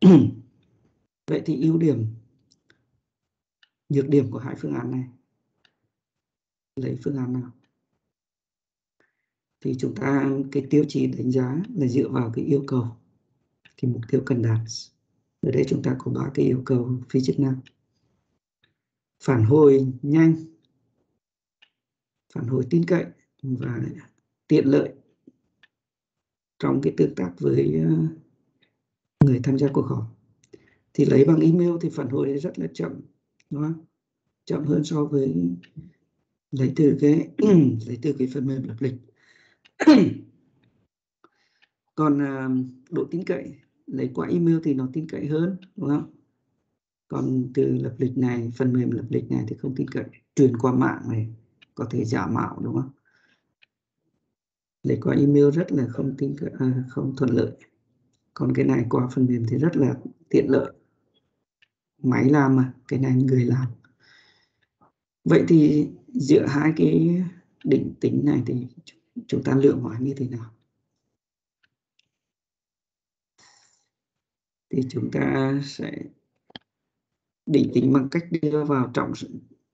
S1: Vậy thì ưu điểm nhược điểm của hai phương án này. Lấy phương án nào? Thì chúng ta, cái tiêu chí đánh giá là dựa vào cái yêu cầu, thì mục tiêu cần đạt. Ở đây chúng ta có ba cái yêu cầu phi chức năng. Phản hồi nhanh, phản hồi tin cậy và tiện lợi trong cái tương tác với ờ, người tham gia cuộc họp. Thì lấy bằng email thì phản hồi rất là chậm đúng không chậm hơn so với lấy từ cái lấy từ cái phần mềm lập lịch. Còn à, độ tin cậy lấy qua email thì nó tin cậy hơn đúng không? Còn từ lập lịch này phần mềm lập lịch này thì không tin cậy. Truyền qua mạng này có thể giả mạo đúng không? Lấy qua email rất là không tin cậy, à, không thuận lợi. Còn cái này qua phần mềm thì rất là tiện lợi máy làm mà, cái này người làm. Vậy thì dựa hai cái định tính này thì chúng ta lượng hóa như thế nào? Thì chúng ta sẽ định tính bằng cách đưa vào trọng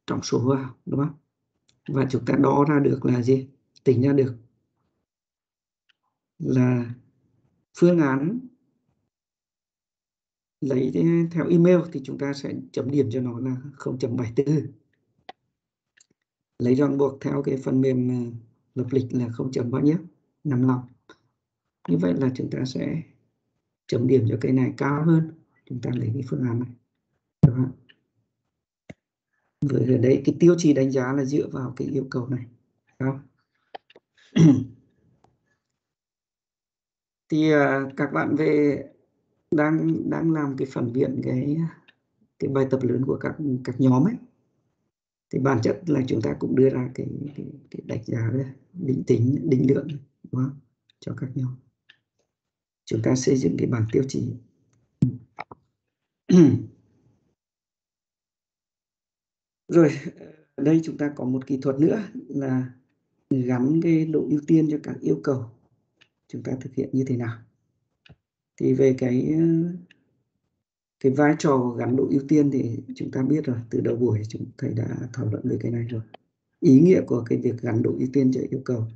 S1: trọng số vào, đúng không? Và chúng ta đo ra được là gì? Tính ra được là phương án lấy theo email thì chúng ta sẽ chấm điểm cho nó là 0.74 lấy ràng buộc theo cái phần mềm ờ, lập lịch là 0. bao nhiêu 55 như vậy là chúng ta sẽ chấm điểm cho cái này cao hơn chúng ta lấy cái phương án này Đó. với ở đây cái tiêu chí đánh giá là dựa vào cái yêu cầu này Đó. thì uh, các bạn về đang đang làm cái phản biện cái cái bài tập lớn của các các nhóm ấy. Thì bản chất là chúng ta cũng đưa ra cái cái, cái đánh giá định tính định lượng đúng không? cho các nhóm. Chúng ta xây dựng cái bảng tiêu chí. Rồi đây chúng ta có một kỹ thuật nữa là gắn cái độ ưu tiên cho các yêu cầu. Chúng ta thực hiện như thế nào? Thì về cái ờ, cái vai trò gắn độ ưu tiên thì chúng ta biết rồi từ đầu buổi chúng thầy đã thảo luận về cái này rồi. Ý nghĩa của cái việc gắn độ ưu tiên cho yêu cầu.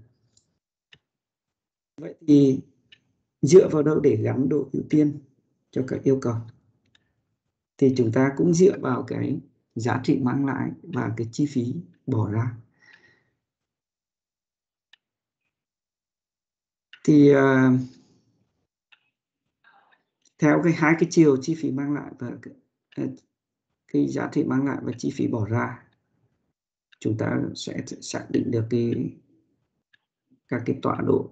S1: Vậy thì dựa vào đâu để gắn độ ưu tiên cho các yêu cầu? Thì chúng ta cũng dựa vào cái giá trị mang lại và cái chi phí bỏ ra. Thì uh, theo cái hai cái chiều chi phí mang lại và cái, cái giá trị mang lại và chi phí bỏ ra chúng ta sẽ xác định được cái các cái tọa độ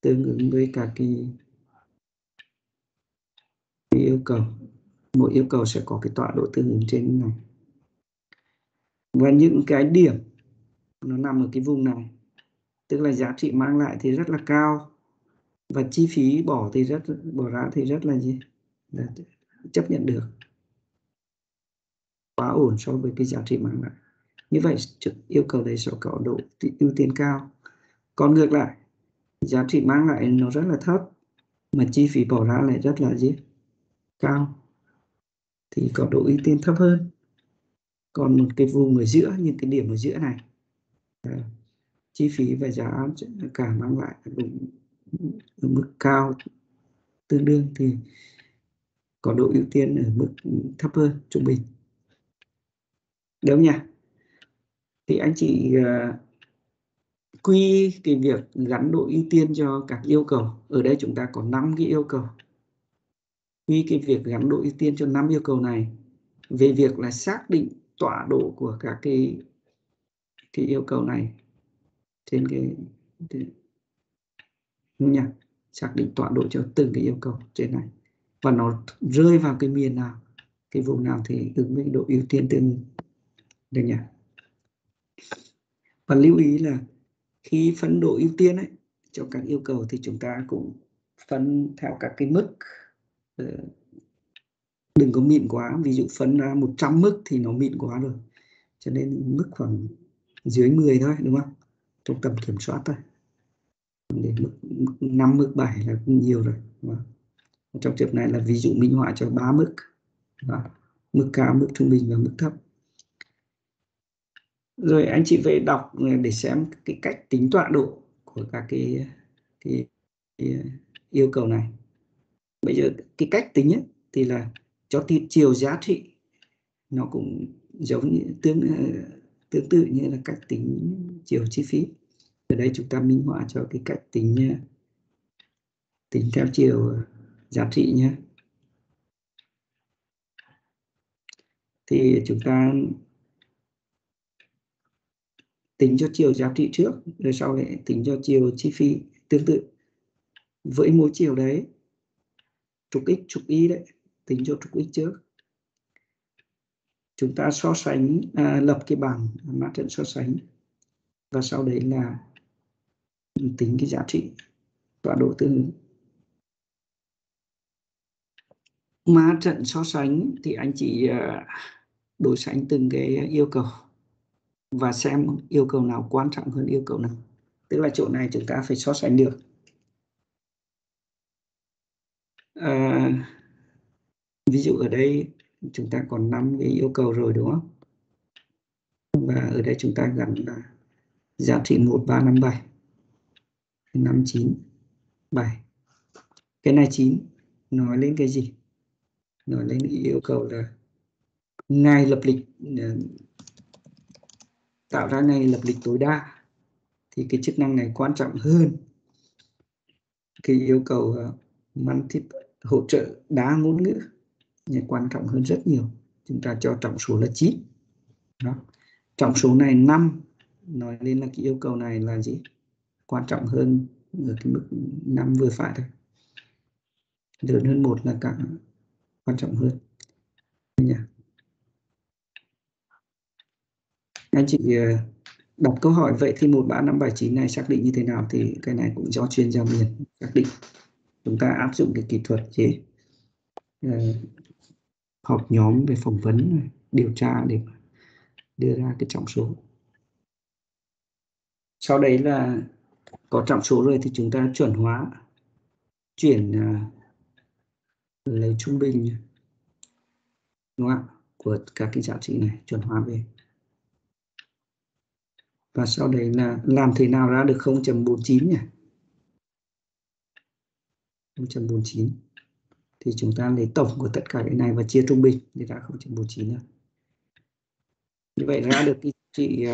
S1: tương ứng với các cái, cái yêu cầu. Mỗi yêu cầu sẽ có cái tọa độ tương ứng trên này. Và những cái điểm nó nằm ở cái vùng này tức là giá trị mang lại thì rất là cao và chi phí bỏ thì rất, bỏ ra thì rất là gì? Là chấp nhận được. Quá ổn so với cái giá trị mang lại như vậy yêu cầu đấy sẽ có độ ưu tiên cao. Còn ngược lại, giá trị mang lại nó rất là thấp, mà chi phí bỏ ra lại rất là gì? Cao. Thì có độ ưu tiên thấp hơn. Còn một cái vùng ở giữa, những cái điểm ở giữa này chi phí và giá cả mang lại cũng ở mức cao tương đương thì có độ ưu tiên ở mức thấp hơn trung bình. Đúng nhỉ? Thì anh chị uh, quy cái việc gắn độ ưu tiên cho các yêu cầu. Ở đây chúng ta có 5 cái yêu cầu. Quy cái việc gắn độ ưu tiên cho 5 yêu cầu này về việc là xác định tọa độ của các cái cái yêu cầu này trên cái, cái nhỉ? Xác định tọa độ cho từng cái yêu cầu trên này. Và nó rơi vào cái miền nào, cái vùng nào thì ứng với độ ưu tiên tương được nhỉ? Và lưu ý là khi phân độ ưu tiên ấy cho các yêu cầu thì chúng ta cũng phân theo các cái mức ờ, đừng có mịn quá. Ví dụ phân ra 100 mức thì nó mịn quá rồi. Cho nên mức khoảng dưới 10 thôi, đúng không? Trong tầm kiểm soát thôi đến mức, mức 5 mức 7 là cũng nhiều rồi. Vâng. Và trong trường này là ví dụ minh họa cho ba mức và vâng. mức cao mức trung bình và mức thấp. Rồi anh chị về đọc ừ, để xem cái cách tính tọa độ của các cái, cái, cái yêu cầu này. Bây giờ cái cách tính ấy, thì là cho chiều giá trị nó cũng giống như tương ừ, tương tự như là cách tính chiều chi phí ở đây chúng ta minh họa cho cái cách tính tính theo chiều giá trị nhé. Thì chúng ta tính cho chiều giá trị trước rồi sau lại tính cho chiều chi phí tương tự. Với mỗi chiều đấy trục x trục y đấy tính cho trục x trước. Chúng ta so sánh à, lập cái bảng mã trận so sánh. Và sau đấy là tính cái giá trị tọa độ tương ứng. Trận so sánh thì anh chị ờ, đối sánh từng cái yêu cầu và xem yêu cầu nào quan trọng hơn yêu cầu nào. Tức là chỗ này chúng ta phải so sánh được. À, ví dụ ở đây chúng ta còn 5 cái yêu cầu rồi đúng không? Và ở đây chúng ta gắn là giá trị 1357 5, 9, 7. cái này 9 nói lên cái gì? Nói lên yêu cầu là ngày lập lịch ờ, tạo ra ngày lập lịch tối đa. Thì cái chức năng này quan trọng hơn cái yêu cầu ờ, uh, multiple hỗ trợ đa ngôn ngữ này quan trọng hơn rất nhiều. Chúng ta cho trọng số là 9 đó. Trọng số này 5 nói lên là cái yêu cầu này là gì? Quan trọng hơn ở cái mức 5 vừa phải thôi. Lớn hơn một là càng quan trọng hơn. Nhỉ anh chị ờ, đọc câu hỏi vậy thì một ba năm bảy chín này xác định như thế nào thì cái này cũng do chuyên gia miền xác định. Chúng ta áp dụng cái kỹ thuật chế ờ, họp nhóm về phỏng vấn, điều tra để đưa ra cái trọng số. Sau đấy là có trọng số rồi thì chúng ta chuẩn hóa chuyển uh, lấy trung bình đúng không ạ? Của các cái giá trị này chuẩn hóa về. Và sau đấy là làm thế nào ra được 0.49 nhỉ? 0.49 thì chúng ta lấy tổng của tất cả cái này và chia trung bình để ra 0.49 như vậy ra được cái trị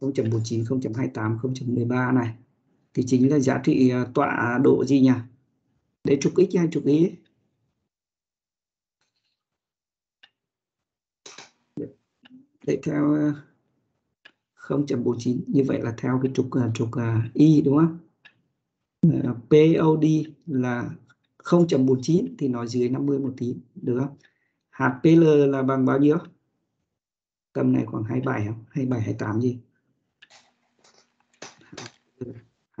S1: 0.49 0.28 0.13 này thì chính là giá trị à, tọa độ gì nhỉ? Để trục x hay trục y. Để theo à, 0.49 như vậy là theo cái trục à, trục y, đúng không? Ờ, POD là 0.49 thì nó dưới 50 một tí, được không? HPL là bằng bao nhiêu? Tầm này khoảng 27 không? 27 28 gì?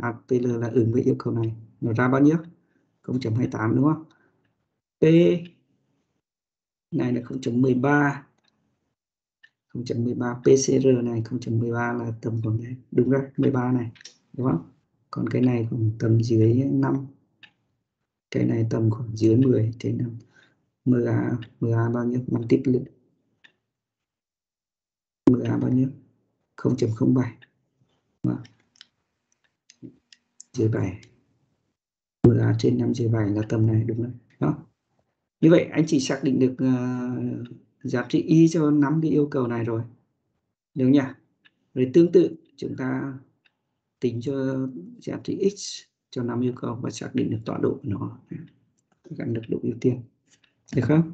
S1: HPL là ứng với yêu cầu này. Nó ra bao nhiêu? 0.28 đúng không? P này là 0.13 0.13 PCR này 0.13 là tầm khoảng này đúng rồi 13 này. Đúng không? Còn cái này khoảng tầm dưới 5 cái này tầm khoảng dưới 10 trên 5 MA MA bao nhiêu? Multiple MA bao nhiêu? 0.07 dưới 7 là trên 5 dưới 7 là tầm này đúng không? Đó. Như vậy anh chỉ xác định được uh, giá trị y cho nắm cái yêu cầu này rồi. Được nhỉ? Rồi tương tự chúng ta tính cho giá trị x cho năm yêu cầu và xác định được tọa độ của nó. Gắn được độ ưu tiên. Được không?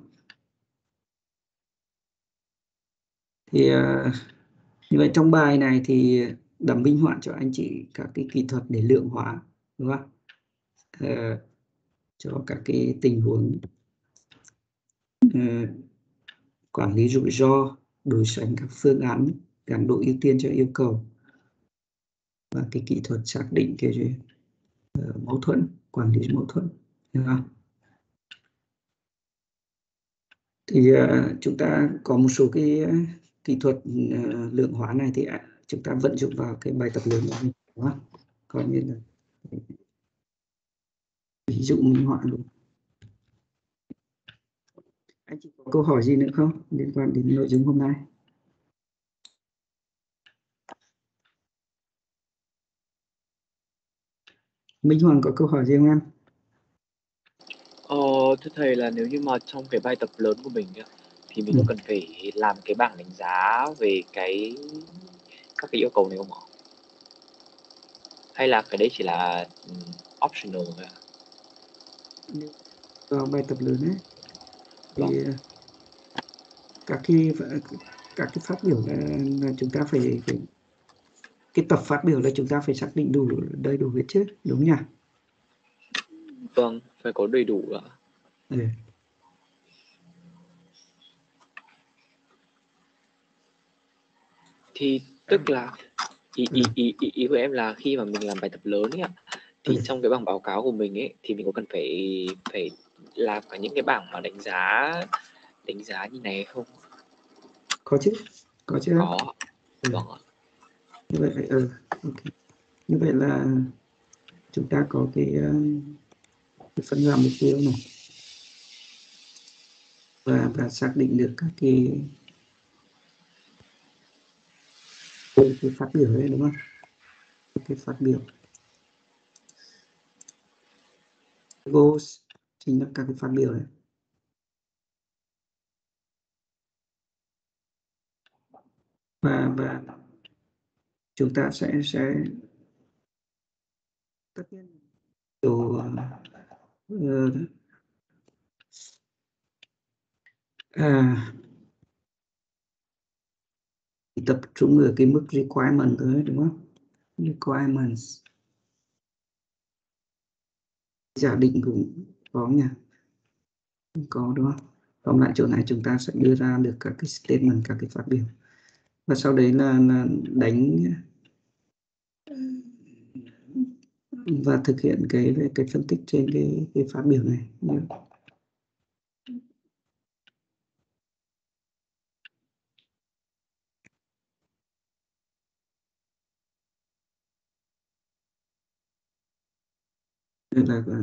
S1: Thì uh, như vậy trong bài này thì đã minh họa cho anh chị các cái kỹ thuật để lượng hóa đúng không uh, cho các cái tình huống uh, quản lý rủi ro đối sánh các phương án gắn độ ưu tiên cho yêu cầu và cái kỹ thuật xác định cái gì uh, mâu thuẫn quản lý mâu thuẫn đúng không thì uh, chúng ta có một số cái uh, kỹ thuật uh, lượng hóa này thì uh, chúng ta vận dụng vào cái bài tập lớn của mình đúng không? coi như là ví dụ minh họa luôn anh chị có câu hỏi gì nữa không liên quan đến nội dung hôm nay Minh Hoàng có câu hỏi gì không em?
S7: Ờ, thưa thầy là nếu như mà trong cái bài tập lớn của mình thì mình
S1: Ừ.
S7: có cần phải làm cái bảng đánh giá về cái các cái yêu cầu này không ạ? Hay là cái đấy chỉ là optional thôi ạ?
S1: vào bài tập lớn ấy
S7: Vâng.
S1: thì uh, các cái các cái phát biểu là, là chúng ta phải, phải cái tập phát biểu là chúng ta phải xác định đủ đầy đủ hết chứ đúng nhỉ?
S7: Vâng, phải có đầy đủ ạ.
S1: Ừ.
S7: Thì tức là ý ý ý ý, ý của em là khi mà mình làm bài tập lớn ấy ạ, thì
S1: Ừ.
S7: trong cái bảng báo cáo của mình ấy thì mình có cần phải phải làm cả những cái bảng mà đánh giá đánh giá như này hay không?
S1: Có chứ, có chứ.
S7: Có.
S1: Ừ.
S7: Vâng ạ.
S1: Như vậy ừ, ok. Như vậy là chúng ta có cái, uh, cái phân giảm mục tiêu này và và xác định được các cái cái, cái phát biểu đấy đúng không? Cái phát biểu goals chính là các cái phát biểu này và và chúng ta sẽ sẽ tất nhiên điều uh, à, tập trung ở cái mức requirement thôi đúng không? Requirements. Giả định cũng có nhỉ? Có đúng không? Tóm lại chỗ này chúng ta sẽ đưa ra được các cái statement các cái phát biểu. Và sau đấy là, là đánh và thực hiện cái cái phân tích trên cái cái phát biểu này. Đây là ờ,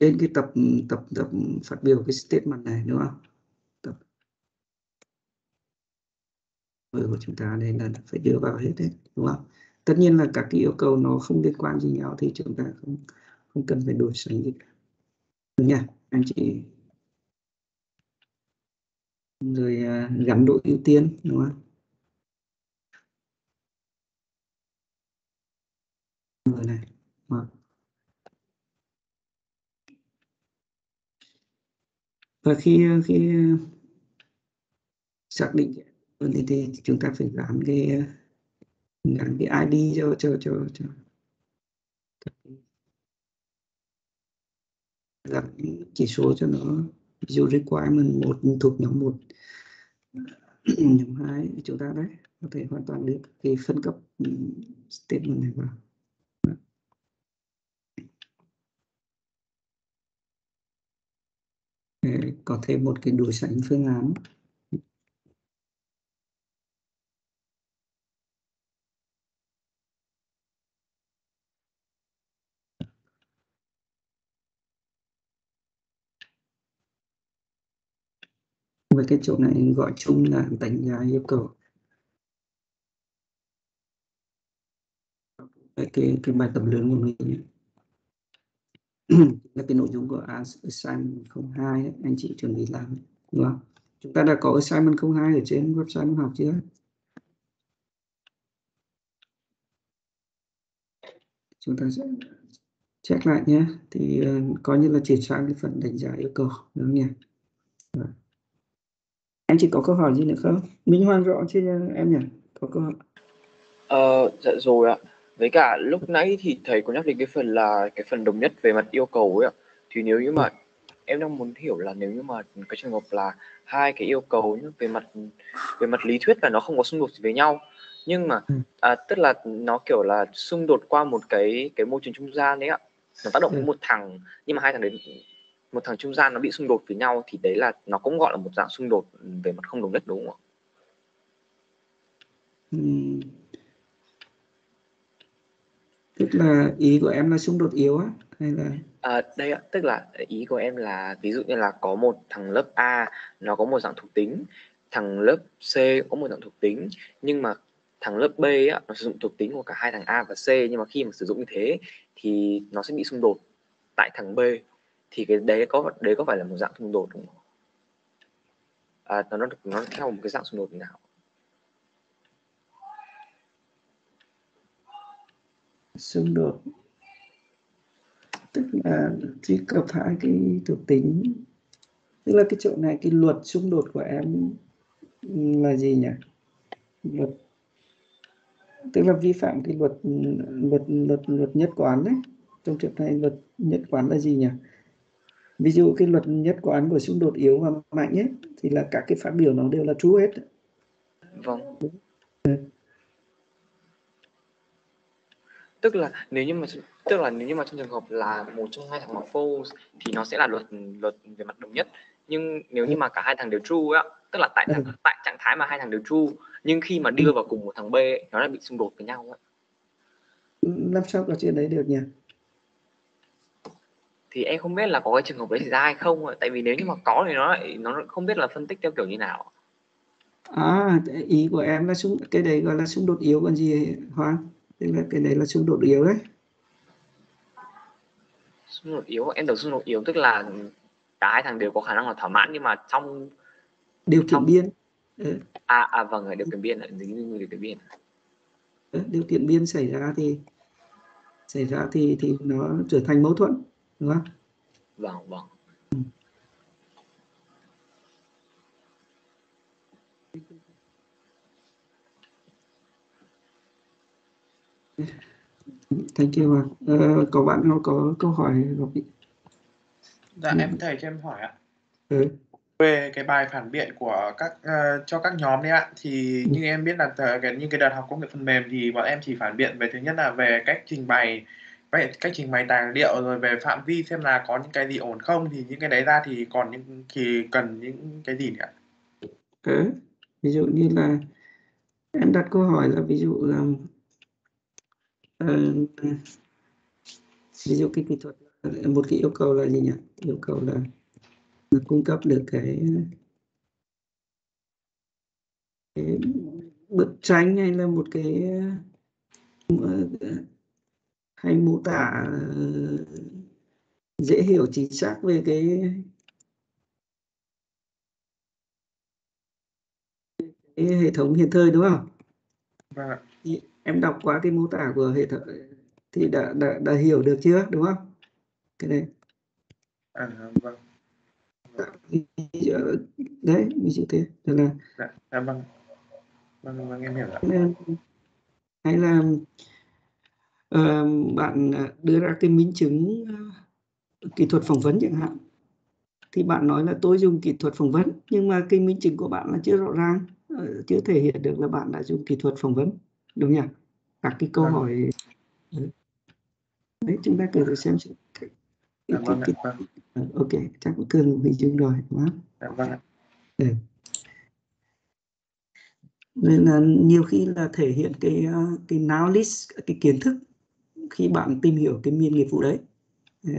S1: trên cái tập tập tập phát biểu cái statement này, đúng không? Tập của chúng ta đây là phải đưa vào hết đấy, đúng không? Tất nhiên là các cái yêu cầu nó không liên quan gì nhau thì chúng ta không không cần phải đổi sánh gì cả nha, anh chị rồi à, gắn độ ưu tiên đúng không rồi này và khi à, khi à, xác định thì, thì chúng ta phải gắn cái gắn cái ID cho cho cho cho. Gắn chỉ số cho nó ví dụ requirement một thuộc nhóm một nhóm hai chúng ta đấy, có thể hoàn toàn được cái phân cấp ừ, statement này vào. Để có thêm một cái đối sánh phương án. Với cái chỗ này gọi chung là đánh giá yêu cầu cái cái, cái bài tập lớn của mình nhé. là cái nội dung của assignment 02 ấy, anh chị chuẩn bị làm đúng không? Chúng ta đã có assignment 02 ở trên website môn học chưa? Chúng ta sẽ check lại nhé. Thì uh, coi như là chuyển sang cái phần đánh giá yêu cầu đúng không nhỉ? Rồi. Anh chị có câu hỏi gì nữa không? Minh Hoàng rõ chưa em nhỉ? Có câu hỏi.
S7: Ờ, dạ rồi ạ. Với cả lúc nãy thì thầy có nhắc đến cái phần là cái phần đồng nhất về mặt yêu cầu ấy ạ. Thì nếu như mà em đang muốn hiểu là nếu như mà cái trường hợp là hai cái yêu cầu nhá, về mặt về mặt lý thuyết là nó không có xung đột gì với nhau nhưng mà à, tức là nó kiểu là xung đột qua một cái cái môi trường trung gian đấy ạ nó tác động đến một thằng nhưng mà hai thằng đấy một thằng trung gian nó bị xung đột với nhau thì đấy là nó cũng gọi là một dạng xung đột về mặt không đồng nhất đúng không ạ?
S1: Ừm. Tức là ý của em là xung đột yếu á hay là
S7: À, đây ạ, tức là ý của em là ví dụ như là có một thằng lớp A nó có một dạng thuộc tính, thằng lớp C có một dạng thuộc tính nhưng mà thằng lớp B á, nó sử dụng thuộc tính của cả hai thằng A và C nhưng mà khi mà sử dụng như thế thì nó sẽ bị xung đột tại thằng B thì cái đấy có đấy có phải là một dạng xung đột không? À, nó nó nó theo một cái dạng xung đột nào?
S1: xung đột. Tức là chỉ cập hai cái thuộc tính. Tức là cái chỗ này cái luật xung đột của em là gì nhỉ? Luật. Tức là vi phạm cái luật luật luật luật nhất quán đấy. Trong trường này luật nhất quán là gì nhỉ? Ví dụ cái luật nhất quán của xung đột yếu và mạnh ấy thì là các cái phát biểu nó đều là true hết
S7: Vâng. Tức là nếu như mà tức là nếu như mà trong trường hợp là một trong hai thằng mà false thì nó sẽ là luật luật về mặt đồng nhất. Nhưng nếu như mà cả hai thằng đều true á, tức là tại thằng, tại trạng thái mà hai thằng đều true nhưng khi mà đưa vào cùng một thằng B ấy, nó lại bị xung đột với nhau á.
S1: làm sao có chuyện đấy được nhỉ
S7: Thì em không biết là có cái trường hợp đấy xảy ra hay không ạ. Tại vì nếu như mà có thì nó lại nó không biết là phân tích theo kiểu như nào.
S1: à ý của em là xung cái đấy gọi là xung đột yếu còn gì Hoàng tức là cái đấy là xung đột yếu đấy
S7: Xung đột yếu, em tưởng xung đột yếu tức là cả hai thằng đều có khả năng là thỏa mãn nhưng mà trong
S1: điều kiện biên Ừ.
S7: à à vâng ở điều kiện biên là dính điều kiện biên.
S1: Ừ, điều kiện biên xảy ra thì xảy ra thì thì nó trở thành mâu thuẫn đúng không
S7: Vâng vâng.
S1: thank you Hoàng. Ờ, có bạn nào có câu hỏi Ngọc Thị?
S9: Dạ em thầy cho em hỏi ạ.
S1: Ừ.
S9: Về cái bài phản biện của các ờ, cho các nhóm đấy ạ thì như em biết là cái những cái đợt học công nghệ phần mềm thì bọn em chỉ phản biện về thứ nhất là về cách trình bày vậy cách trình bày tài liệu rồi về phạm vi xem là có những cái gì ổn không thì những cái đấy ra thì còn những thì cần những cái gì nữa
S1: Ừ. ví dụ như là em đặt câu hỏi là ví dụ là ờ, ví dụ cái kỹ thuật một cái yêu cầu là gì nhỉ yêu cầu là, là cung cấp được cái, cái bức tranh hay là một cái hay mô tả ờ, dễ hiểu chính xác về cái cái hệ thống hiện thời đúng không?
S9: Vâng
S1: em đọc qua cái mô tả của hệ thống thì đã đã, đã hiểu được chưa đúng không? Cái này
S9: À, vâng.
S1: ví dụ, đấy ví dụ thế Tức là
S9: Dạ, dạ vâng. Vâng vâng em hiểu ạ.
S1: hay là, ờ, bạn đưa ra cái minh chứng ờ, kỹ thuật phỏng vấn chẳng hạn thì bạn nói là tôi dùng kỹ thuật phỏng vấn nhưng mà cái minh chứng của bạn là chưa rõ ràng ờ, chưa thể hiện được là bạn đã dùng kỹ thuật phỏng vấn đúng nhỉ các cái câu
S9: Vâng.
S1: hỏi ừ. đấy chúng ta cần phải xem cái,
S9: Dạ
S1: cái,
S9: vâng
S1: cái.
S9: Vâng.
S1: ờ, ok chắc cũng cường hình dung rồi đúng không?
S9: Dạ vâng.
S1: Ừ. nên là nhiều khi là thể hiện cái cái knowledge cái kiến thức khi bạn tìm hiểu cái miền nghiệp vụ đấy. Ờ,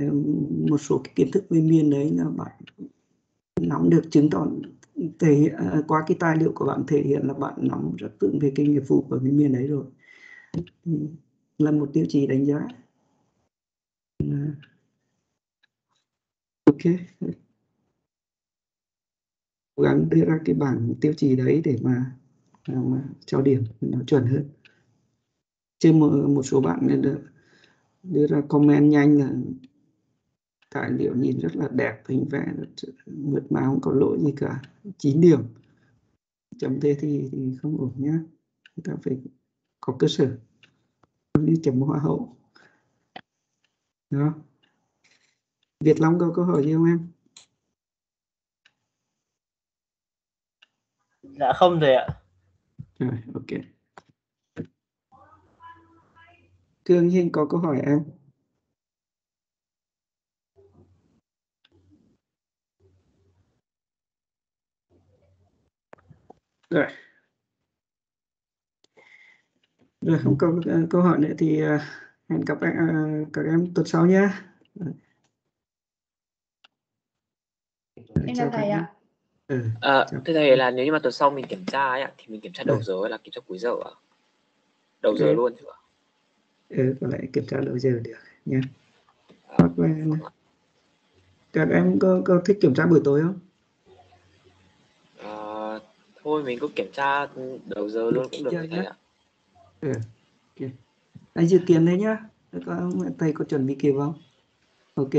S1: một số cái kiến thức về miền đấy là bạn nắm được chứng tỏ thể hiện ờ, qua cái tài liệu của bạn thể hiện là bạn nắm rất vững về cái nghiệp vụ của cái miền đấy rồi. Ừ, là một tiêu chí đánh giá. Ok. Cố gắng đưa ra cái bảng tiêu chí đấy để mà, à, mà, cho điểm nó chuẩn hơn. Chứ một, một số bạn nên đưa, ra comment nhanh là tài liệu nhìn rất là đẹp hình vẽ rất mượt mà không có lỗi gì cả. 9 điểm. Chấm thế thì, thì không ổn nhá. Người ta phải có cơ sở. Như chấm hoa hậu. Đó. Việt Long có câu hỏi gì không em?
S3: Dạ không thầy ạ.
S1: rồi ok Cương Hiên có câu hỏi em rồi rồi không có uh, câu hỏi nữa thì uh, hẹn gặp uh, các em tuần sau nhé
S5: Em chào thầy ạ.
S1: Ừ,
S7: À, thưa thầy là nếu như mà tuần sau mình kiểm tra ấy ạ thì mình kiểm tra đầu
S1: Ừ.
S7: giờ hay là kiểm tra cuối giờ ạ? Đầu giờ
S1: Ok.
S7: luôn chứ ạ?
S1: Ừ, có lẽ kiểm tra đầu giờ được nhé
S7: À,
S1: hoặc là các em có, có thích kiểm tra buổi tối không
S7: à, thôi mình cứ kiểm tra đầu giờ luôn cũng được thầy ạ.
S1: ừ. ok anh dự kiến đấy nhá có thầy có chuẩn bị kịp không ok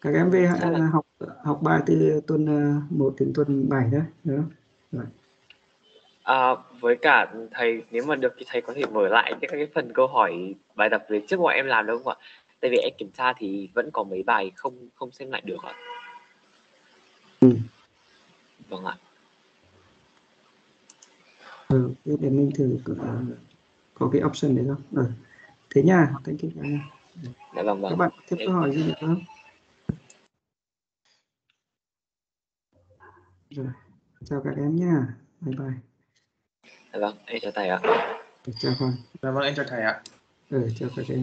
S1: các em về học học bài từ tuần uh, 1 đến tuần 7 đó đúng không? Rồi.
S7: À, với cả thầy nếu mà được thì thầy có thể mở lại cái, cái phần câu hỏi bài tập về trước bọn em làm được không ạ? Tại vì em kiểm tra thì vẫn có mấy bài không không xem lại được ạ.
S1: Ừ.
S7: Vâng ạ.
S1: Ừ, để mình thử có, có cái option đấy không? Ừ. Thế nha, thank you.
S7: Dạ vâng vâng.
S1: Các bạn tiếp câu hỏi gì nữa không? Rồi, chào các em nha. Bye bye.
S7: แล้วก็เอ้
S1: เจ้า
S9: ไยอะ เจ้
S1: ค่อแล้
S9: วว่าไอ้เจ้าไทยอะ
S1: เออ เจ้ค่อเล่น